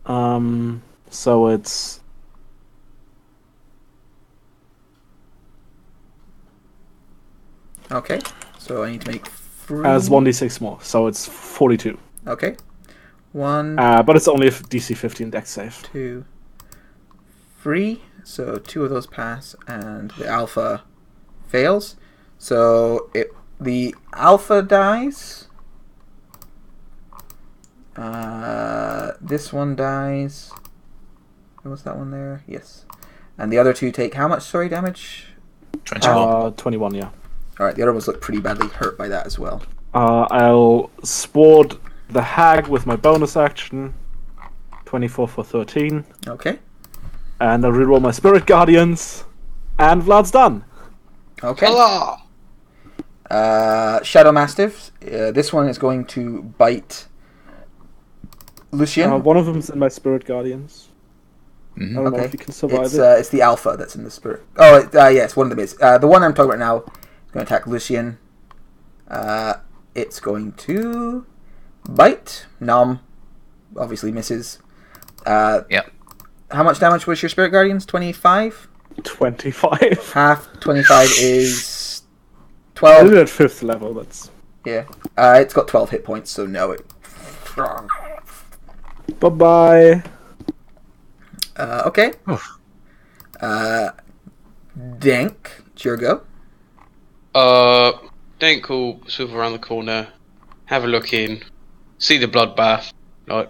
um. So it's
Okay. So I need to make three.
as one d six more, so it's forty two.
Okay. One,
Uh, but it's only a DC fifteen dex save.
two, three. So two of those pass, and the alpha fails. So it the alpha dies. Uh, this one dies. Was that one there? Yes. And the other two take how much? Sorry, damage.
21.
Uh, twenty one, yeah.
All right. The other ones look pretty badly hurt by that as well.
Uh, I'll sword the hag with my bonus action. Twenty four for thirteen,
Okay.
and I'll reroll my spirit guardians, and Vlad's done.
Okay.
Hello!
Uh, Shadow Mastiff. Uh, this one is going to bite Lucian.
Uh, one of them's in my spirit guardians. I
Mhm.
don't know
okay.
if you can survive
It's
it.
uh, it's the alpha that's in the spirit. Oh, it, uh, yes, one of them is. Uh, the one I'm talking about now is going to attack Lucian. Uh, it's going to bite. Nom obviously misses. Uh,
Yep.
how much damage was your spirit guardians? Twenty five.
Twenty five.
Half twenty five is twelve.
did it at fifth level. That's
Yeah. Uh, it's got twelve hit points, so no. It.
bye bye.
Uh, okay.
Oof.
Uh, Dank, it's your go.
Uh, don't call. swivel around the corner, have a look in, see the bloodbath. Like,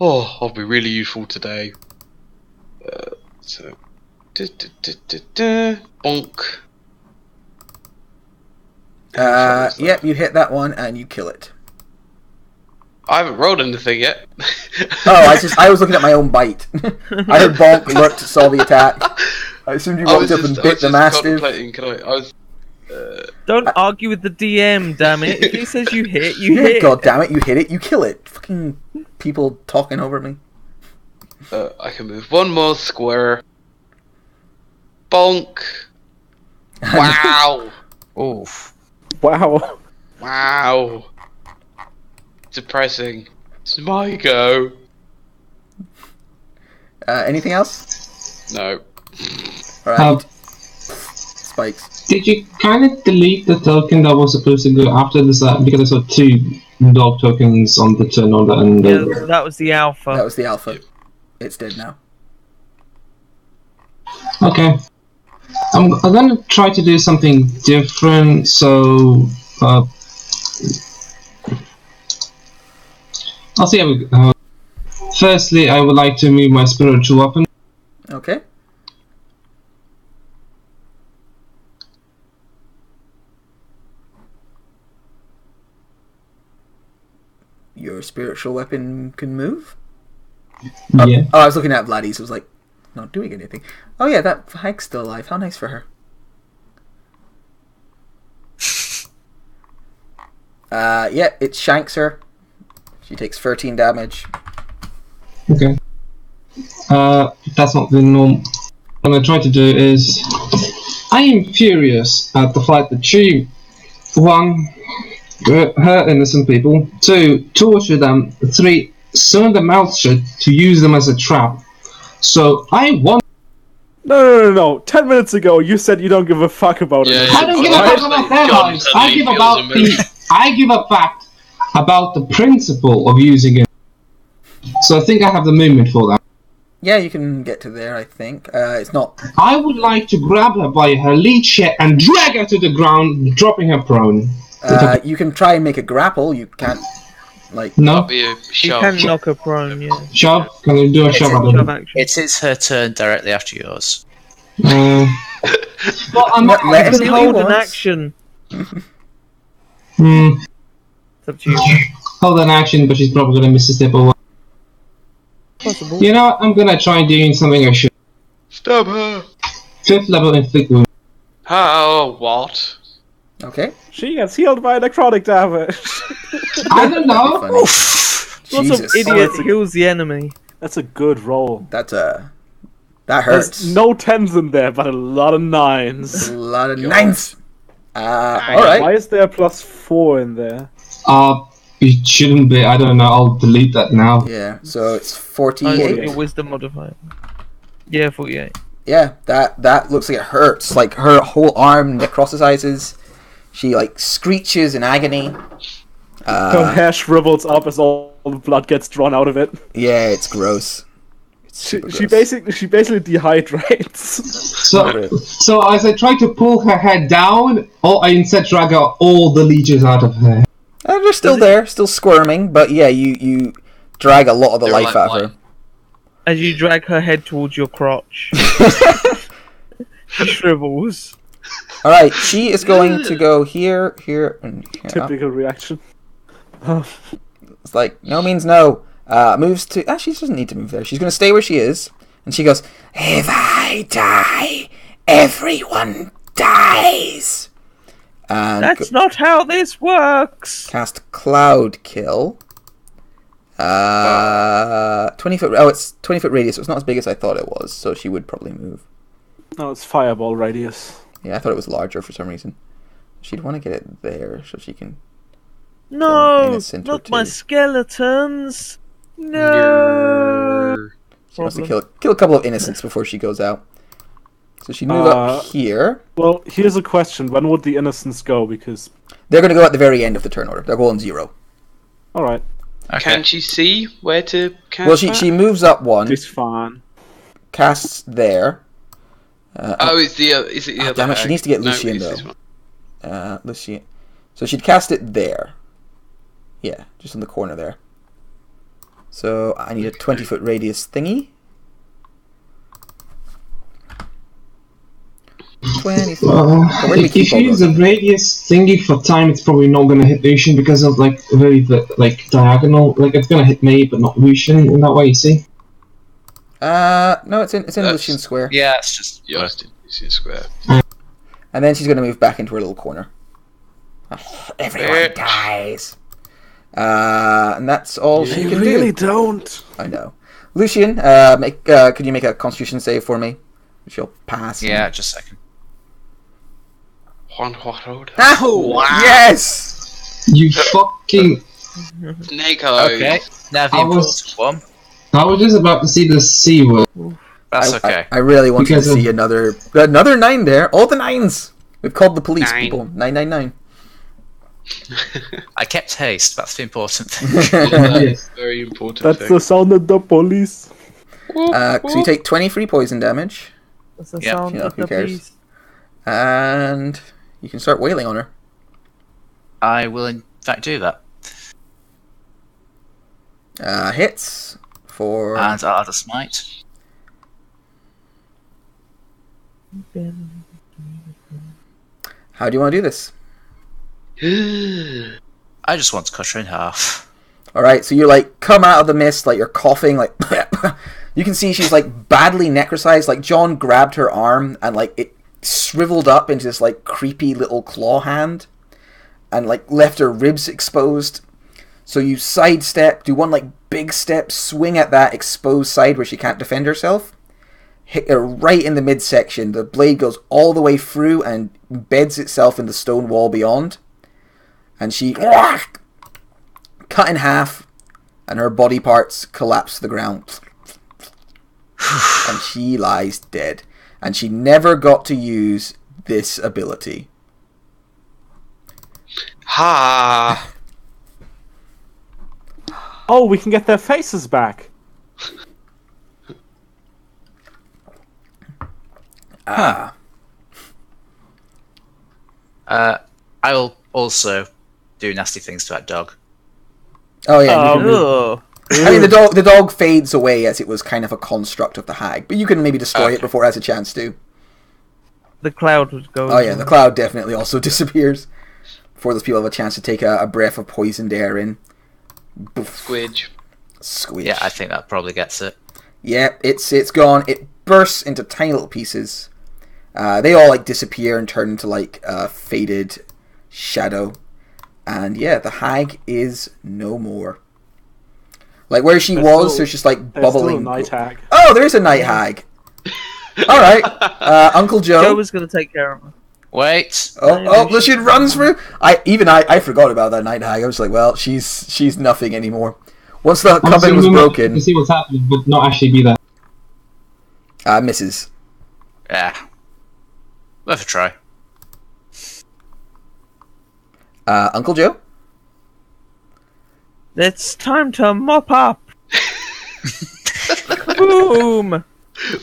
oh, I'll be really useful today. Uh, so, duh, duh, duh, bonk.
Uh, yep, you hit that one and you kill it.
I haven't rolled anything yet.
Oh, I just I was looking at my own bite. I heard bonk, looked, saw the attack. I assumed you walked up
just,
and bit the mastiff.
contemplating, Can I? I was. Uh,
Don't argue with the DM, damn it. If he says you hit, you hit.
God damn it, you hit it, you kill it. Fucking people talking over me.
uh, I can move one more square. Bonk. Wow.
Oof.
Wow.
wow. Depressing. It's my go.
Uh, anything else?
No.
Alright.
Um,
Spikes.
Did you kind of delete the token that was supposed to go after this? Uh, because I saw two dog tokens on the turn order, and
Yeah,
uh,
that was the alpha.
That was the alpha. It's dead now.
okay. I'm, I'm gonna try to do something different. So, uh, I'll see how we go. Uh, firstly, I would like to move my spiritual weapon.
Okay. Your spiritual weapon can move? Oh,
Yeah.
Oh, I was looking at Vladdy's. It was like, not doing anything. Oh, yeah, that hag's still alive. How nice for her. Uh, yeah, it shanks her. She takes 13 damage.
Okay. Uh, that's not the norm. What I'm gonna try to do is, I am furious at the fact that she, one, uh, hurt innocent people, two, torture them, three, sewn their mouths shut to use them as a trap. So I want.
No, no, no, no. Ten minutes ago, you said you don't give a fuck about
Yeah,
it.
yeah.
I don't give a fuck about their
John
lives. I give about the. I give a fact about the principle of using it. So I think I have the movement for that.
Yeah, you can get to there, I think. Uh, it's not.
I would like to grab her by her leech hair and drag her to the ground, dropping her prone.
Uh, you can try and make a grapple. You can't, like.
No?
Be a
You
shove.
can knock her prone, yeah.
Shove? Can you do a
It's
shove at
Shove
her?
action.
It is her turn directly after yours.
Uh, well, I'm not.
Let
You
him
can
do what he
hold an
wants.
action.
Hmm,
It's up to you.
hold an action, but she's probably gonna miss a step away.
Possible.
You know, what? I'm gonna try doing something I should.
Stab her.
Fifth level inflict wound.
How? What?
Okay.
She gets healed by necrotic damage.
I don't know.
Funny.
What
Jesus.
some
Oh,
idiot
a-
heals the enemy?
That's a good roll.
That's a. That hurts.
There's no tens in there, but a lot of nines.
A lot of
God.
nines. Uh,
Nine.
all right.
Why is there a plus four in there?
Uh, It shouldn't be. I don't know. I'll delete that now.
Yeah, so it's
Oh,
48.
your wisdom modifier. Yeah, 48.
Yeah, that that looks like it hurts. Like her whole arm necrosizes. She like screeches in agony.
Her
Uh,
hair shrivels up as all the blood gets drawn out of it.
yeah, it's gross. It's
She,
super
she basically she basically dehydrates.
So, so as I try to pull her head down, oh, I instead drag out all the leeches out of her.
Uh, they're still there, still squirming, but yeah, you you drag a lot of the
They're
life
like
out of her.
As you drag her head towards your crotch, she shrivels.
All right, she is going to go here, here, and here.
Typical reaction.
It's like no means no. Uh, moves to. Ah, she doesn't need to move there. She's going to stay where she is, and she goes. If I die, everyone dies. And
That's not how this works.
cast Cloud Kill. Uh, twenty foot. Oh, it's twenty foot radius. So it's not as big as I thought it was. So she would probably move.
No, it's fireball radius.
Yeah, I thought it was larger for some reason. She'd want to get it there so she can.
No, not my skeletons. No.
She wants to kill kill a couple of innocents before she goes out. So she move
Uh,
up here.
Well, here's a question: When would the innocents go? Because
They're going to go at the very end of the turn order. They're going zero.
all right,
Okay.
Can she see where to cast
Well, she
that?
she moves up one,
it's fine.
casts there. Uh,
Oh, it's the uh, is it the other
damn it, she needs to get
No,
Lucian,
it's
though.
this
uh, let's. So she'd cast it there. Yeah, just in the corner there. So I need a twenty foot radius thingy. Twenty foot.
Uh,
So where do we
if you use
those?
a radius thingy for time, it's probably not going to hit Lucian because of like very like diagonal. Like it's going to hit me, but not Lucian in that way. You see?
Uh, no, it's in it's in
That's-
Lucian Square.
Yeah, it's just
Yeah, it's in Lucian Square.
And then she's going to move back into her little corner. Everyone
Bitch.
dies. Uh, and that's all she
You
can
really
do.
don't.
I know. Lucian, uh, make uh, could you make a Constitution save for me? She'll pass.
yeah. Just a second.
Juan Juan
Oh, yes.
You fucking!
Snake eyes.
Okay. Now the
I was-
one.
I was just about to see the c word.
That's
I,
okay.
I, I really wanted
Because
to
of-
see another another nine there. All the nines. We've called the police
Nine.
people. Nine nine nine.
I kept haste. That's the important thing.
yes.
Very important
That's
thing.
the sound of the police.
uh, so you take twenty-three poison damage,
That's the
Yeah,
sound
you know,
of
who
the
cares?
beast.
and you can start wailing on her.
I will in fact do that,
Uh, hits for
and I'll add a smite.
how do you want to do this?
I just want to cut her in half.
All right, so you're like come out of the mist, like you're coughing, like you can see she's like badly necrosized. Like John grabbed her arm and like it shriveled up into this like creepy little claw hand, and like left her ribs exposed. So you sidestep, do one like big step, swing at that exposed side where she can't defend herself. Hit her right in the midsection. The blade goes all the way through and embeds itself in the stone wall beyond. And she cut in half, and her body parts collapse to the ground. and she lies dead. And she never got to use this ability.
Ha!
Oh, we can get their faces back.
Ah.
Uh, I will also do nasty things to that dog.
Oh yeah.
Um,
can. I mean, the dog the dog fades away as it was kind of a construct of the hag, but you can maybe destroy it before it has a chance to.
The cloud would go.
Oh yeah, the cloud definitely also disappears before those people have a chance to take a, a breath of poisoned air in. Boof,
Squidge.
Yeah, I think that probably gets it.
Yeah, it's it's gone. It bursts into tiny little pieces. Uh, they all like disappear and turn into like a faded shadow. And yeah, the hag is no more. Like where she
There's
was,
still-
there's just like
There's still a
bubbling.
night hag.
Oh, there is a night hag. All right, uh, Uncle Joe.
Joe was going to take care of her.
Wait.
Oh, oh, the shit runs through. I even I, I forgot about that night hag. I was like, well, she's she's nothing anymore. Once the
Honestly,
coven was
we might
broken,
To see what's happening, but not actually be there.
uh, misses.
Yeah. Worth a try.
Uh, Uncle Joe.
It's time to mop up. Boom.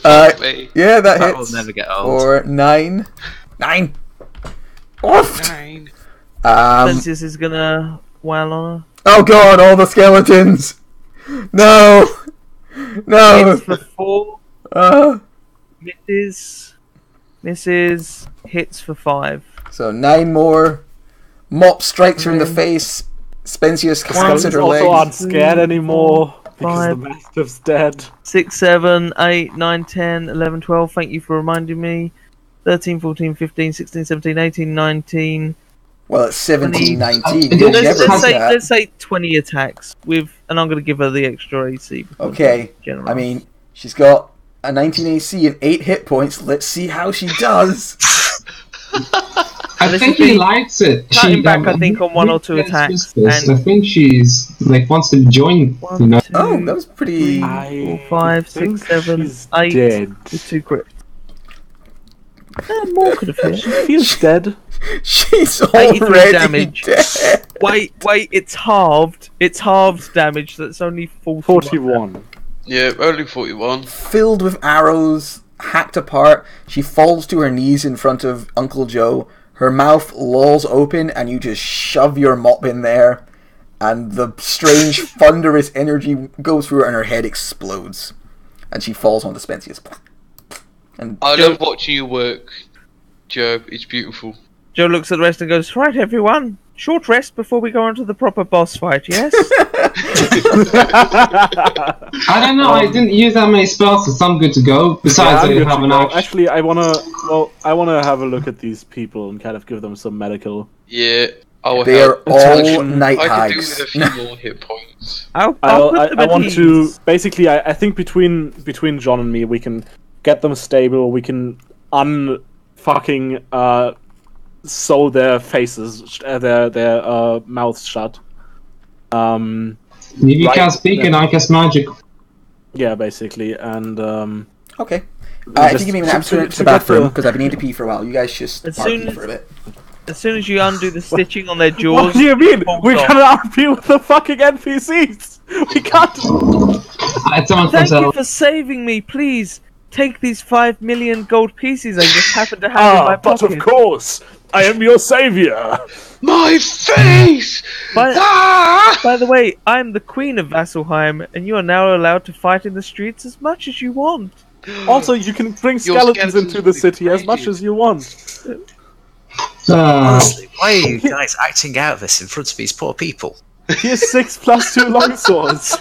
Uh, yeah, that,
That will never get old.
For nine, nine. Oofed.
Nine.
Um,
Celsius is gonna wail on her.
oh god, all the skeletons. No, no.
Hits for four.
Uh,
Misses. Misses. Hits for five.
so nine more. Mop strikes her in the face. Spensius cuts at
Skeletons
her
also
legs.
aren't scared anymore because
five.
the mastiff's dead.
Six, seven, eight, nine, 10, 11, 12. Thank you for reminding me. 13, 14, 15, 16, 17, 18, 19.
Well, it's 17, 19.
Uh,
You
let's-
never
Let's, say,
that.
let's say 20 attacks with, and I'm going to give her the extra AC.
Okay,
General.
I mean, she's got a 19 AC and 8 hit points. Let's see how she does.
I
this
think
is
he likes it.
cutting back,
um,
I think, on one or two attacks, and-
I think she's like wants to join.
One,
You know,
two,
Oh, that was pretty.
I
four, five,
think
six, seven,
dead.
with two crits. Eh, more could have hit.
Feels dead.
She's
83
already
damage.
dead.
Wait, wait, it's halved. It's halved damage. That's only 41.
Forty-one.
Yeah, only 41.
Filled with arrows, hacked apart. She falls to her knees in front of Uncle Joe. Her mouth lolls open, and you just shove your mop in there. And the strange, thunderous energy goes through her, and her head explodes. And she falls onto Spensius. And
I
Joe-
love watching you work, Joe. It's beautiful.
Joe looks at the rest and goes, Right, everyone. Short rest before we go on to the proper boss fight, yes?
I don't know. I um, didn't use that many spells, so some good to go. Besides,
I'm
I
good
have an action.
Actually, I wanna. Well, I wanna have a look at these people and kind of give them some medical.
Yeah, I'll
They're all
Attention.
night
I could do with a few more hit points.
I'll, I'll
I'll, I, I
at
want to basically. I, I think between between John and me, we can get them stable. We can unfucking uh, sew their faces, sh- uh, their their uh, mouths shut. Um,
If you
Right.
can't speak, and I cast magic.
yeah, basically, and um,
Okay. Uh, if
Just
you give me a
to-
minute, I'm just going
to-
to
to
the bathroom because I've been needing to pee for a while. You guys just
As
park
soon as-
for a bit.
As soon as you undo the stitching on their jaws, what
do you mean? We're
off.
gonna RP with the fucking NPCs. We can't.
Someone
Thank
comes
you for saving me. Please take these five million gold pieces I just happen to have in my
Ah, but of course, I am your savior.
My face!
By,
Ah!
by the way, I'm the queen of Vasselheim, and you are now allowed to fight in the streets as much as you want.
Also, you can bring skeletons
skeletons
into the city as
great.
much as you want.
Uh,
Honestly, why are you guys acting out this in front of these poor people?
Here's six plus two longswords.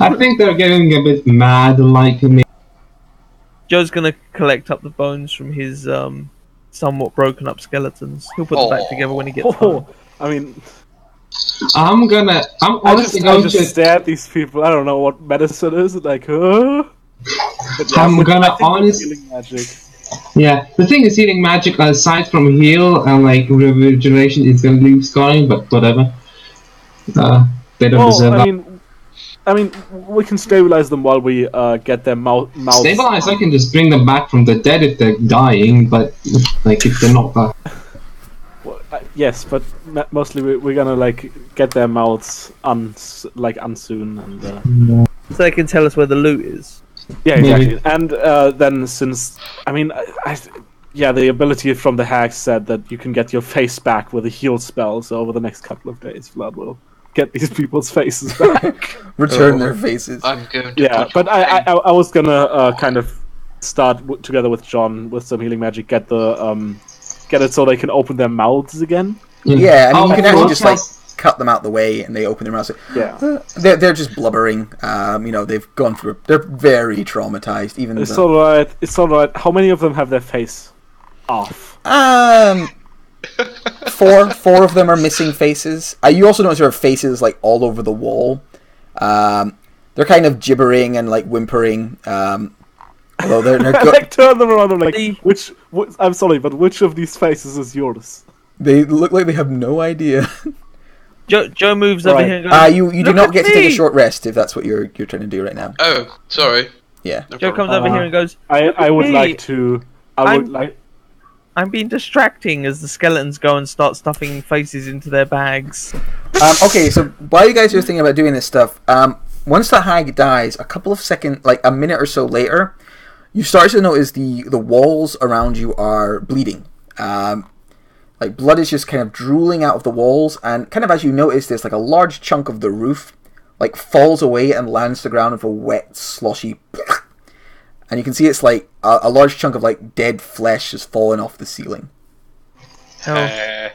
I think they're getting a bit mad, like me.
Joe's gonna collect up the bones from his um, somewhat broken up skeletons. He'll put them back together when he gets home.
Oh, I mean,
I'm gonna. I'm
I
honestly
just, I
going
just
to.
stare at these people. I don't know what medicine is. Like, huh? But
I'm gonna
I think
honest-
healing magic.
Yeah, the thing is, healing magic aside from heal and like regeneration is gonna leave scarring, but whatever. Uh, they don't deserve
Well, I
that.
mean, I mean, we can stabilize them while we uh, get their mouth. mouths.
Stabilize, I can just bring them back from the dead if they're dying, but like if they're not uh,
Well, uh, yes, but ma- mostly we, we're gonna like get their mouths un like unsoon and. Uh,
So they can tell us where the loot is.
Yeah,
Maybe.
exactly. And uh, then since I mean, I, I, yeah, the ability from the hack said that you can get your face back with a heal spell. So over the next couple of days, Vlad will get these people's faces back.
Return their faces.
I'm going to.
yeah, but I, I. I I was gonna uh, kind of start w- together with John with some healing magic, get the um, get it so they can open their mouths again.
Yeah, I mean,
Oh,
you can actually just like
plus-
cut them out the way and they open their mouths.
Yeah,
They're, they're just blubbering. Um, you know, they've gone through. They're very traumatized. Even
it's
though,
all right. It's all right. How many of them have their face off?
um, four four of them are missing faces. Uh, you also notice there are faces like all over the wall. Um, they're kind of gibbering and like whimpering. Um, Although they're, they're go-
like turn them around. I'm like,
The-
which, I'm sorry, but which of these faces is yours?
they look like they have no idea.
Joe, Joe moves over
Right.
here and goes.
Uh, you you do not
at
get to take a short rest if that's what you're you're trying to do right now.
Oh, sorry.
Yeah.
No
Joe
problem.
comes over
Uh,
here and goes.
I, I would
me.
like to. I would
I'm-
like.
I'm being distracting as the skeletons go and start stuffing faces into their bags.
Um, okay, so while you guys are thinking about doing this stuff, um, once the hag dies, a couple of seconds, like a minute or so later, you start to notice the the walls around you are bleeding. Um, like blood is just kind of drooling out of the walls, and kind of as you notice this, like a large chunk of the roof, like falls away and lands to the ground with a wet, sloshy. And you can see it's like a, a large chunk of like dead flesh has fallen off the ceiling.
Hell,
Uh,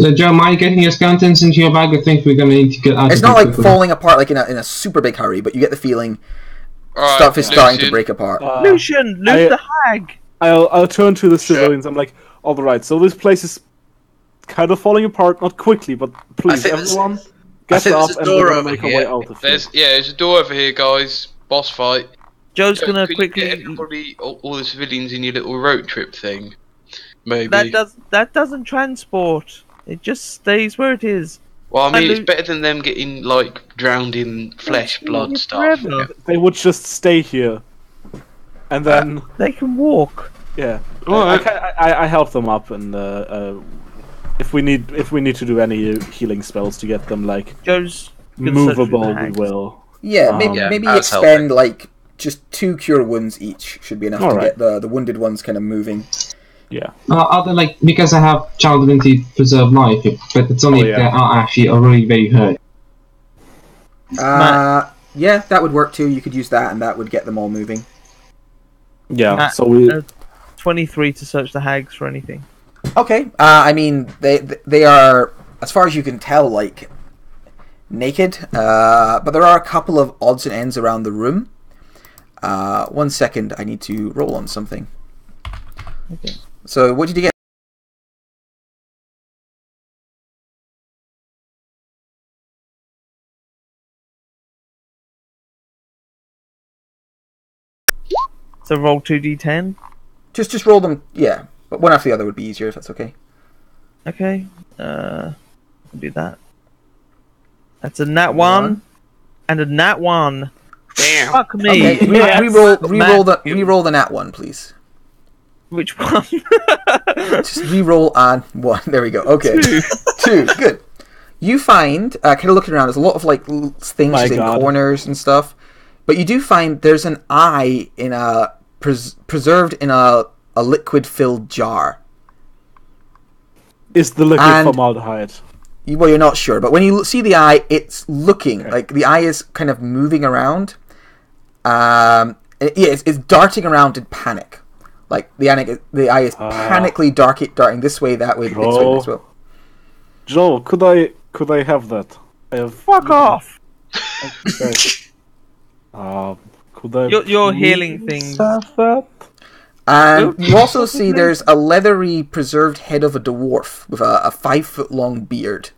So, Joe, mind getting your skeletons into your bag? I think we're gonna need to get out
It's
of
not like
quickly.
falling apart like in a in a super big hurry, but you get the feeling
alright,
stuff is starting to break apart.
Uh,
Lucian, loot
I-
the hag.
I'll I'll turn to the
Sure.
civilians. I'm like, all right. So this place is kind of falling apart, not quickly, but please, everyone, get
think
up
there's a
and
door
we're gonna
over
make our way out of here.
Yeah, there's a door over here, guys. Boss fight.
Joe's
Joe,
gonna
could you
quickly.
get everybody, all, all the civilians in your little road trip thing. Maybe.
That does that doesn't transport. It just stays where it is.
well, I mean,
I
it's better than them getting like drowned in flesh, blood
It's
stuff.
forever.
They would just stay here, and then
They can walk.
yeah,
Alright.
I, ca- I I help them up, and uh, uh, if we need if we need to do any healing spells to get them like
Joe's gonna search through the
movable, we will.
Yeah,
Um,
maybe
Yeah,
maybe
that's
expend like just two cure wounds each should be enough to
Alright.
get the the wounded ones kind of moving.
Yeah.
Uh, are they like because I have channel divinity preserve life, but it's only
Oh,
if they are actually already very hurt.
Uh, yeah, that would work too. You could use that, and that would get them all moving.
Yeah.
Matt,
so we
uh, Twenty-three to search the hags for anything.
Okay. Uh, I mean, they they are as far as you can tell, like naked. Uh, but there are a couple of odds and ends around the room. Uh, one second, I need to roll on something.
Okay.
So, what did you get?
So roll two d10.
Just just roll them. Yeah, but one after the other would be easier if that's okay.
Okay. Uh, I'll do that. That's a nat one,
One.
and a nat one.
Damn.
Fuck me.
Okay, re-
Matt,
re-roll, re-roll the
Matt,
re-roll the nat one, please.
Which one?
Just re-roll on one. There we go. Okay,
Two.
two. Good. You find, uh, kind of looking around, there's a lot of like things
My
in
God.
corners and stuff, but you do find there's an eye in a pres- preserved in a a liquid-filled jar.
is the liquid
And-
formaldehyde.
You, well, you're not sure, but when you see the eye, it's looking
Okay.
like the eye is kind of moving around. Um, it- yeah, it's, it's darting around in panic. Like the eye, the eye is
Ah.
panically dark, darting this way, that way, this way,
Draw.
this way.
Joe, could I could I have that? I have.
Fuck off.
Okay. Um, could I?
Your- your
please
healing thing.
Have that?
And you also see there's a leathery, preserved head of a dwarf with a, a five foot long beard.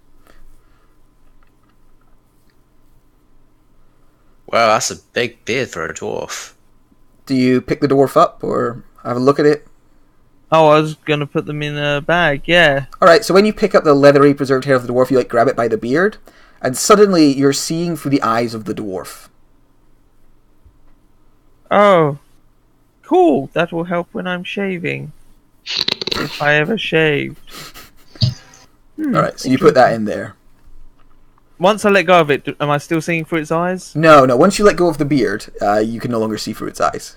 Wow, that's a big beard for a dwarf.
Do you pick the dwarf up or have a look at it?
Oh, I was gonna put them in a bag. Yeah.
All right, so when you pick up the leathery, preserved head of the dwarf, you like grab it by the beard, and suddenly you're seeing through the eyes of the dwarf.
Oh, cool. That will help when I'm shaving. If I ever shaved. Hmm,
All right, so you put that in there.
Once I let go of it, am I still seeing through its eyes?
No, no. Once you let go of the beard, uh, you can no longer see through its eyes.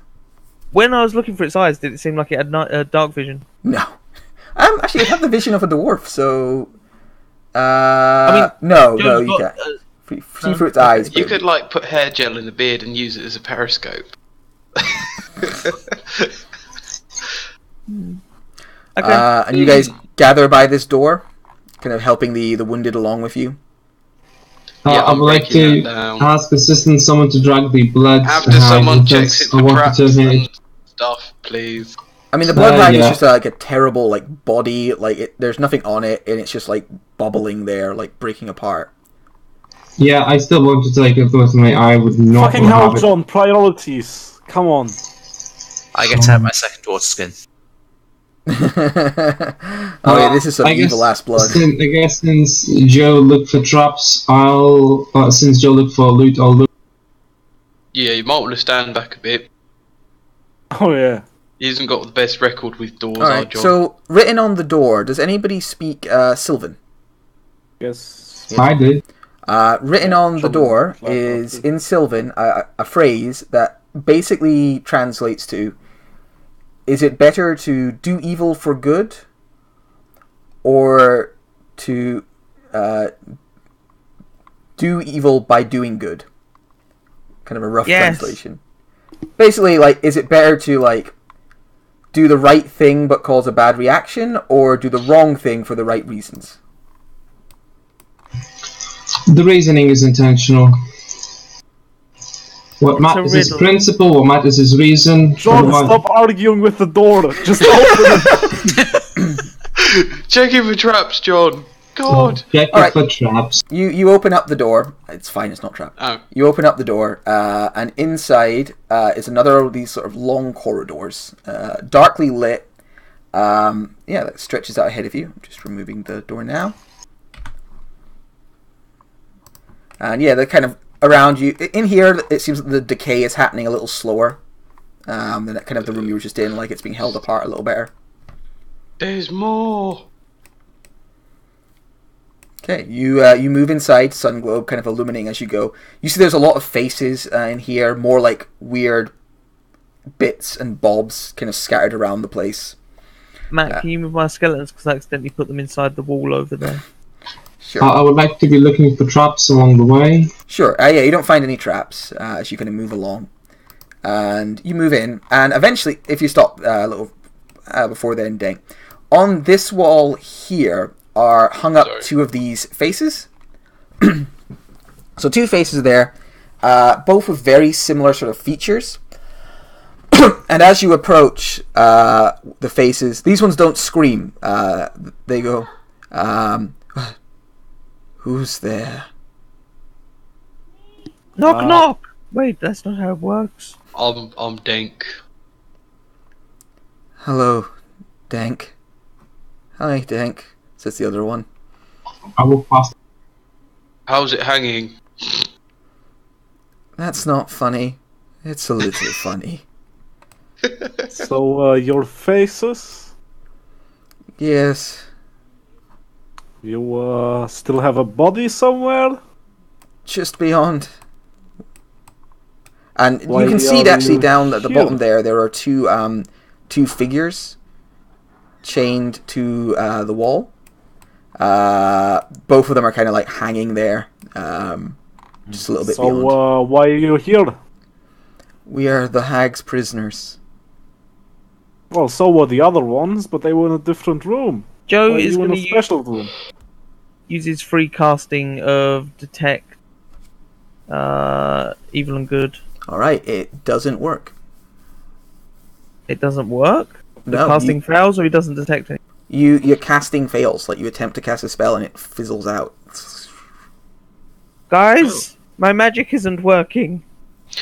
When I was looking for its eyes, did it seem like it had ni- uh, dark vision?
No. Um, actually, I have the vision of a dwarf, so. Uh,
mean,
no,
Joe's
no, you
got,
can't.
uh,
See through its
okay.
eyes.
You
but-
could like put hair gel in the beard and use it as a periscope.
okay.
Uh, and you guys gather by this door, kind of helping the, the wounded along with you.
Uh,
Yeah,
I
I'm
would like
breaking
to
that down.
ask assistant someone to drag the blood
After
behind
someone
because
checks it
I
for
want
traps
to turn
and stuff, please.
I mean, the blood
Uh,
bag is
yeah.
just uh, like a terrible like body. Like it, there's nothing on it, and it's just like bubbling there, like breaking apart.
Yeah, I still want to take it with me. I would not
Fucking hell,
have it.
John! Priorities. Come on.
I get to have my second water skin.
oh yeah, this is some
I guess
evil ass blood.
Since, I guess since Joe looked for traps, I'll. Uh, since Joe looked for loot, I'll look.
Yeah, you might want to stand back a bit.
Oh yeah.
He hasn't got the best record with doors,
All
our
right.
John.
So written on the door. Does anybody speak uh, Sylvan?
Yes.
I did.
Uh, written on the door is in Sylvan a, a phrase that basically translates to: Is it better to do evil for good, or to uh, do evil by doing good? Kind of a rough
Yes.
translation. Basically, like, is it better to like do the right thing but cause a bad reaction, or do the wrong thing for the right reasons?
The reasoning is intentional. What matters is
riddle.
principle, what matters is reason.
John, stop arguing with the door. Just open it.
Checking for traps, John. God.
Check
Alright.
for traps.
You you open up the door. It's fine. It's not trapped.
Oh.
You open up the door, uh, and inside uh, is another of these sort of long corridors, uh, darkly lit. Um, yeah, that stretches out ahead of you. I'm just removing the door now. And yeah, they're kind of around you. In here, it seems that the decay is happening a little slower um, than kind of the room you were just in. Like it's being held apart a little better.
There's more.
Okay, you uh, you move inside Sun Globe, kind of illuminating as you go. You see there's a lot of faces uh, in here, more like weird bits and bobs kind of scattered around the place.
Matt,
Yeah.
can you move my skeletons because I accidentally put them inside the wall over there.
Sure,
I I would like to be looking for traps along the way.
sure. Uh, yeah, you don't find any traps uh, as you kind of move along, and you move in, and eventually, if you stop uh, a little uh, before then, Dang, on this wall here are hung up
Sorry.
two of these faces. so two faces there, uh, both with very similar sort of features. and as you approach uh, the faces, these ones don't scream. Uh, they go, um, "Who's there?"
Knock,
Uh,
knock! Wait, that's not how it works.
I'm I'm Denk.
Hello, Dank. Hi, Dank. Says the other one.
I walk past.
How's it hanging?
That's not funny. It's a little funny.
so uh, your faces.
Yes.
You uh, still have a body somewhere?
just beyond. And
Why
you can see it actually down at the
here?
bottom there. There are two um, two figures chained to uh, the wall. Uh, both of them are kind of like hanging there, um, just a little bit
So
beyond.
uh, why are you here?
we are the hag's prisoners.
Well, so were the other ones, but they were in a different room.
Joe
Why
is
you in
going
a
to use,
room?
use his free casting of detect uh, evil and good.
All right, it doesn't work.
It doesn't work. The
No,
casting
you,
fails, or he doesn't detect it.
you your casting fails. Like you attempt to cast a spell and it fizzles out.
Guys, my magic isn't working.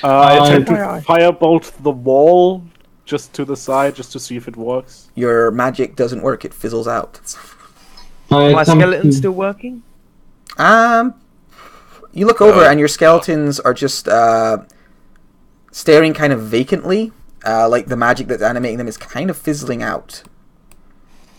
Uh, I attempt to firebolt the wall just to the side, just to see if it works.
Your magic doesn't work. It fizzles out.
I
My
attempt
skeleton's
to-
still working.
Um, you look over
Uh,
and your skeletons are just uh, staring kind of vacantly. Uh, like the magic that's animating them is kind of fizzling out.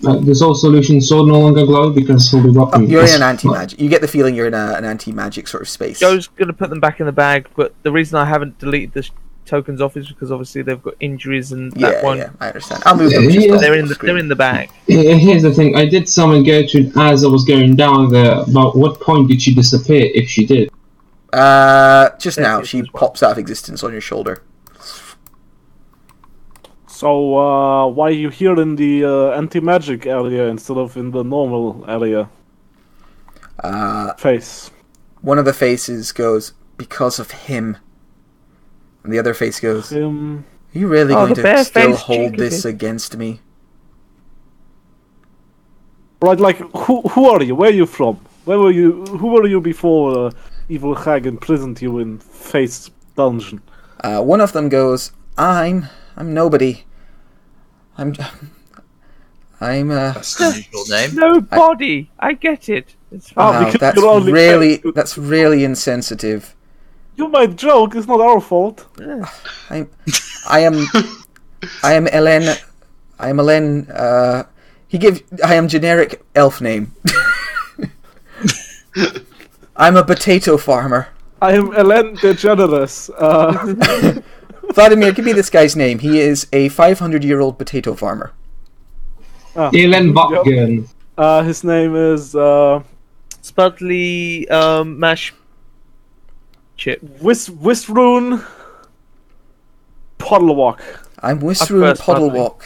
Uh, does all solution sword no longer glow because he'll be
Oh, you're in an anti-magic. You get the feeling you're in a, an anti-magic sort of space.
Joe's going to put them back in the bag, but the reason I haven't deleted the sh- tokens off is because obviously they've got injuries and that
yeah,
one.
yeah, I understand. I'll move them.
Yeah,
just
They're in the
screen.
they're in the bag.
Here- Here's the thing. I did summon Gertrude as I was going down there. But what point did she disappear? If she did,
Uh, just
There
now
she is
she
as well.
pops out of existence on your shoulder.
So uh, why are you here in the uh, anti-magic area instead of in the normal area?
Uh,
Face.
one of the faces goes because of him, and the other face goes, "Are
Um,
you really
Oh,
going to still hold this
it.
against me?"
right, like who who are you? Where are you from? Where were you? Who were you before uh, Evil Hag imprisoned you in Face Dungeon?
Uh, one of them goes, "I'm I'm nobody. I'm. I'm. Uh,
That's an unusual name.
No body. I get it. It's
Oh,
fine.
wow, that's really.
playing-
That's really insensitive.
You might joke. It's not our fault.
I'm. I am. I am Elen. I am Elen. Uh, he gave. I am generic elf name. I'm a potato farmer.
I am Elen DeGeneres. Uh,
Vladimir, give me this guy's name. He is a 500 year old potato farmer.
Elen Buckgun.
uh, his name is uh,
Spudley um, mash chip.
Wis Wisrune Puddlewalk.
I'm Wisrune
first, Bradley.
Puddlewalk.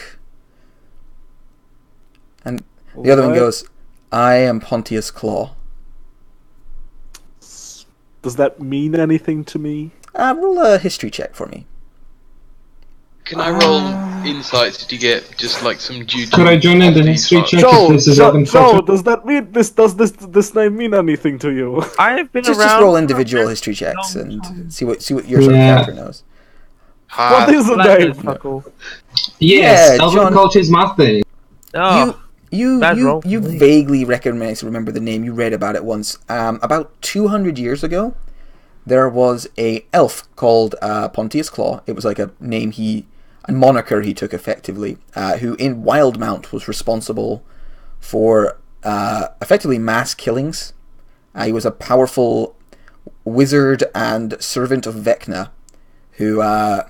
And the other one goes, I am Pontius Claw.
Does that mean anything to me?
Uh, roll a history check for me.
Can I roll insights to get just like some due
Could I join in the history check if
Joe,
this is
Joe,
open
Joe, does that mean this? Does this this name mean anything to you?
I have been
Just,
around.
just roll individual history checks and see what see what your sort of
Yeah.
character knows.
what is the
Black
name?
is fuckle.
Yes,
Yeah,
Elven
John-
culture is my thing.
Oh,
You
Bad
you you vaguely recognize remember the name you read about it once. Um, about two hundred years ago, there was a elf called uh, Pontius Claw. It was like a name he a moniker he took effectively, uh, who in Wildemount was responsible for uh, effectively mass killings. Uh, he was a powerful wizard and servant of Vecna, who uh,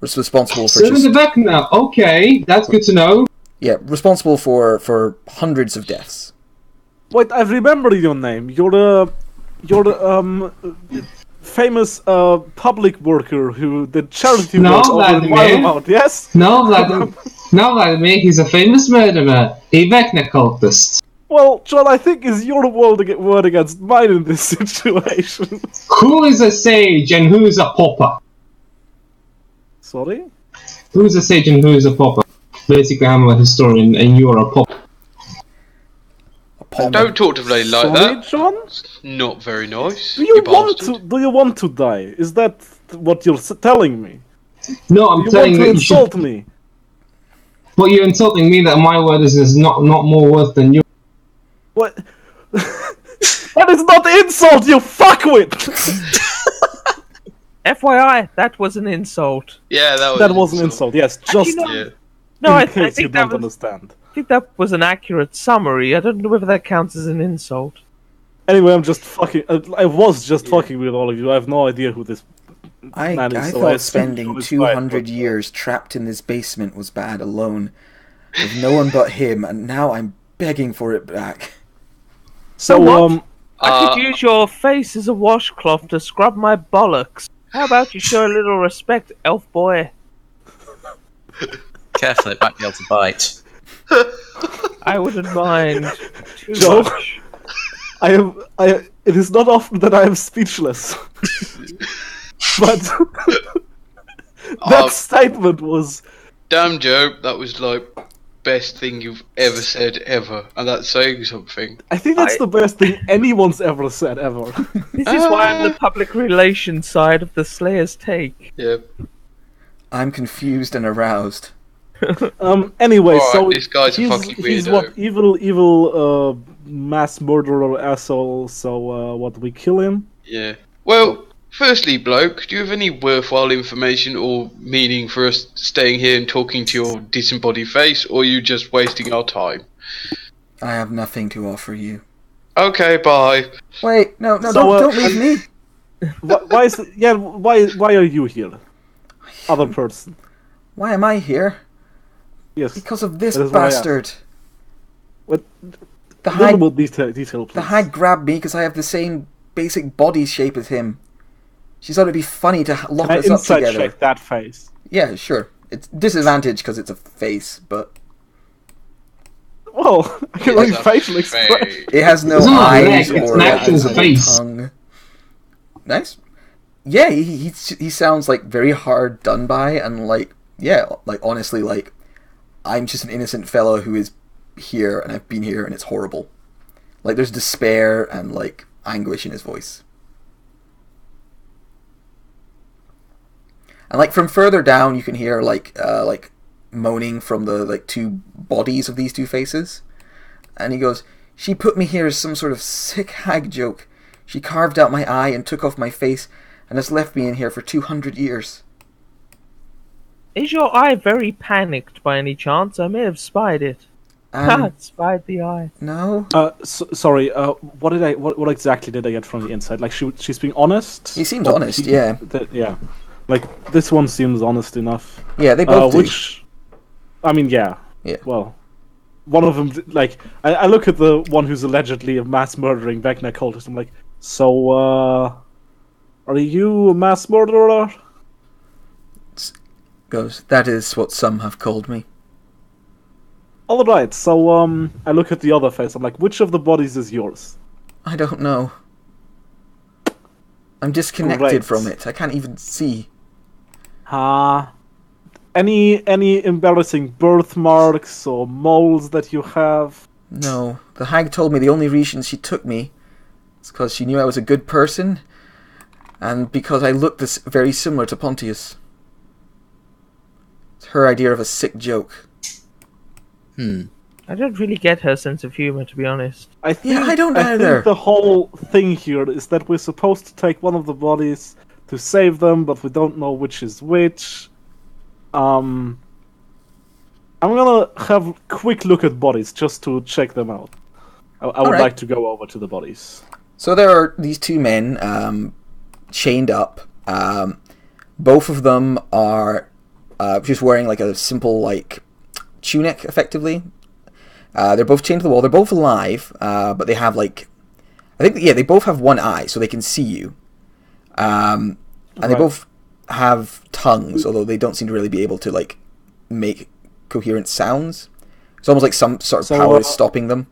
was responsible for
Servant
just
of Vecna. Okay, that's good to know.
yeah responsible for for hundreds of deaths.
Wait, I remember your name. You're the you're the um famous uh public worker who did charity
No,
work over. Wildemount. Yes.
No, Vladimir. no, Vladimir. He's a famous murderer, a Vecna cultist.
Well, John, I think it's your word ag- word against mine in this situation.
Who is a sage and who is a pauper?
Sorry.
Who's a sage and who is a pauper? Basically, I'm a historian and you are a pauper.
Palmer.
Don't talk to Vlad like
Sorry,
that.
John.
Not very nice.
Do you, want
bastard.
to? Do you want to die? Is that what you're s- telling me?
No, I'm
You
telling
want to
you, you should,
insult me?
but you're insulting me that my word is, is not not more worth than yours.
What? that is not insult, you fuckwit!
FYI, that was an insult.
Yeah, that was.
that was an insult. Yes, just
no.
Yeah.
No,
in
I, I
case you
think that
don't
was,
understand.
I think that was an accurate summary. I don't know whether that counts as an insult.
Anyway, I'm just fucking. I, I was just fucking with all of you. I have no idea who this.
I,
Man,
I
so
thought
assumed
spending 200
fine, but-
years trapped in this basement was bad alone, with no one but him, and now I'm begging for it back.
So,
what?
um,
I
Uh,
could use your face as a washcloth to scrub my bollocks. How about you show a little respect, elf boy?
Careful, it might be able to bite.
I wouldn't mind too
Joe?
much.
I am. I. It is not often that I am speechless, but that
Oh.
statement was.
Damn, Joe, that was like best thing you've ever said ever, and that's saying something.
I think that's
I-
the best thing anyone's ever said ever.
This is why I'm the public relations side of the Slayer's take.
Yeah.
I'm confused and aroused.
Um. Anyway,
Alright,
so
this guy's a
he's,
fucking
he's what evil, evil, uh, mass murderer asshole. So uh, what? We kill him?
Yeah. Well, firstly, bloke, do you have any worthwhile information or meaning for us staying here and talking to your disembodied face, or are you just wasting our time?
I have nothing to offer you.
Okay, bye.
Wait, no, no,
So,
don't,
uh,
don't leave me.
why, why is? Yeah. Why? Why are you here? Other person.
Why am I here?
Yes.
Because of this
That is why I asked.
bastard.
What?
The
Little
hag,
more detail, detail, please.
the hag grabbed me because I have the same basic body shape as him. She thought it'd be funny to h- lock
Can I
us up
inside
together.
check that face?
Yeah, sure. It's disadvantage because it's a face, but
Well, oh, I can
It's
read
a
facial expression.
it has no
It's not a
eyes
leg, it's
or
an
a
face.
tongue. Nice. Yeah, he, he he sounds like very hard done by, and like yeah, like honestly, like I'm just an innocent fellow who is here, and I've been here, and it's horrible. Like there's despair and like anguish in his voice. And like from further down, you can hear like uh, like moaning from the like two bodies of these two faces. And he goes, She put me here as some sort of sick hag joke. She carved out my eye and took off my face and has left me in here for 200 years.
Is your eye very panicked by any chance? I may have spied it. Ha!
Um,
spied the eye.
no?
Uh, so, sorry. Uh, what did I? What, what exactly did I get from the inside? Like she, she's being honest.
He seems
Or
honest,
he-
yeah.
that- yeah. Like this one seems honest enough.
Yeah, they
Uh,
both do.
I mean, yeah.
Yeah.
Well, one of them, like, I, I look at the one who's allegedly a mass murdering Vecna cultist. I'm like, so, uh, are you a mass murderer?
Goes, That is what some have called me.
All right. So, um, I look at the other face. I'm like, which of the bodies is yours?
I don't know. I'm disconnected
Great.
from it. I can't even see.
Ah. any any embarrassing birthmarks or moles that you have?
No. The hag told me the only reason she took me is because she knew I was a good person and because I looked this very similar to Pontius. It's her idea of a sick joke.
Hmm.
I don't really get her sense of humor, to be honest.
I think,
I don't
I
either.
think the whole thing here is that we're supposed to take one of the bodies to save them, but we don't know which is which. Um, I'm gonna have a quick look at bodies just to check them out. I, I would
Alright.
like to go over to the bodies.
So there are these two men um, chained up. Um, both of them are uh, just wearing like a simple like tunic, effectively. Uh, they're both chained to the wall. They're both alive, uh, but they have like I think yeah they both have one eye, so they can see you. Um, and they both have tongues, although they don't seem to really be able to like make coherent sounds. It's almost like some sort of
So,
power
uh,
is stopping them.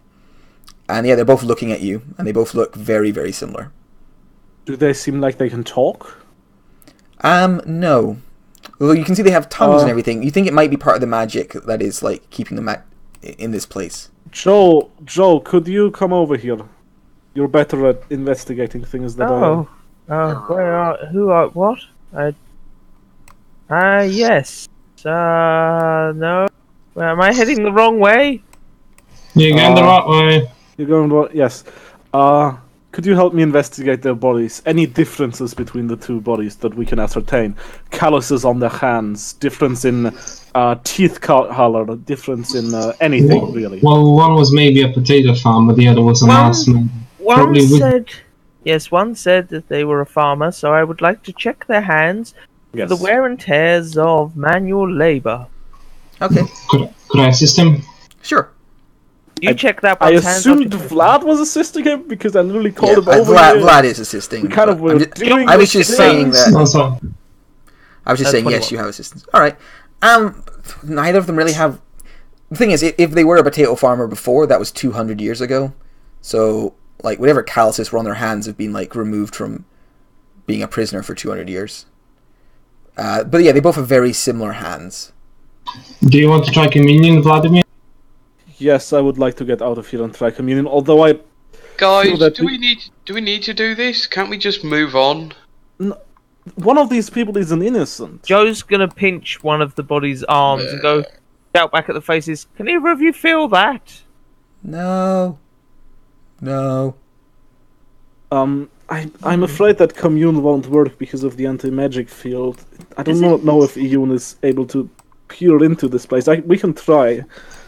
And yeah, they're both looking at you, and they both look very, very similar.
Do they seem like they can talk?
Um, no. Although you can see they have tongues and
Uh,
everything, you think it might be part of the magic that is like keeping them at, in this place.
Joe, Joe, could you come over here? You're better at investigating things than I am.
Oh, oh, where are who are what? I, ah, yes. Uh, no. Well, am I heading the wrong way?
You're going the
Uh,
right way.
You're going to yes. Uh, could you help me investigate their bodies? Any differences between the two bodies that we can ascertain? Calluses on their hands, difference in uh, teeth co- color, difference in uh, anything really.
Well, one was maybe a potato farmer, the other was a
Well-
mass man.
One
Probably would-
said, yes, one said that they were a farmer, so I would like to check their hands
Yes.
for the wear and tears of manual labor.
Okay,
Could, could I assist him?
sure.
You
I-
check that
I assumed Vlad was assisting him because I literally
Yeah,
called him
uh,
over
Vlad,
here.
Vlad is assisting.
We kind of were
I'm
doing
I was just
thing.
saying that.
Sorry.
I was just
Uh,
saying,
21.
yes, you have assistance. All right. Um, neither of them really have. The thing is, if they were a potato farmer before, that was 200 years ago. So, like, whatever calluses were on their hands have been, like, removed from being a prisoner for 200 years. Uh, but yeah, they both have very similar hands.
Do you want to try communion, Vladimir?
Yes, I would like to get out of here and try communion. Although I,
Guys, do
we-
we need do we need to do this? Can't we just move on?
one of these people is an innocent.
Joe's gonna pinch one of the body's arms and go shout back at the faces. Can either of you feel that?
No. No.
Um, I, I'm afraid that commune won't work because of the anti-magic field. I do not know if Eun is able to peer into this place. I, we can try.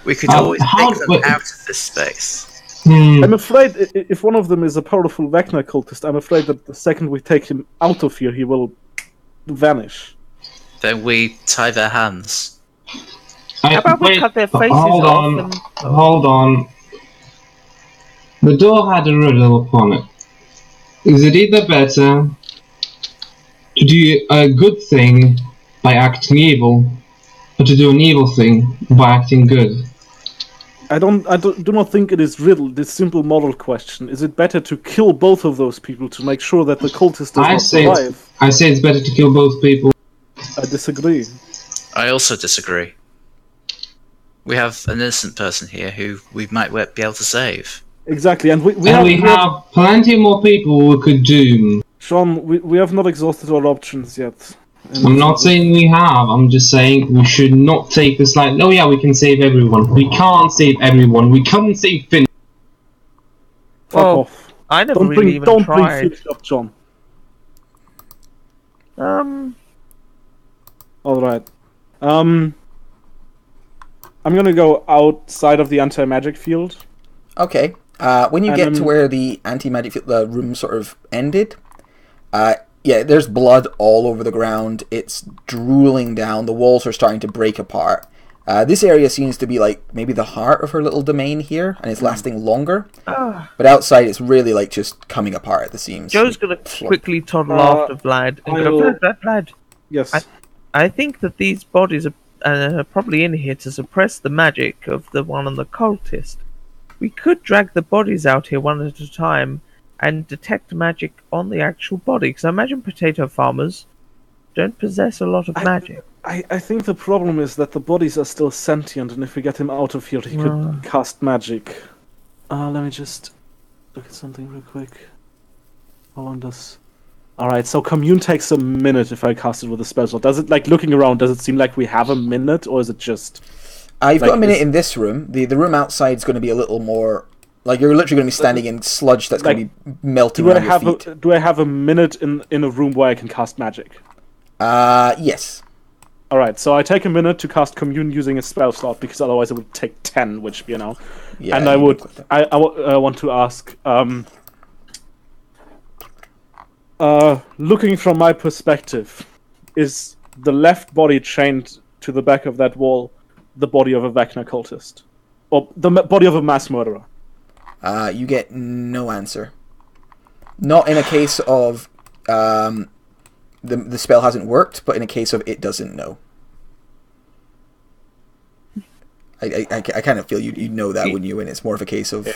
We could
Uh,
always
how-
take them
wait.
out of this space.
Hmm.
I'm afraid i- i- if one of them is a powerful Vecna cultist, I'm afraid that the second we take him out of here, he will vanish.
Then we tie their hands.
I,
How about we cut their faces
hold
off
on,
and-
hold on. The door had a riddle upon it. Is it either better to do a good thing by acting evil, or to do an evil thing by acting good?
I don't. I do, do not think it is riddled. This simple moral question: Is it better to kill both of those people to make sure that the cultist does
I
not
say, it's,
survive?
I say it's better to kill both people.
I disagree.
I also disagree. We have an innocent person here who we might be able to save.
Exactly, and we, we
and
have,
we have plenty more people we could doom.
Sean. We, we have not exhausted our options yet.
I'm not saying we have. I'm just saying we should not take this like, oh yeah, we can save everyone. We can't save everyone. We couldn't save Finn.
Fuck
Well,
off.
I never
Don't
really
bring,
even
don't
tried.
bring Felix up, John.
Um,
Alright. Um. I'm gonna go outside of the anti magic field.
Okay. Uh, when you
And,
get to
um,
where the anti-magic field, the room sort of ended, uh, yeah, there's blood all over the ground. It's drooling down. The walls are starting to break apart. Uh, this area seems to be like maybe the heart of her little domain here, and it's
Hmm.
lasting longer.
ah,
But outside, it's really like just coming apart at the seams.
Joe's gonna
Flo-
quickly toddle
Uh,
after Vlad and
I
go, Vlad, Vlad, Vlad.
Yes.
I- I think that these bodies are uh, probably in here to suppress the magic of the one on the cultist. We could drag the bodies out here one at a time and detect magic on the actual body. Because I imagine potato farmers don't possess a lot of
I-
magic.
I, I think the problem is that the bodies are still sentient, and if we get him out of here, he could
Ah.
cast magic. Uh, let me just look at something real quick. How long does? All right, so commune takes a minute if I cast it with a spell slot. Does it like looking around? Does it seem like we have a minute, or is it just?
Uh, you've got a minute
this-
in this room. The the room outside is going to be a little more like you're literally going to be standing in sludge that's going to be melting
Do I have a, do I have a minute in in a room where I can cast magic?
Uh, yes.
All right, so I take a minute to cast commune using a spell slot because otherwise it would take ten, which you know.
Yeah.
and I would,
like.
I, I w- uh, want to ask, um, uh, looking from my perspective, is the left body chained to the back of that wall the body of a Vecna cultist, or the body of a mass murderer?
Uh, you get no answer. Not in a case of um, the the spell hasn't worked, but in a case of it doesn't know. I, I, I, I kind of feel you you know that when you when it's more of a case of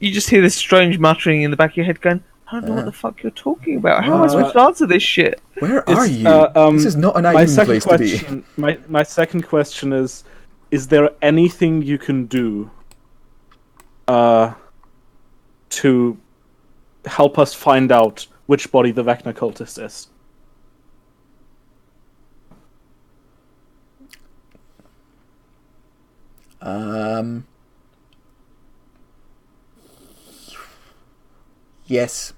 You just hear this strange muttering in the back of your head going, I don't know what the fuck you're talking about. How am I
Uh,
supposed to answer this shit?
where are you?
uh, um,
this is not an ideal
second
place to be.
my my second question is: Is there anything you can do, uh, to help us find out which body the Vecna cultist is?
Um. Yes.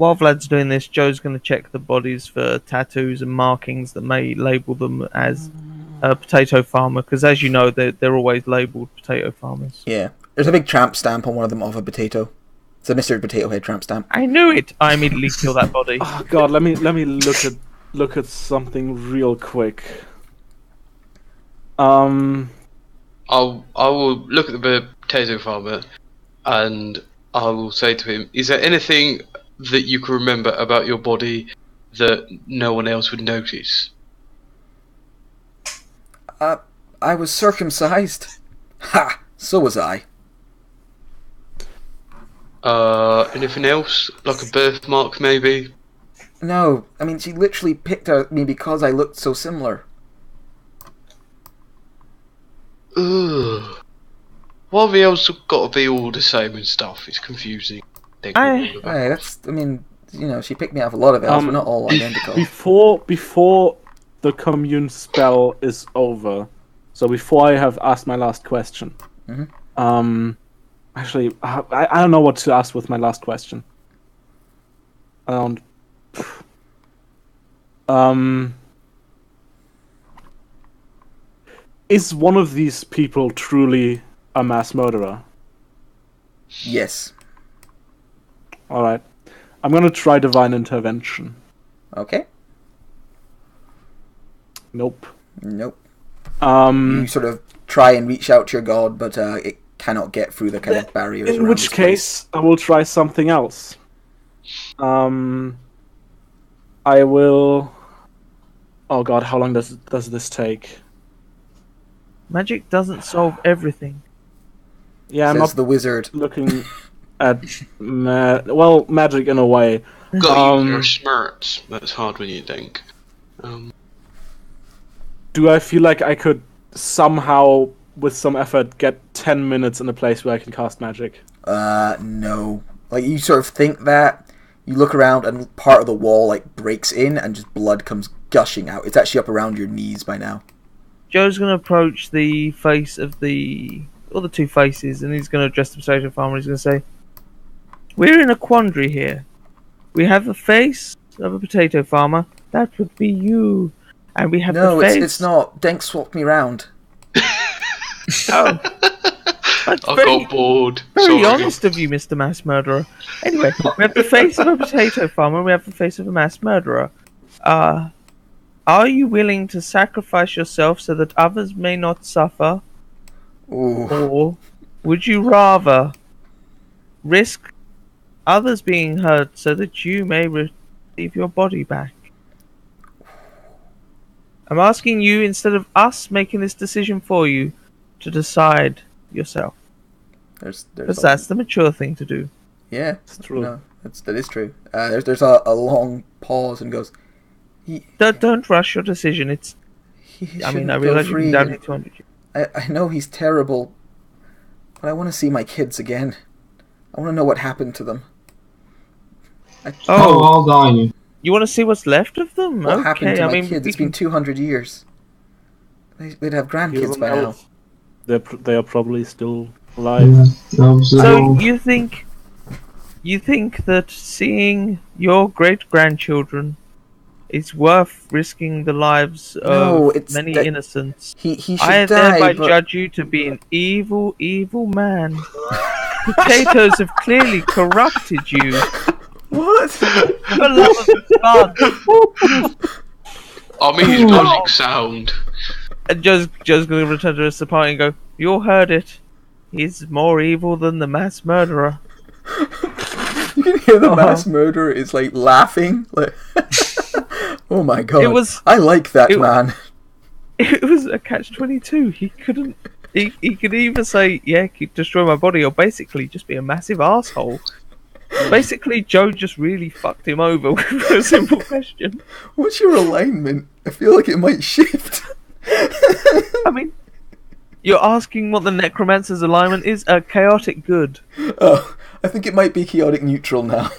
While Vlad's doing this, Joe's going to check the bodies for tattoos and markings that may label them as a potato farmer, because as you know, they're, they're always labelled potato farmers.
Yeah. There's a big tramp stamp on one of them of a potato. It's a Mr. Potato Head tramp stamp.
I knew it! I immediately kill that body.
Oh God, let me let me look at look at something real quick. Um,
I'll I will look at the potato farmer, and I will say to him, "Is there anything that you can remember about your body that no one else would notice?"
Uh, I was circumcised. Ha! So was I.
Uh, anything else, like a birthmark, maybe?
No, I mean, she literally picked at me because I looked so similar.
Ugh. Why have the elves got to be all the same and stuff? It's confusing. Think
I-
all
Hey, that's, I mean, you know, she picked me out of a lot of elves.
Um,
We're not all identical.
before before the commune spell is over, so before I have asked my last question,
Mhm.
um, actually, I, I don't know what to ask with my last question. I don't. Um, is one of these people truly a mass murderer?
Yes.
All right, I'm gonna try divine intervention.
Okay.
Nope.
Nope.
Um,
You sort of try and reach out to your god, but uh, it cannot get through the kind of barriers.
In which
this place.
case, I will try something else. Um, I will. Oh god, how long does does this take?
Magic doesn't solve everything.
Yeah, I'm
says
not
the wizard.
looking at ma- well magic in a way.
Got
Um,
you your smarts. That's hard when you think. Um,
Do I feel like I could somehow, with some effort, get ten minutes in a place where I can cast magic?
Uh, no. Like you sort of think that, you look around and part of the wall like breaks in and just blood comes gushing out. It's actually up around your knees by now.
Joe's going to approach the face of the, or the two faces, and he's going to address the potato farmer. He's going to say, "We're in a quandary here. We have the face of a potato farmer. That would be you, and we have
No,
the
it's
face.
it's not. Denk swapped me round.
Oh. That's
I
very,
got bored.
very
Sorry.
honest of you, Mr. Mass Murderer. Anyway, we have the face of a potato farmer. and We have the face of a mass murderer. Uh, are you willing to sacrifice yourself so that others may not suffer?
Ooh.
Or would you rather risk others being hurt so that you may receive your body back? I'm asking you instead of us making this decision for you to decide yourself.
There's there's
Because
a-
that's the mature thing to do.
yeah,
It's true.
no, that's that is true. Uh, there's there's a, a long pause and goes. He,
Don't, don't rush your decision. It's.
he
I mean, I realize you've
free.
been down here 200 years.
I, I know he's terrible, but I want to see my kids again. I want to know what happened to them. I,
Oh, oh. I'll die you.
You want to see what's left of them?
what
okay,
happened to
I
my
mean,
kids?
we
It's been
can-
200 years. They, they'd have grandkids by now.
They're pr- they are probably still alive.
Yeah.
So you think, you think that seeing your great grandchildren is worth risking the lives
No,
of
it's
many
that-
innocents?
He he should
I
die.
thereby
but-
judge you to be an evil, evil man. Potatoes have clearly corrupted you.
What?
For love of God.
I mean, his logic sound.
And Joe's, Joe's going to return to his party and go, You all heard it. He's more evil than the mass murderer.
You can hear the
Uh-huh.
mass murderer is like laughing. Like, oh my god!
It was-
I like that
it-
man.
It was a catch 22. He couldn't. He, he could either say, Yeah, keep destroy my body, or basically just be a massive asshole. Basically, Joe just really fucked him over with a simple question.
What's your alignment? I feel like it might shift.
I mean, you're asking what the necromancer's alignment is? A chaotic good.
oh, I think it might be chaotic neutral now.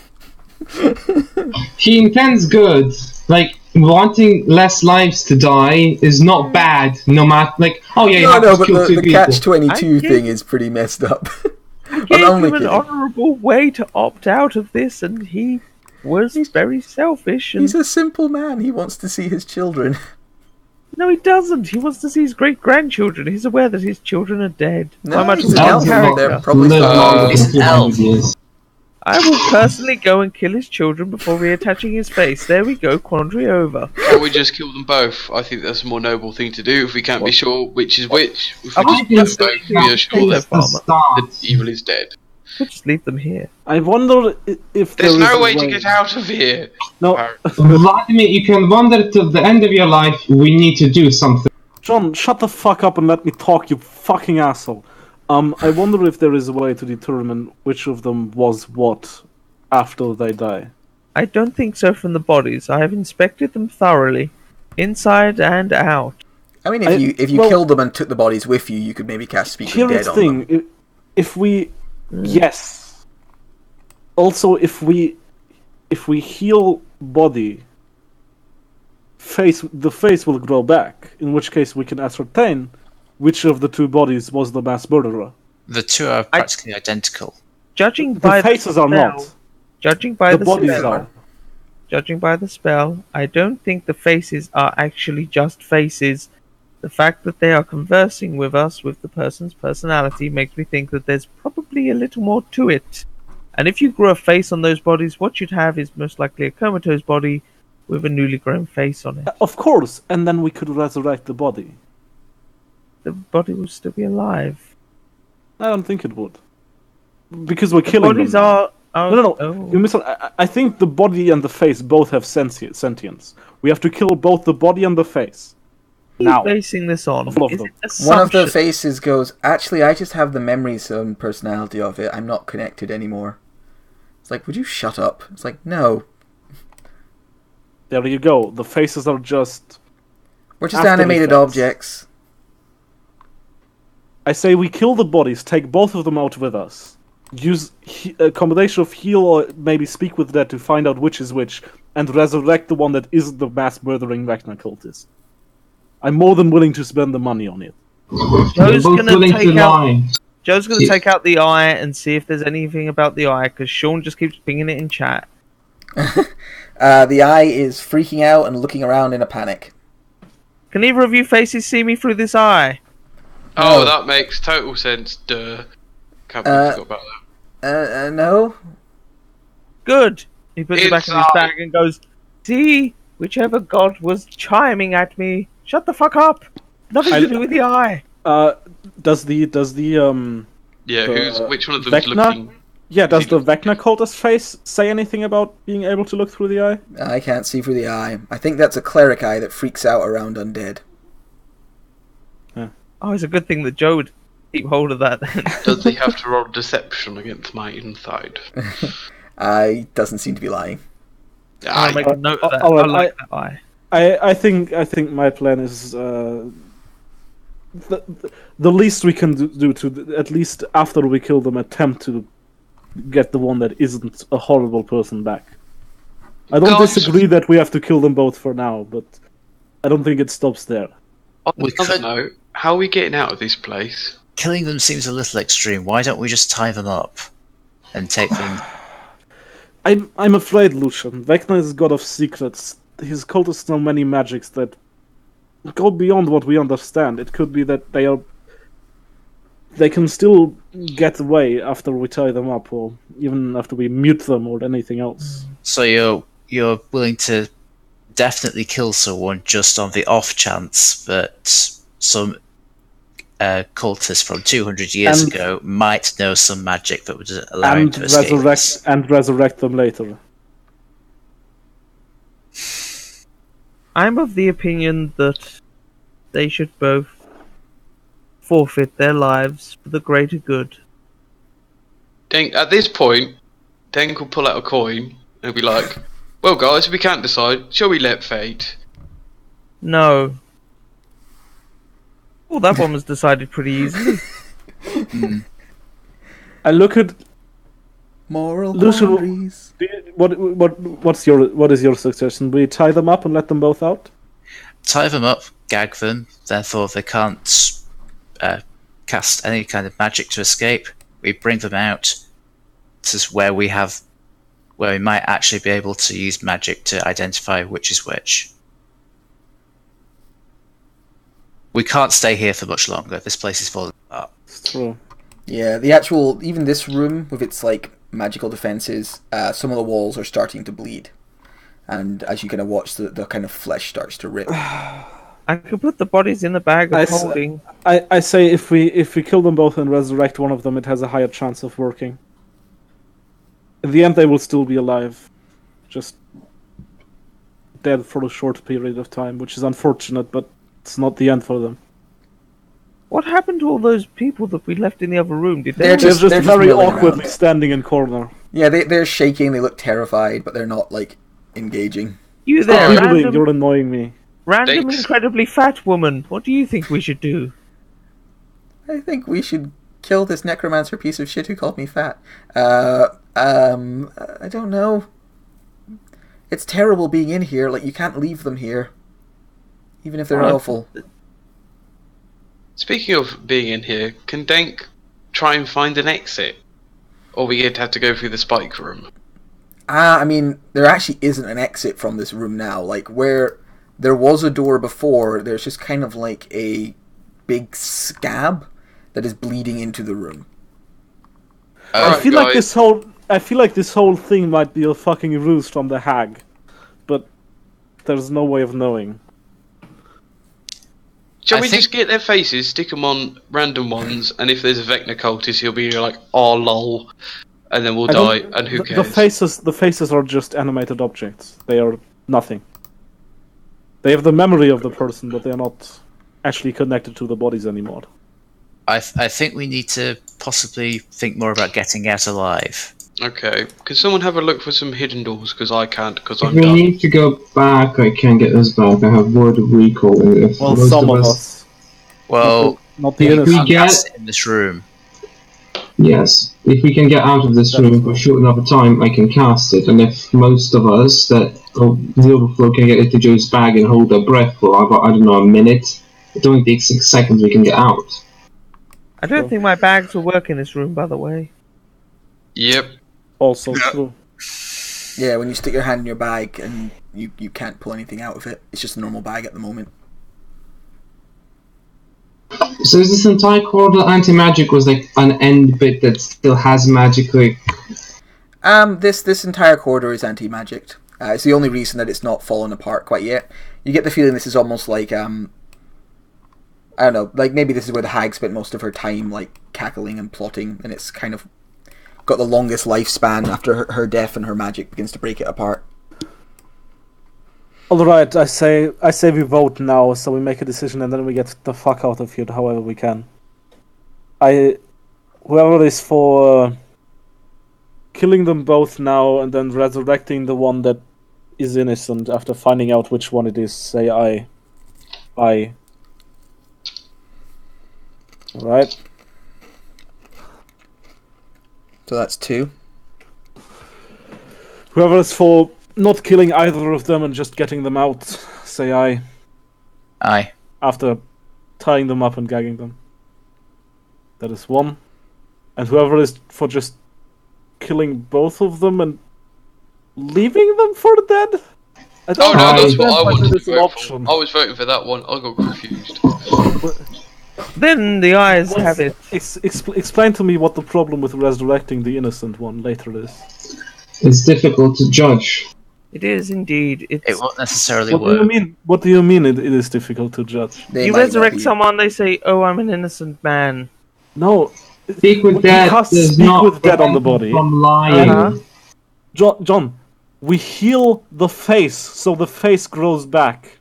he intends good. Like wanting less lives to die is not bad. No matter like, oh yeah, you
no,
have
no,
to
but
kill
the,
two
the
people.
catch twenty two thing is pretty messed up.
Gave
only
him an
kidding.
honourable way to opt out of this, and he was he's, very selfish. And
He's a simple man. He wants to see his children.
no, he doesn't. He wants to see his great grandchildren. He's aware that his children are dead.
No,
Why am I
he's
talking
an elf.
character?
They're probably
Live
Uh,
He's an elf.
Years.
I will personally go and kill his children before reattaching his face. There we go, quandary over.
Can't we just kill them both? I think that's a more noble thing to do if we can't be sure which is which. If we
I
just kill them both,
the-
we are sure
that's
that
the
It's the
evil is dead.
We'll just leave them here.
I wonder if
There's
there is
no
a
way to get out of here.
No,
Vladimir, you can wander till the end of your life. We need to do something.
John, shut the fuck up and let me talk, you fucking asshole. Um, I wonder if there is a way to determine which of them was what after they die.
I don't think so from the bodies. I have inspected them thoroughly, inside and out.
I mean, if
I-
you if you
well-
killed them and took the bodies with you, you could maybe cast Speak
Here
of Dead
the
on
thing:
them.
if, if we, yes. Also, if we, if we heal body, face the face will grow back. In which case, we can ascertain which of the two bodies was the mass murderer.
The two are practically identical.
Judging
The
by
faces
the
are
spell,
not.
Judging by
The
the,
bodies
spell,
are.
judging by the spell, I don't think the faces are actually just faces. The fact that they are conversing with us with the person's personality makes me think that there's probably a little more to it. And if you grew a face on those bodies, what you'd have is most likely a comatose body with a newly grown face on it.
Of course, and then we could resurrect the body.
The body will still be alive.
I don't think it would, because we're killing
Bodies
them.
are. are
No, no, no.
oh.
You mis- I, I- I think the body and the face both have senti- sentience. We have to kill both the body and the face.
What are you
Now.
basing this on?
All of them.
One of the faces goes, Actually, I just have the memories and personality of it. I'm not connected anymore. It's like, Would you shut up? It's like, No.
There you go. The faces are just.
We're just animated
effects.
objects.
I say we kill the bodies, take both of them out with us, use he- a combination of heal or maybe speak with that to find out which is which, and resurrect the one that isn't the mass murdering Vecna cultist. I'm more than willing to spend the money on it.
We're
Joe's
both
gonna
willing
take out-
lie.
Joe's going to
Yeah.
take out the eye and see if there's anything about the eye because Sean just keeps pinging it in chat.
Uh, the eye is freaking out and looking around in a panic.
Can either of you faces see me through this eye?
Oh,
No.
that makes total sense. Duh. Can't believe
Uh,
I forgot about that.
Uh, uh no.
Good. He puts it back in his
Inside.
bag and goes, See, whichever god was chiming at me, shut the fuck up. Nothing
I-
to do with the eye.
Uh, does the does the um
Yeah,
the
who's which one of them's
Vecna?
looking?
yeah does the
look-
Vecna cultist face say anything about being able to look through the eye?
I can't see through the eye. I think that's a cleric eye that freaks out around undead.
Oh, it's a good thing that Joe would keep hold of that then.
Does he have to roll deception against my insight?
I doesn't seem to be lying.
I'll make a note of that.
oh,
I
I-
like that eye.
I I think I think my plan is uh, the the least we can do, do to at least after we kill them attempt to get the one that isn't a horrible person back. I don't
Guys-
disagree that we have to kill them both for now, but I don't think it stops there.
on
We
another
could-
note, how are we getting out of this place?
Killing them seems a little extreme. Why don't we just tie them up and take them?
I'm I'm afraid, Lucian. Vecna is god of secrets. His cultists know many magics that go beyond what we understand. It could be that they are they can still get away after we tie them up, or even after we mute them, or anything else.
So you're you're willing to definitely kill someone just on the off chance that some uh, cultist from 200 years
And-
ago might know some magic that would allow him
and
to escape.
resurrect
us.
and resurrect them later.
I'm of the opinion that they should both forfeit their lives for the greater good.
Denk, at this point, Denk will pull out a coin and be like, "Well, guys, we can't decide. Shall we let fate?"
No. Well, that one was decided pretty easily.
I look at
Moral
Lucian-
quandaries.
what what what's your what is your suggestion? We tie them up and let them both out.
Tie them up, gag them, therefore they can't uh, cast any kind of magic to escape. We bring them out. This is where we have, where we might actually be able to use magic to identify which is which. We can't stay here for much longer. This place is falling apart.
It's true.
Yeah, the actual even this room with its like magical defenses, uh, some of the walls are starting to bleed, and as you kind of watch, the, the kind of flesh starts to rip.
I could put the bodies in the bag of
I s-
holding.
I, I say if we if we kill them both and resurrect one of them, it has a higher chance of working. In the end, they will still be alive, just dead for a short period of time, which is unfortunate, but it's not the end for them.
What happened to all those people that we left in the other room? Did they?
They're
all-
They're
Just-
just,
they're just
very
milling
awkwardly
around.
standing in corner.
Yeah, they they're shaking. They look terrified, but they're not like engaging.
you
Stop
there,
doodling,
random,
you're annoying me.
random
Thanks.
incredibly fat woman. What do you think we should do?
I think we should kill this necromancer piece of shit who called me fat. Uh, um, I don't know. It's terrible being in here. Like you can't leave them here, even if they're
Right.
awful.
Speaking of being in here, can Denk try and find an exit, or we would have to go through the spike room?
Ah, I mean, there actually isn't an exit from this room now. Like where there was a door before, there's just kind of like a big scab that is bleeding into the room.
I
Alright,
feel like this whole I feel like this whole thing might be a fucking ruse from the hag, but there's no way of knowing.
Shall
I
we
think-
just get their faces, stick them on random ones, and if there's a Vecna cultist, he'll be like, "Oh lol," and then we'll
I
die,
don't-
and who
the,
cares?
the faces the faces are just animated objects. They are nothing. They have the memory of the person, but they are not actually connected to the bodies anymore.
I, th- I think we need to possibly think more about getting out alive.
Okay, can someone have a look for some hidden doors? Because I can't, because
If
I'm
we
done.
need to go back, I can get us back. I have word of recall. If
Well,
most
some
of
of
us,
us,
Well,
not the
If we
innocent.
get-
cast in this room.
yes. if we can get out of this room for a short enough time, I can cast it. And if most of us that oh, the overflow can get into Joe's bag and hold their breath for about I don't know a minute, it only takes six seconds. We can get out.
I don't think my bags will work in this room, by the way.
Yep.
Also true.
Yeah, when you stick your hand in your bag and you, you can't pull anything out of it, it's just a normal bag at the moment.
So is this entire corridor anti-magic was like an end bit that still has magic like
Um, this this entire corridor is anti-magicked. Uh, it's the only reason that it's not fallen apart quite yet. You get the feeling this is almost like um, I don't know, like maybe this is where the hag spent most of her time, like cackling and plotting, and it's kind of got the longest lifespan after her, her death, and her magic begins to break it apart.
All right, I say I say we vote now, so we make a decision and then we get the fuck out of here, however we can. I, whoever is for uh, killing them both now and then resurrecting the one that is innocent after finding out which one it is, say I. I. All right.
So that's two.
Whoever is for not killing either of them and just getting them out, say I.
Aye.
after tying them up and gagging them. That is one. And whoever is for just killing both of them and leaving them for dead? I
Oh
don't
no, that's what I wanted
that
to vote
option.
for. I was voting for that one. I got confused.
Then the eyes have it.
Ex- expl- explain to me what the problem with resurrecting the innocent one later is.
it's difficult to judge.
It is indeed. It's
It won't necessarily
What do you
work.
mean? What do you mean it, it is difficult to judge?
They
you resurrect
be-
someone, they say, "Oh, I'm an innocent man."
No,
Speak with
You
dead
can't speak
not
with dead on the
prevent
body.
from lying.
Uh-huh.
John, John, we heal the face so the face grows back.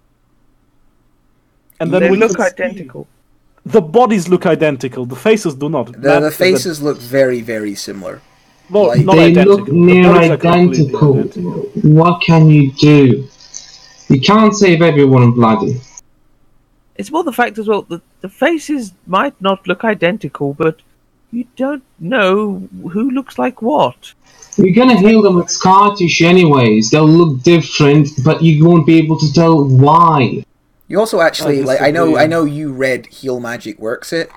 And then
they
we
look
can see-
identical.
The bodies look identical. The faces do not.
The, the faces look very, very similar.
well,
like-
not
They
identical.
look near
bodies are completely
identical.
identical.
What can you do? You can't save everyone bloody.
It's more the fact as well that the faces might not look identical, but you don't know who looks like what.
You're gonna heal them with scar tissue anyways. They'll look different, but you won't be able to tell why.
You also actually
I
like I know
disagree.
I know you read heal magic works it.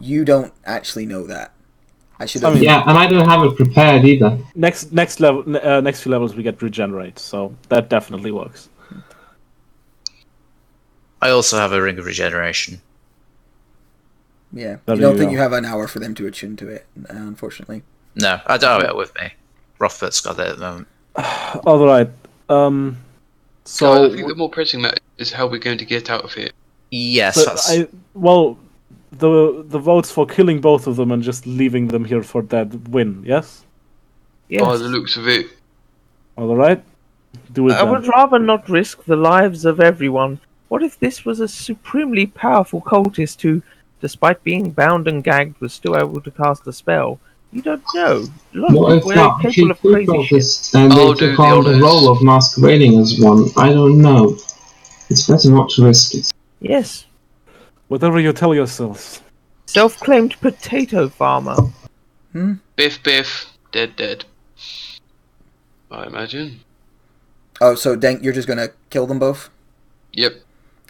You don't actually know that. I should have.
I mean-
Yeah, and I don't have it prepared either.
Next, next level, uh, next few levels we get regenerate, so that definitely works.
I also have a ring of regeneration.
yeah,
There
you don't
you
think
go.
you have an hour for them to attune to it, uh, unfortunately.
No, I don't have it with me. Rothbert's got it at the moment.
All right. Um.
So
So,
I think the more pressing matter is how we're going to get out of here.
Yes,
but I well, the the votes for killing both of them and just leaving them here for dead win. Yes.
Yes.
By the looks of it,
All right. Do it.
I
then.
would rather not risk the lives of everyone. What if this was a supremely powerful cultist who, despite being bound and gagged, was still able to cast a spell? You don't know. A lot
What
of
if
people
that
capable of crazy
took
shit.
and they
do
took
the
on the role of masquerading as one? I don't know. It's better not to risk it.
Yes.
Whatever you tell yourselves.
Self-claimed potato farmer. Hmm?
biff biff, dead dead. I imagine.
Oh, so Dank, you're just gonna kill them both?
Yep.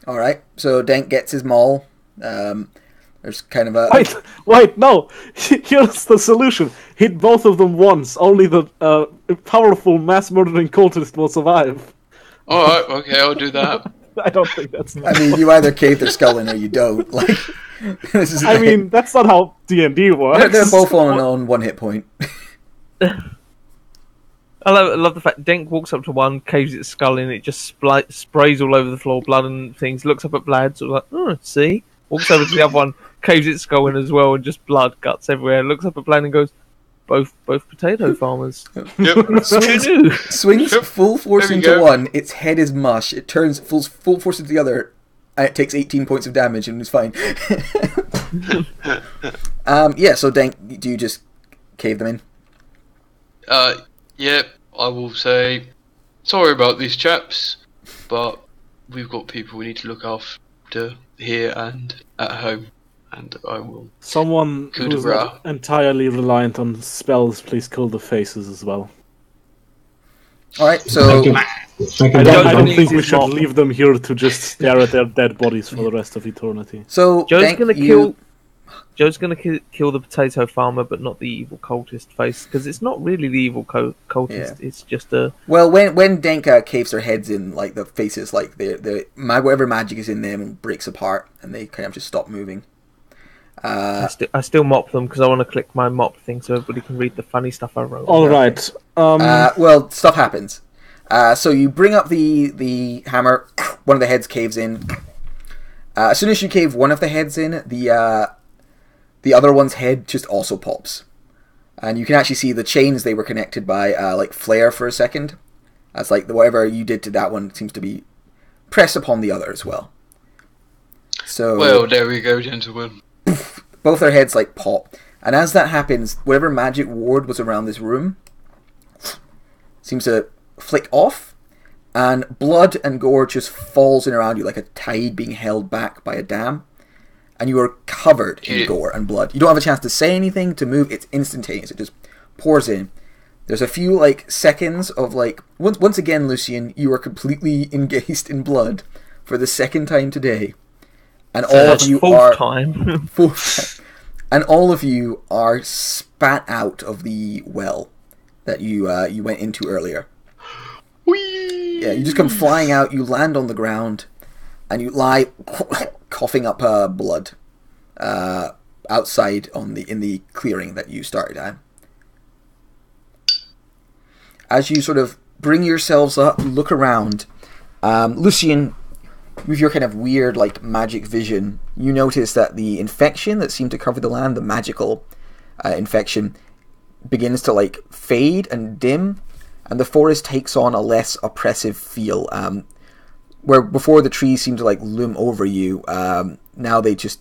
All right. So Dank gets his maul. Um, there's kind of a
Wait, wait, no. Here's the solution. Hit both of them once. Only the uh, powerful mass murdering cultist will survive.
Alright, okay, I'll do that.
I don't think that's.
I mean, you either cave their skull in or you don't. Like, this is.
I mean, that's not how D and D
they're,
works.
they're both on on one hit point.
I love, I love the fact Denk walks up to one, caves its skull in, it just spli- sprays all over the floor, blood and things. Looks up at Vlad, sort of like, oh, see. Walks over to the other one, caves its skull in as well, and just blood, guts everywhere. Looks up at Vlad and goes, both both potato farmers.
Yep.
Who?
Swings
Yep.
full force into
go.
one. Its head is mush. It turns full full force into the other. And it takes 18 points of damage and it's fine. um, yeah. So Denk, do you just cave them in?
Uh, yep, I will say sorry about these chaps, but we've got people we need to look after here and at home. And I will.
Someone who's entirely reliant on spells, please kill the faces as well.
All right,
I
so
can, I
I don't, I don't think we should
mop.
leave them here to just stare at their dead bodies for the rest of eternity.
so
Joe's
Denk,
gonna
you-
kill. Joe's gonna ki- kill the potato farmer, but not the evil cultist face, because it's not really the evil co- cultist. It's just a
Well, when when Denka caves their heads in, like the faces, like the the ma- whatever magic is in them breaks apart, and they kind of just stop moving.
I,
Uh,
sti- I still mop them because I want to click my mop thing so everybody can read the funny stuff I wrote.
All right. Um,
uh, well, stuff happens. Uh, so you bring up the the hammer. One of the heads caves in. Uh, as soon as you cave one of the heads in, the uh, the other one's head just also pops, and you can actually see the chains they were connected by uh, like flare for a second. That's like the whatever you did to that one seems to be press upon the other as well. So
Well, there we go, gentlemen.
Both their heads like pop, and as that happens, whatever magic ward was around this room seems to flick off, and blood and gore just falls in around you like a tide being held back by a dam, and you are covered in gore and blood. You don't have a chance to say anything, to move. It's instantaneous. It just pours in. There's a few like seconds of like once once again, Lucian, you are completely engaged in blood for the second time today, and all of you
fourth
are
time.
Fourth time. And all of you are spat out of the well that you uh, you went into earlier. Yeah, you just come flying out. You land on the ground, and you lie coughing up uh, blood uh, outside on the in the clearing that you started at. As you sort of bring yourselves up, look around, um, Lucian, with your kind of weird like magic vision, you notice that the infection that seemed to cover the land, the magical uh, infection, begins to like fade and dim, and the forest takes on a less oppressive feel. Um, where before the trees seemed to like loom over you, um, now they just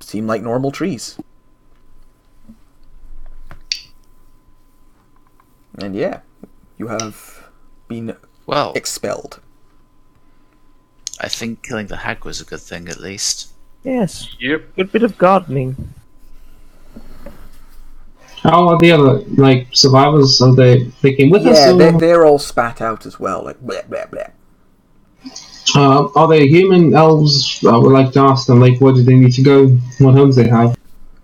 seem like normal trees. And yeah, you have been
Well,
expelled.
I think killing the hag was a good thing at least.
yes,
Yep.
good bit of gardening.
How are the other like survivors? Are they thinking with us?
Yeah,
Or,
they, they're all spat out as well, like blah blah blah.
uh, are they human elves? I would like to ask them. Like, where do they need to go? What homes they have?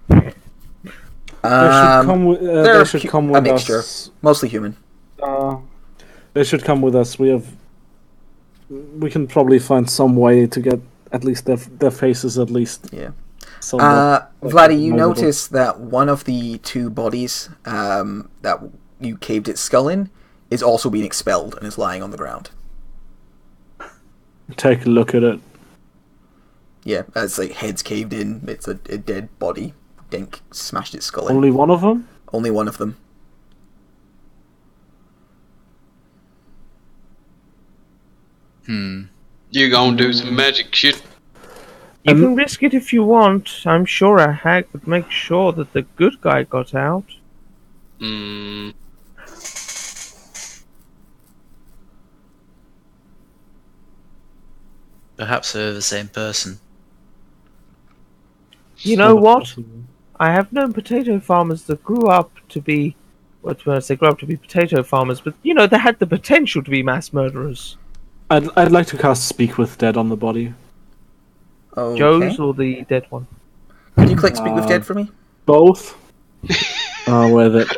they should
Um,
come with, uh,
they're
should
hu-
come
a
with
mixture.
us.
mostly human.
Uh, they should come with us. We have. We can probably find some way to get at least their their faces at least.
Yeah. Uh,
like,
Vladdy, you notice that one of the two bodies um, that you caved its skull in is also being expelled and is lying on the ground.
Take a look at it.
Yeah, it's like heads caved in. It's a, a dead body. Dink smashed its skull in.
Only one of them.
Only one of them.
Hmm.
You gonna do some magic shit?
You
Um,
can risk it if you want. I'm sure a hag would make sure that the good guy got out.
Mm,
Perhaps they're the same person.
You know
Sort of
what?
possible.
I have known potato farmers that grew up to be. What when I say grew up to be potato farmers, but you know they had the potential to be mass murderers.
I'd I'd like to cast Speak with Dead on the body.
Okay.
Joe's or the dead one.
Can you click speak with
Uh,
dead for me?
Both. uh, with it.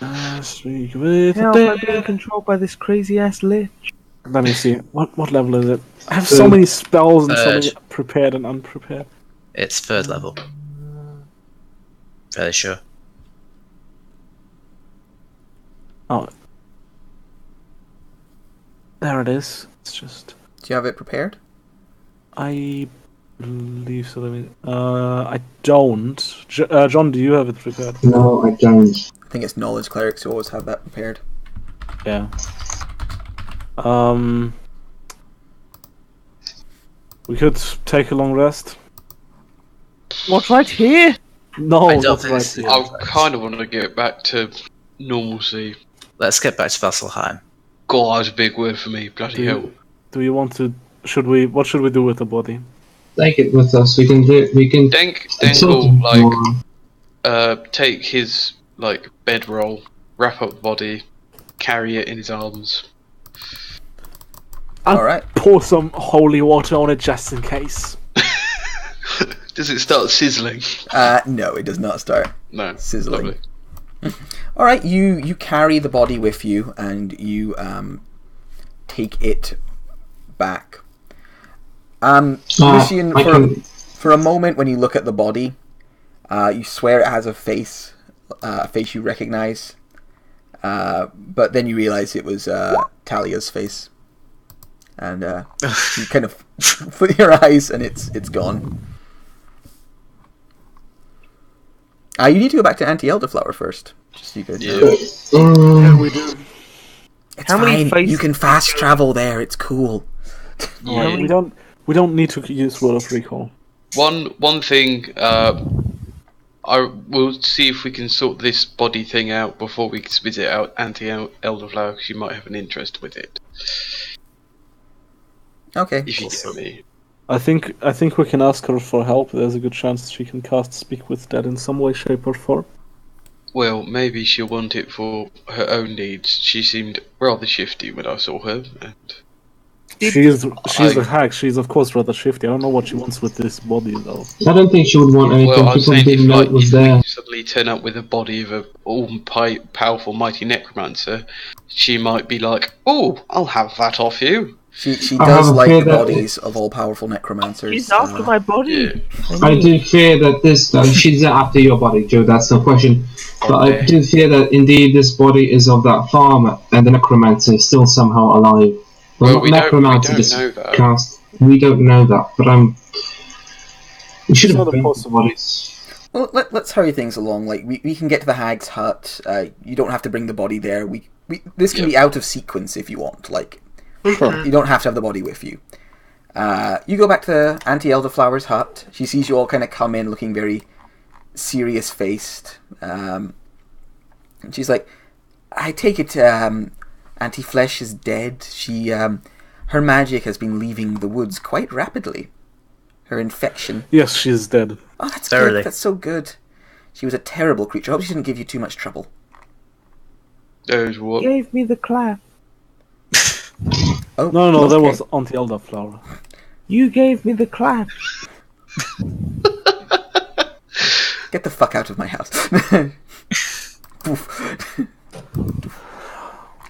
Uh, speak with
How am I
Dead.
being controlled by this crazy ass lich?
Let me see. What what level is it? I have so many spells and so many prepared and unprepared.
It's third level. Fairly sure.
Oh. There it is. It's just
Do you have it prepared?
I believe so. Let me. Uh, I don't. J- uh, John, do you have it prepared?
No, I don't.
I think it's knowledge clerics who always have that prepared.
Yeah. Um. We could take a long rest.
What right here?
No,
I don't
not right here.
I kind of want to get back to normalcy.
Let's get back to Vasselheim.
God, that's a big word for me. Bloody
Do
hell.
you, do you want to? Should we? What should we do with the body?
take it with us. We can do. We can.
Denk, Denk will like
tomorrow.
uh, take his like bedroll, wrap up the body, carry it in his arms.
I'll
All right.
pour some holy water on it just in case.
Does it start sizzling?
Uh, no, it does not start.
No.
Sizzling.
Lovely.
All right, you you carry the body with you, and you um, take it back. Um,
Ah,
Lucian, for
can-
for a moment, when you look at the body, uh, you swear it has a face, uh, a face you recognize. Uh, but then you realize it was uh, Talia's face, and uh, you kind of put your eyes, and it's it's gone. Uh, you need to go back to Auntie Elderflower first. Just so you guys know.
Yeah.
Mm,
we do.
It's
How many
fine.
faces-
You can fast travel there. It's cool.
Yeah.
We don't. We don't need to use word of recall.
One one thing, uh, I we'll see if we can sort this body thing out before we spit it out Auntie Elderflower because you might have an interest with it.
Okay.
If you get me.
I think. I think we can ask her for help. There's a good chance she can cast Speak with Dead in some way, shape, or form.
Well, maybe she'll want it for her own needs. She seemed rather shifty when I saw her, and
She's she's
I-
a hag. She's of course rather shifty. I don't know what she wants with this body though.
I don't think she would want anything.
well, I'm
People
saying if
didn't know
like
was
if
there.
we suddenly turn up with a body of a all pi- powerful mighty necromancer, she might be like, "Oh, I'll have that off you."
She she
I
does like the bodies of all powerful necromancers.
She's after
uh,
my body.
I do fear that this. though she's after your body, Joe. That's no question. But I do fear that indeed this body is of that farmer, and the necromancer is still somehow alive.
Well,
not
we don't- we don't
just
know that.
cast. We don't know that, but I'm. We should
It's
have
not
been
impossible.
bodies.
Well, let, let's hurry things along. Like we, we can get to the hag's hut. Uh, you don't have to bring the body there. We, we this can
Yeah.
be out of sequence if you want. Like
Sure.
you don't have to have the body with you. Uh, you go back to Auntie Elderflower's hut. She sees you all kind of come in looking very serious faced. Um, and she's like, I take it um, Auntie Flesh is dead. She um, her magic has been leaving the woods quite rapidly. Her infection.
Yes, she's dead.
Oh, that's
Verily.
good. That's so good. She was a terrible creature. I hope she didn't give you too much trouble.
Those what?
Gave me the clap.
Oh,
No, no, that was Auntie Elderflower.
You gave me the clap.
Get the fuck out of my house.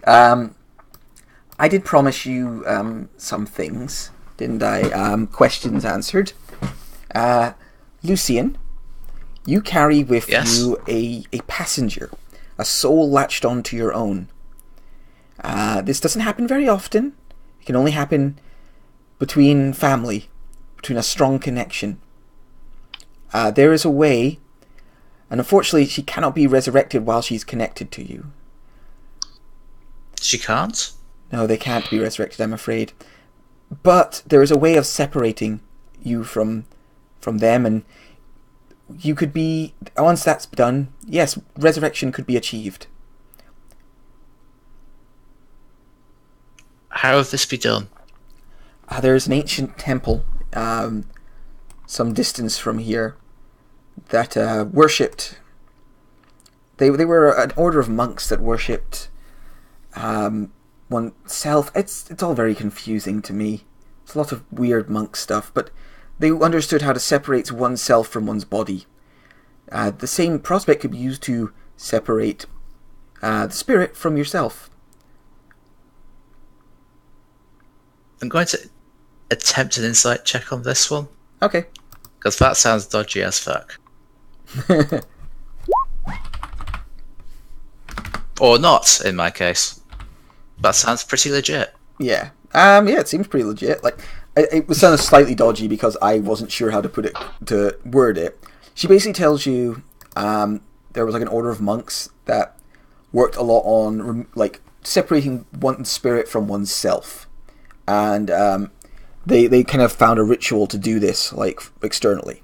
Um, I did promise you um, some things, didn't I? Um, questions answered. Uh, Lucian, you carry with
Yes.
you a, a passenger, a soul latched onto your own. Uh, this doesn't happen very often. It can only happen between family, between a strong connection. Uh, there is a way, and unfortunately, she cannot be resurrected while she's connected to you.
She can't.
No, they can't be resurrected, I'm afraid. But there is a way of separating you from from them, and you could be once that's done. Yes, resurrection could be achieved.
How would this be done?
Uh, there is an ancient temple, um, some distance from here, that uh, worshipped. They they were an order of monks that worshipped um, oneself. It's it's all very confusing to me. It's a lot of weird monk stuff, but they understood how to separate oneself from one's body. Uh, the same prospect could be used to separate uh, the spirit from yourself.
I'm going to attempt an insight check on this one
Okay.
because that sounds dodgy as fuck. or not, in my case. That sounds pretty legit.
Yeah. Um. Yeah. It seems pretty legit. Like, it, it was sounded slightly dodgy because I wasn't sure how to put it to word it. She basically tells you, um, there was like an order of monks that worked a lot on like separating one's spirit from one's self, and um, they they kind of found a ritual to do this like externally,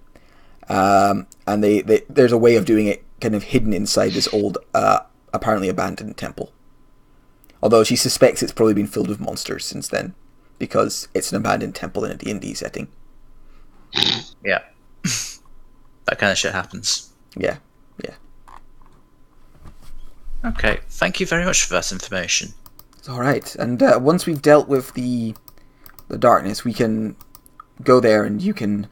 um, and they, they there's a way of doing it kind of hidden inside this old, uh, apparently abandoned temple. Although she suspects it's probably been filled with monsters since then, because it's an abandoned temple in a D&D setting.
Yeah. that kind of shit happens.
Yeah, yeah.
Okay, thank you very much for that information.
All right. And uh, once we've dealt with the the darkness, we can go there, and you can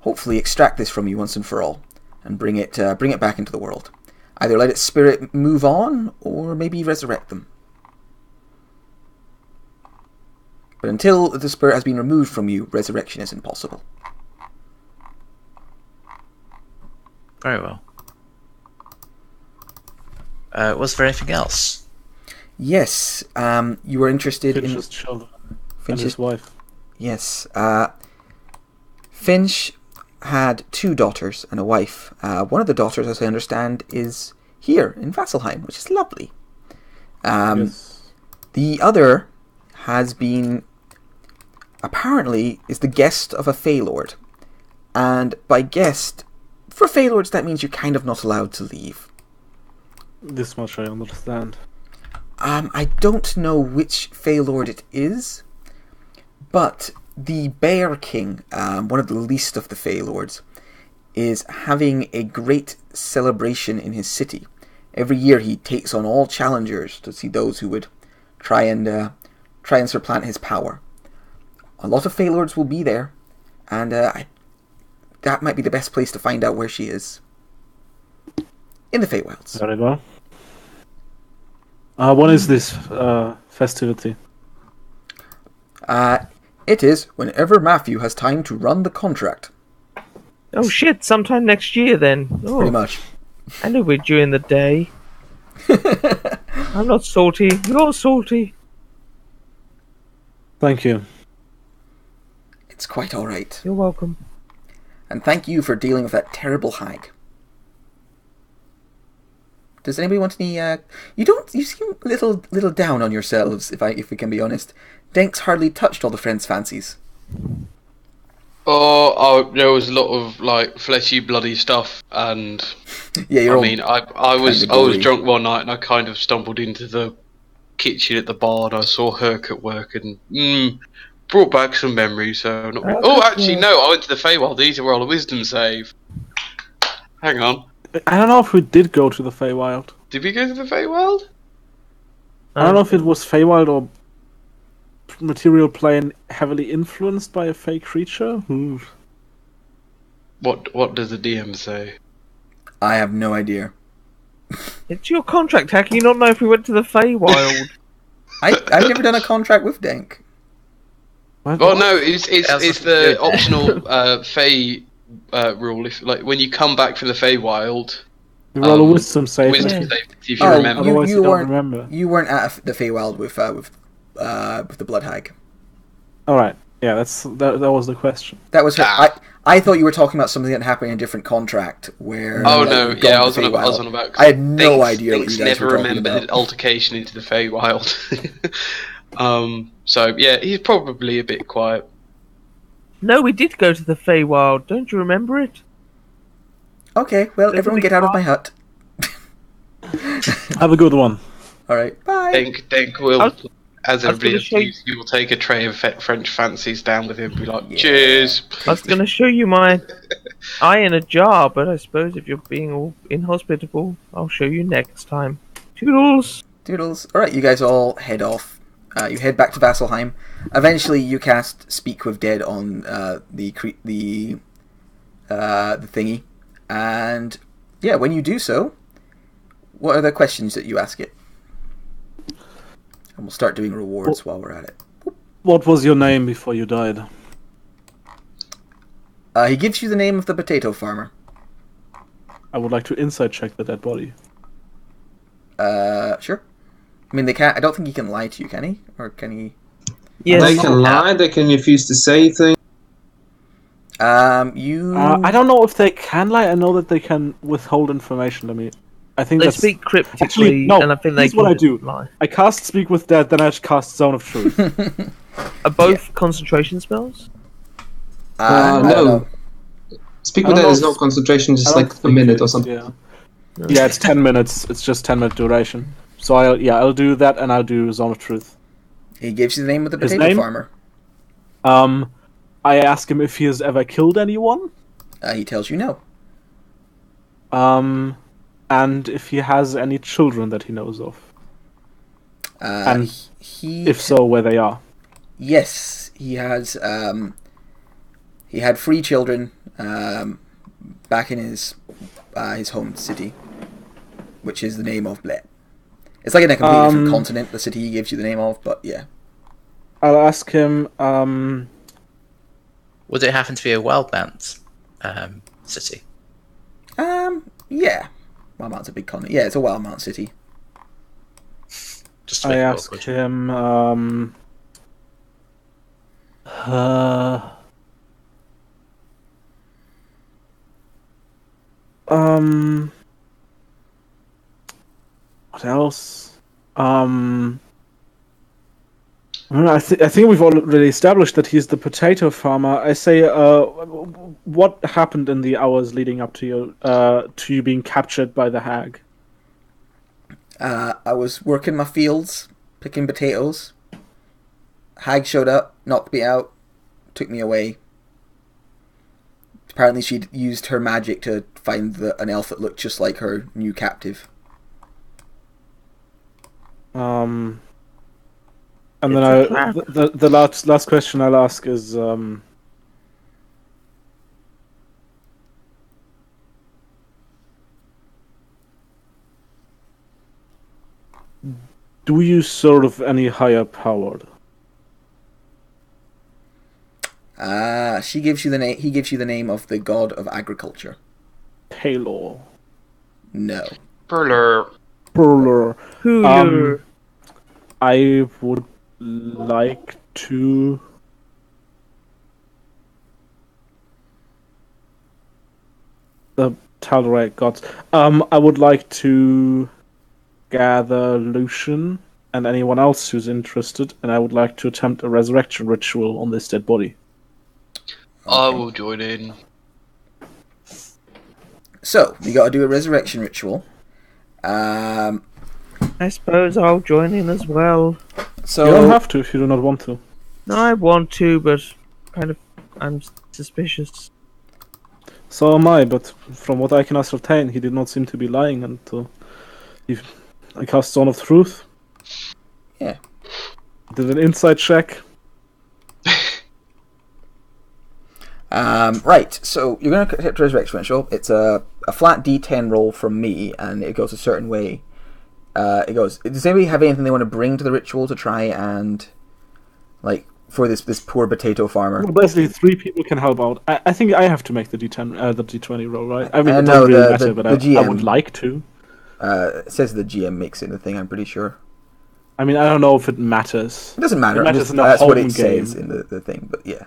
hopefully extract this from you once and for all, and bring it uh, bring it back into the world. Either let its spirit move on, or maybe resurrect them. But until the spirit has been removed from you, resurrection is impossible.
Very well. Uh, was there anything else?
Yes, um, you were interested in
Finch's children and
Finch's
his wife.
Yes. Uh, Finch had two daughters and a wife. Uh, one of the daughters, as I understand, is here in Vasselheim, which is lovely. Um,
yes.
The other has been apparently is the guest of a Feylord, and by guest, for Feylords that means you're kind of not allowed to leave.
This much I understand.
Um, I don't know which Feylord it is, but the Bear King, um, one of the least of the Feylords, is having a great celebration in his city. Every year he takes on all challengers to see those who would try and uh, try and supplant his power. A lot of Feylords will be there, and uh, I, that might be the best place to find out where she is. In the Feywilds.
Very well. Uh, what is this uh, festivity?
Uh, it is whenever Matthew has time to run the contract,
Oh shit! Sometime next year then. Oh, pretty
much.
I know we're during the day. I'm not salty. You're salty.
Thank you.
It's quite all right.
You're welcome.
And thank you for dealing with that terrible hag. Does anybody want any? Uh, you don't. You seem a little, little down on yourselves. If I, if we can be honest, Denk's hardly touched all the French fancies.
Oh, oh, there was a lot of like fleshy, bloody stuff, and
Yeah, you're
I mean, I I was I was drunk one night, and I kind of stumbled into the kitchen at the bar, and I saw Herc at work, and mm, brought back some memories. So not.
Oh,
oh, actually, no, I went to the Feywild. These are all a wisdom save. Hang on,
I don't know if we did go to the Feywild.
did we go to the Feywild?
I don't know if it was Feywild or material plane heavily influenced by a fey creature. Hmm.
What What does the DM say?
I have no idea.
It's your contract. How can you not know if we went to the Feywild?
I, I've never done a contract with Denk.
What?
Well, no, it's it's
That's
it's the
good.
optional uh, Fey uh, rule. If like when you come back from the Feywild,
You roll a
um,
wisdom save.
wisdom
Yeah.
save if you
Oh,
remember.
you-
Otherwise, you, don't
weren't-
remember.
You weren't at the Feywild with uh, with uh, with the Blood Hag.
All right. Yeah, that's that. That was the question.
That was her.
Ah.
I, I thought you were talking about something that happened in a different contract where.
Oh
like,
no,
you'd
yeah, I was, on, I was on about.
I had no
Thinks-
idea what you guys
never
were talking
remembered
about.
altercation into the Feywild. um, so yeah, he's probably a bit quiet.
No, we did go to the Feywild. Don't you remember it?
Okay, well,
There's a
everyone get out of my
part.
hut.
Have a good one.
All right, bye.
Denk, Denk will,
I was-
as everybody
gonna show you-
else, he will take a tray of French fancies down with him. and Be like,
Yeah.
cheers.
I was going to show you my eye in a jar, but I suppose if you're being all inhospitable, I'll show you next time. Toodles!
Doodles. All right, you guys all head off. Uh, you head back to Vasselheim. Eventually, you cast Speak with Dead on uh, the cre- the uh, the thingy, and yeah, when you do so, what are the questions that you ask it? And we'll start doing rewards while we're at it.
What was your name before you died?
Uh, he gives you the name of the potato farmer.
I would like to insight check the dead body.
Uh, sure. I mean, they can't. I don't think he can lie to you, can he? Or can he?
Yes.
They can lie, they can refuse to say things.
Um, you.
Uh, I don't know if they can lie. I know that they can withhold information. I mean, I think
They
that's.
speak cryptically,
Actually, no,
and I think they
here's what I do.
lie.
I cast Speak with Dead, then I cast Zone of Truth.
Are both concentration spells?
Uh,
Uh, no. Speak with
don't
that
know
is
if-
no concentration,
I
just like a minute or something.
Yeah. yeah, it's ten minutes. It's just ten minute duration. So I'll yeah I'll do that and I'll do Zone of Truth.
He gives you the name of the
His
potato
name?
farmer.
Um, I ask him if he has ever killed anyone,
Uh, he tells you no.
um, and if he has any children that he knows of.
Uh,
And
he,
If so, where they are.
yes, he has. Um, he had three children um, back in his uh, his home city, which is the name of Bled. It's like in a completely different
Um,
continent. The city he gives you the name of, but yeah.
I'll ask him. Um,
Would it happen to be a Wildemount um, city?
Um, yeah. Wildemount's a big continent. Yeah, it's a Wildmount city.
Just to
I
make it
ask
awkward.
him. Um, uh, um, what else? Um, I, I, th- I think we've already established that he's the potato farmer. I say, uh, what happened in the hours leading up to you, uh, to you being captured by the hag?
Uh, I was working my fields, picking potatoes. Hag showed up, knocked me out, took me away. Apparently, she'd used her magic to find the, an elf that looked just like her new captive.
Um, and
It's
then
a
I,
trap.
the, the the last last question I'll ask is um, do you serve of any higher power?
Ah, she gives you the name. He gives you the name of the god of agriculture.
Palor,
No.
Brr.
Perler.
Who
Um,
you're-
I would like to. The Tal'Dorei gods. Um, I would like to gather Lucian and anyone else who's interested, and I would like to attempt a resurrection ritual on this dead body.
I will join in.
So you got to do a resurrection ritual. Um.
I suppose I'll join in as well.
So
you don't have to if you do not want to.
No, I want to, but kind of, I'm suspicious.
So am I, but from what I can ascertain, he did not seem to be lying and until he, he cast Zone of Truth.
Yeah.
Did an insight check.
Um, right, so you're going to hit Resurrection Ritual. It's a, a flat D10 roll from me, and it goes a certain way. Uh, it goes. Does anybody have anything they want to bring to the ritual to try and, like, for this this poor potato farmer?
Well, basically, three people can help out. I, I think I have to make the D10, uh, the D20 roll, right? I mean,
Uh,
it
no,
doesn't really
the-
matter,
the-
but
the
I, I would like to.
Uh, it says the GM makes it in the thing. I'm pretty sure
I mean, I don't know if it matters.
it doesn't matter.
It matters
just-
in a
that's what it says
game.
in the, the thing. But yeah.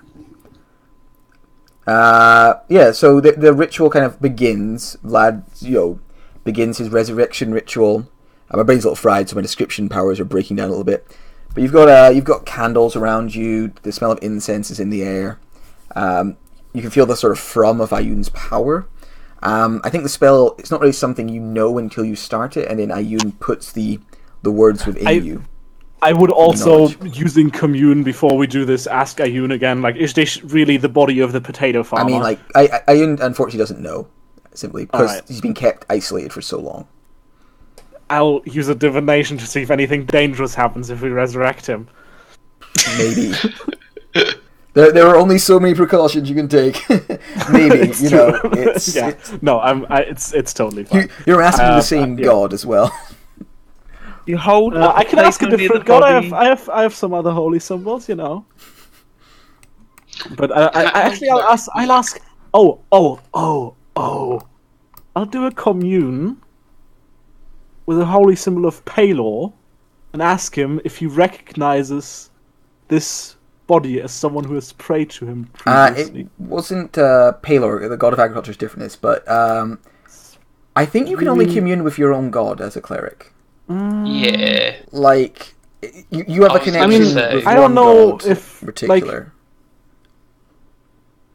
Uh, yeah. So the the ritual kind of begins. Vlad, you know, begins his resurrection ritual. My brain's a little fried, so my description powers are breaking down a little bit. But you've got uh, you've got candles around you. The smell of incense is in the air. Um, you can feel the sort of from of Ioun's power. Um, I think the spell it's not really something you know until you start it, and then Ioun puts the the words within
I-
you.
I would also, using commune before we do this, ask Ioun again, like, is this really the body of the potato farmer?
I mean, like, I, I, Ioun unfortunately doesn't know, simply because
Alright.
he's been kept isolated for so long.
I'll use a divination to see if anything dangerous happens if we resurrect him.
Maybe. there, there are only so many precautions you can take. Maybe,
It's
you know, it's,
yeah.
it's
No, I'm. I, it's it's totally
you,
fine.
you're asking
Uh,
the same
yeah.
god as well.
You hold.
Uh, I can ask a different god. I have, I have, I have some other holy symbols, you know. But uh, I, I, actually, I'll ask. I'll ask. Oh, oh, oh, oh. I'll do a commune with a holy symbol of Palor, and ask him if he recognizes this body as someone who has prayed to him
Uh, it wasn't uh, Palor, the god of agriculture, is different, this, but um, I think you can only commune with your own god as a cleric.
Yeah.
Like, you, you have
I
a connection
gonna
with
I don't know
god
if,
in particular.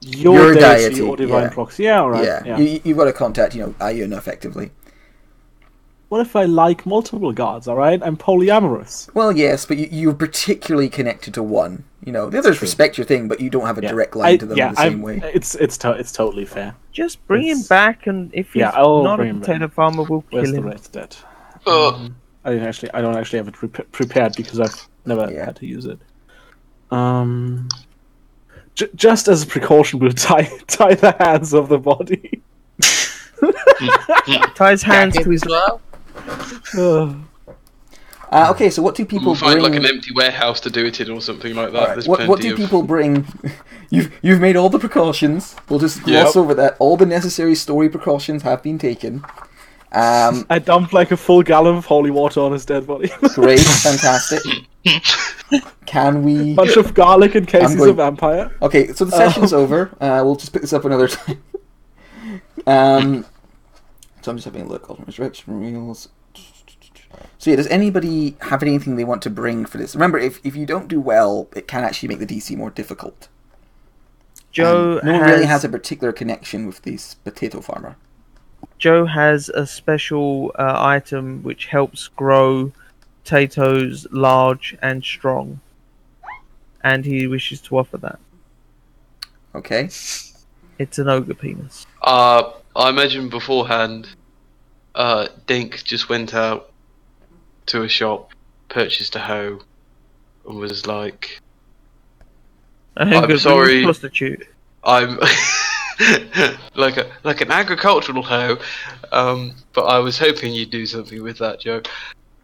Your,
Your
deity,
deity,
or divine
yeah.
proxy. Yeah, all right.
yeah,
yeah.
You, you've got to contact, you know, Ioun effectively.
What if I like multiple gods? All right, I'm polyamorous.
Well, yes, but you, you're particularly connected to one. You know, the others
true.
respect your thing, but you don't have a
Yeah.
direct line
I-
to them
yeah,
in the same
I'm-
way.
It's it's to- it's totally fair.
Just bring him back, and if he's
Yeah, I'll
not a
bring him
potato farmer, we'll
Where's
kill
the
him.
red dead?
Ugh.
I didn't actually. I don't actually have it pre- prepared because I've never
Yeah.
had to use it. Um, j- just as a precaution, we'll tie tie the hands of the body.
Tie his hands to his
as well.
Ugh.
Uh, okay, so what do people
We'll find
bring?
like an empty warehouse to do it in or something like that.
Alright,
There's
what, what
plenty
do
of-
people bring? You've you've made all the precautions. We'll just gloss
Yep.
over that. All the necessary story precautions have been taken. Um,
I dumped like a full gallon of holy water on his dead body.
great, fantastic. Can we?
Bunch of garlic in case
I'm
he's
going-
a vampire.
Okay, so the session's over. Uh, we'll just pick this up another time. Um, so I'm just having a look. Ultimate Resurrection Reels. So yeah, does anybody have anything they want to bring for this? Remember, if, if you don't do well, it can actually make the DC more difficult.
Joe
Um, no one
has,
really has a particular connection with this potato farmer.
Joe has a special uh, item which helps grow potatoes large and strong, and he wishes to offer that.
Okay.
It's an ogre penis.
Uh, I imagine beforehand, uh, Dink just went out to a shop, purchased a hoe, and was like,
An
I'm sorry.
prostitute.
"I'm like a like an agricultural hoe," um, but I was hoping you'd do something with that, Joe,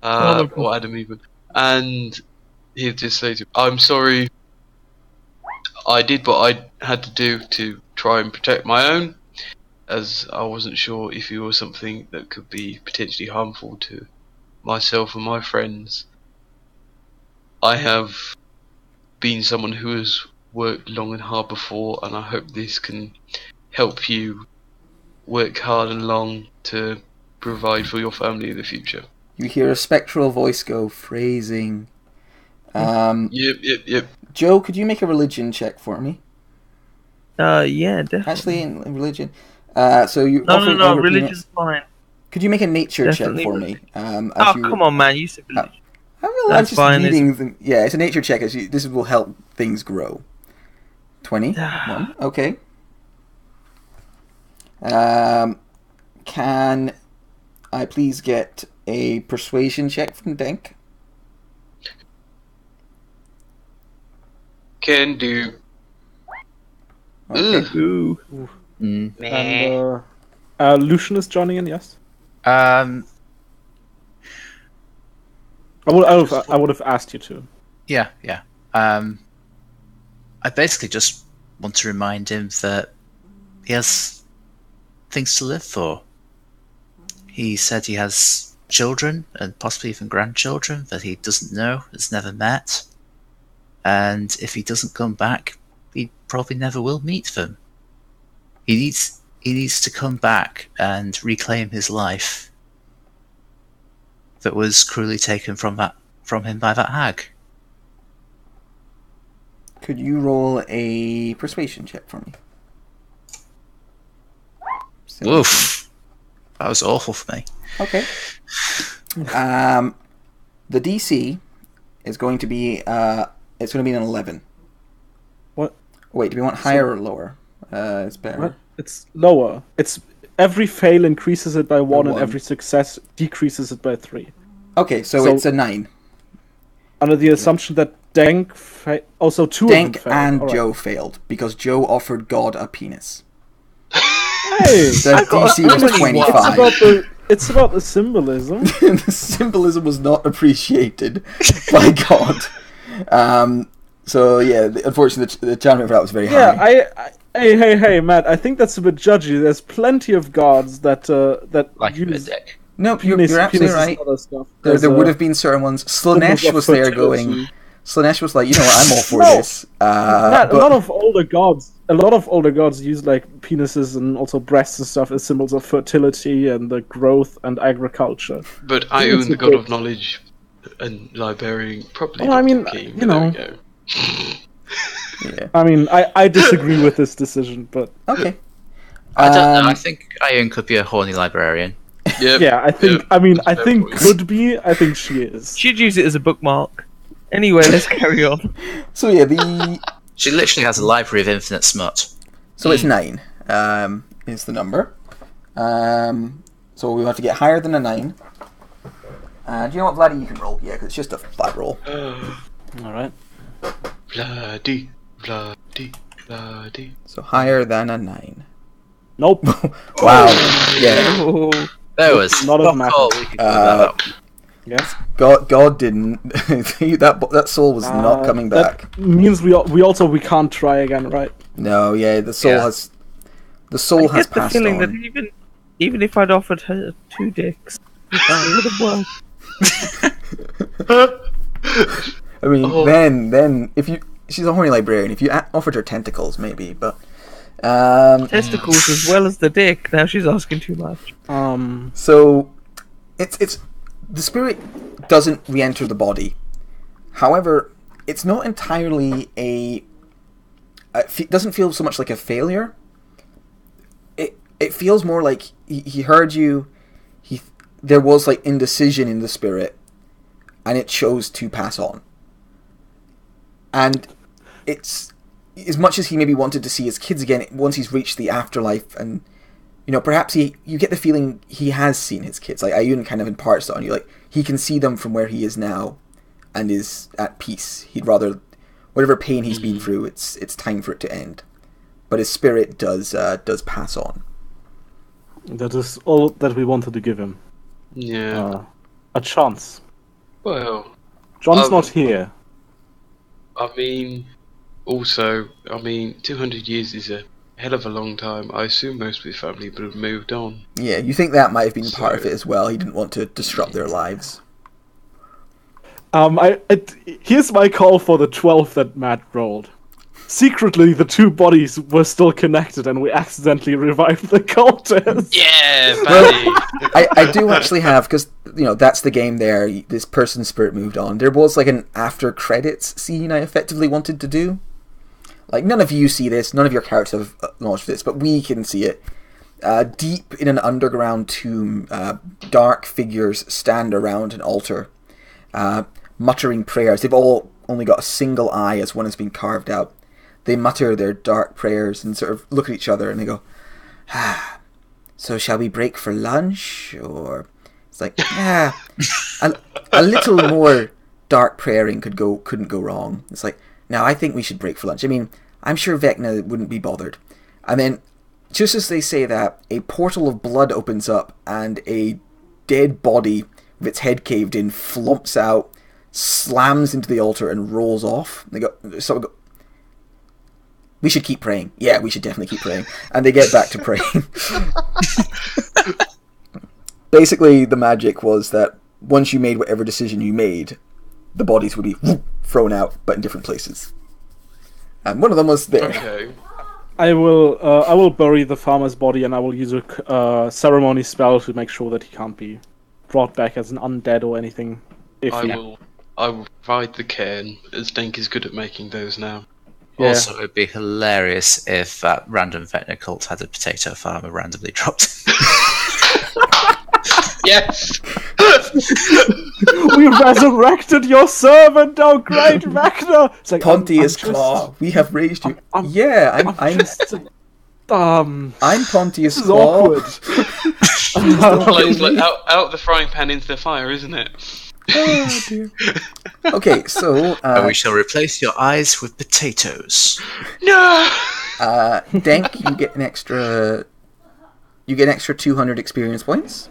uh,
Oh,
or Adam even, and he'd just say, to "I'm sorry." I did what I had to do to try and protect my own, as I wasn't sure if you were something that could be potentially harmful to myself and my friends. I have been someone who has worked long and hard before, and I hope this can help you work hard and long to provide for your family in the future.
You hear a spectral voice go, phrasing. Um,
Yep, yep, yep.
Joe, could you make a religion check for me?
Uh, yeah, definitely.
Actually, in in religion. Uh, so you
no, no, no.
ogre penis-
Religion's fine.
Could you make a nature
Definitely
check for me? Um, as
Oh,
you,
come on, man. You said religion.
I will, I'm
That's
just
fine,
reading. The, yeah, it's a nature check. As you, this will help things grow. Twenty. One. Okay. Um, can I please get a persuasion check from Denk?
Can do.
Okay.
Ugh.
Ooh.
Mm.
And uh, uh, Lucian is joining in. Yes.
Um,
I would. I would, have, I would have asked you to.
yeah, yeah. Um, I basically just want to remind him that he has things to live for. He said he has children and possibly even grandchildren that he doesn't know, has never met. And if he doesn't come back, he probably never will meet them. He needs he needs to come back and reclaim his life that was cruelly taken from that from him by that hag.
Could you roll a persuasion check for me? So-
Oof. That was awful for me.
Okay. Um, the DC is going to be uh, it's going to be an eleven.
What?
Wait, do we want higher or lower? Uh, it's better.
What? It's lower. It's every fail increases it by one,
one.
and every success decreases it by three.
Okay, so,
So-
it's a nine.
Under the assumption that Dank fa- also two
Dank
of them
and
Alright.
Joe failed because Joe offered God a penis.
Hey,
The DC was
it's
twenty-five.
about the it's about the symbolism.
the symbolism was not appreciated by God. Um, so yeah, the, unfortunately, the, the channel for that was very
yeah,
high.
I, I hey hey hey Matt, I think that's a bit judgy. There's plenty of gods that uh, that
Like a
use
dick.
no, you're, you're absolutely right.
and stuff.
There,
There's,
there would
uh,
have been certain ones.
Slaanesh
was there going. Slaanesh was like, you know what, I'm all for
No.
this. Uh,
Matt, a lot of older gods, a lot of older gods use like penises and also breasts and stuff as symbols of fertility and the growth and agriculture.
But I own the God of Knowledge and librarian probably.
Well, I
Dr.
mean,
King,
you
but there we
know.
Go.
yeah.
I mean, I, I disagree with this decision, but
Okay.
I don't know.
Um,
I think Ian could be a horny librarian.
Yep.
Yeah, I think.
Yep.
I mean, I think
point.
could be. I think she is.
She'd use it as a bookmark. Anyway, let's carry on.
So yeah, the
She literally has a library of infinite smut.
so it's nine. Um, is the number. Um, so we have to get higher than a nine. And you know what, Vladdy, you can roll. Yeah, 'cause it's just a flat roll.
All right.
Bloody, bloody, bloody.
So higher than a nine.
Nope.
Wow. Yeah.
There was
Not
fuck
of matter.
we could do
Uh,
that.
yes.
God, God didn't. that that soul was not
Uh,
coming back.
That means we we also we can't try again, right?
No, yeah, the soul
Yeah.
has. The soul
I
has
get the feeling
on.
that even even if I'd offered her two dicks, it would have worked.
I mean,
Oh.
then, then, if you, she's a horny librarian. If you a- offered her tentacles, maybe, but, um,
Testicles as well as the dick. Now she's asking too much.
Um.
so, it's it's the spirit doesn't re-enter the body. However, it's not entirely a. It doesn't feel so much like a failure. It it feels more like he, he heard you. He there was like indecision in the spirit, and it chose to pass on. And it's as much as he maybe wanted to see his kids again once he's reached the afterlife and you know perhaps he you get the feeling he has seen his kids like Ioun kind of imparts that on you like he can see them from where he is now and is at peace he'd rather whatever pain he's been through it's it's time for it to end but his spirit does uh, does pass on
That is all that we wanted to give him.
Yeah.
Uh, a chance.
well,
John's
Um,
not here.
I mean, also, I mean, 200 years is a hell of a long time. I assume most of his family would have moved on.
yeah you think that might have been part of it as well he didn't want to disrupt their lives
Um, I, it, here's my call for the 12 that Matt rolled. Secretly, the two bodies were still connected, and we accidentally revived the cultist.
Yeah, buddy.
I, I do actually have because you know that's the game there. This person's spirit moved on. There was like an after credits scene i effectively wanted to do. Like none of you see this. None of your characters have uh, knowledge of this but we can see it. Uh, deep in an underground tomb uh, dark figures stand around an altar uh, muttering prayers. They've all only got a single eye as one has been carved out they mutter their dark prayers and sort of look at each other and they go ah, so shall we break for lunch? Or it's like yeah a, a little more dark praying could go couldn't go wrong. It's like now i think we should break for lunch. I mean i'm sure vecna wouldn't be bothered. And then just as they say that a portal of blood opens up and a dead body with its head caved in flumps out slams into the altar and rolls off. They go so go we should keep praying. Yeah, we should definitely keep praying. And they get back to praying. Basically, the magic was that once you made whatever decision you made, the bodies would be whoop, thrown out, but in different places. And one of them was there.
okay.
I will, uh, I will bury the farmer's body, and I will use a uh, ceremony spell to make sure that he can't be brought back as an undead or anything. If
I
he,
will. I will provide the cairn, as Denk is good at making those now.
Yeah.
Also, it would be hilarious if that random Vecna cult had a potato farmer randomly dropped.
Yes.
we resurrected your servant, oh great Vecna! It's like, I'm-
Pontius
I'm just-
Claw, we have raised you.
I'm-
yeah, I'm, I'm,
just, um,
I'm Pontius
this is
Claw.
awkward.
it's like out, out the frying pan into the fire, isn't it?
Oh, dear. Okay, so
and
uh,
we shall replace your eyes with potatoes.
No.
uh, Denk, you get an extra. You get an extra 200 experience points.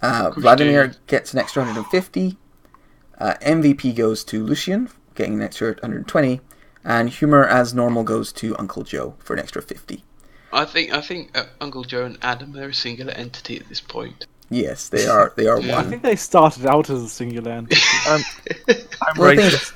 Uh, Vladimir gets an extra 150. Uh, MVP goes to Lucian, getting an extra 120. And Humor as normal goes to Uncle Joe for an extra 50.
I think I think uh, Uncle Joe and Adam are a singular entity at this point.
Yes, they are. They are
Yeah.
I think they started out as a singular entity.
I'm
Well, the thing is,
racist.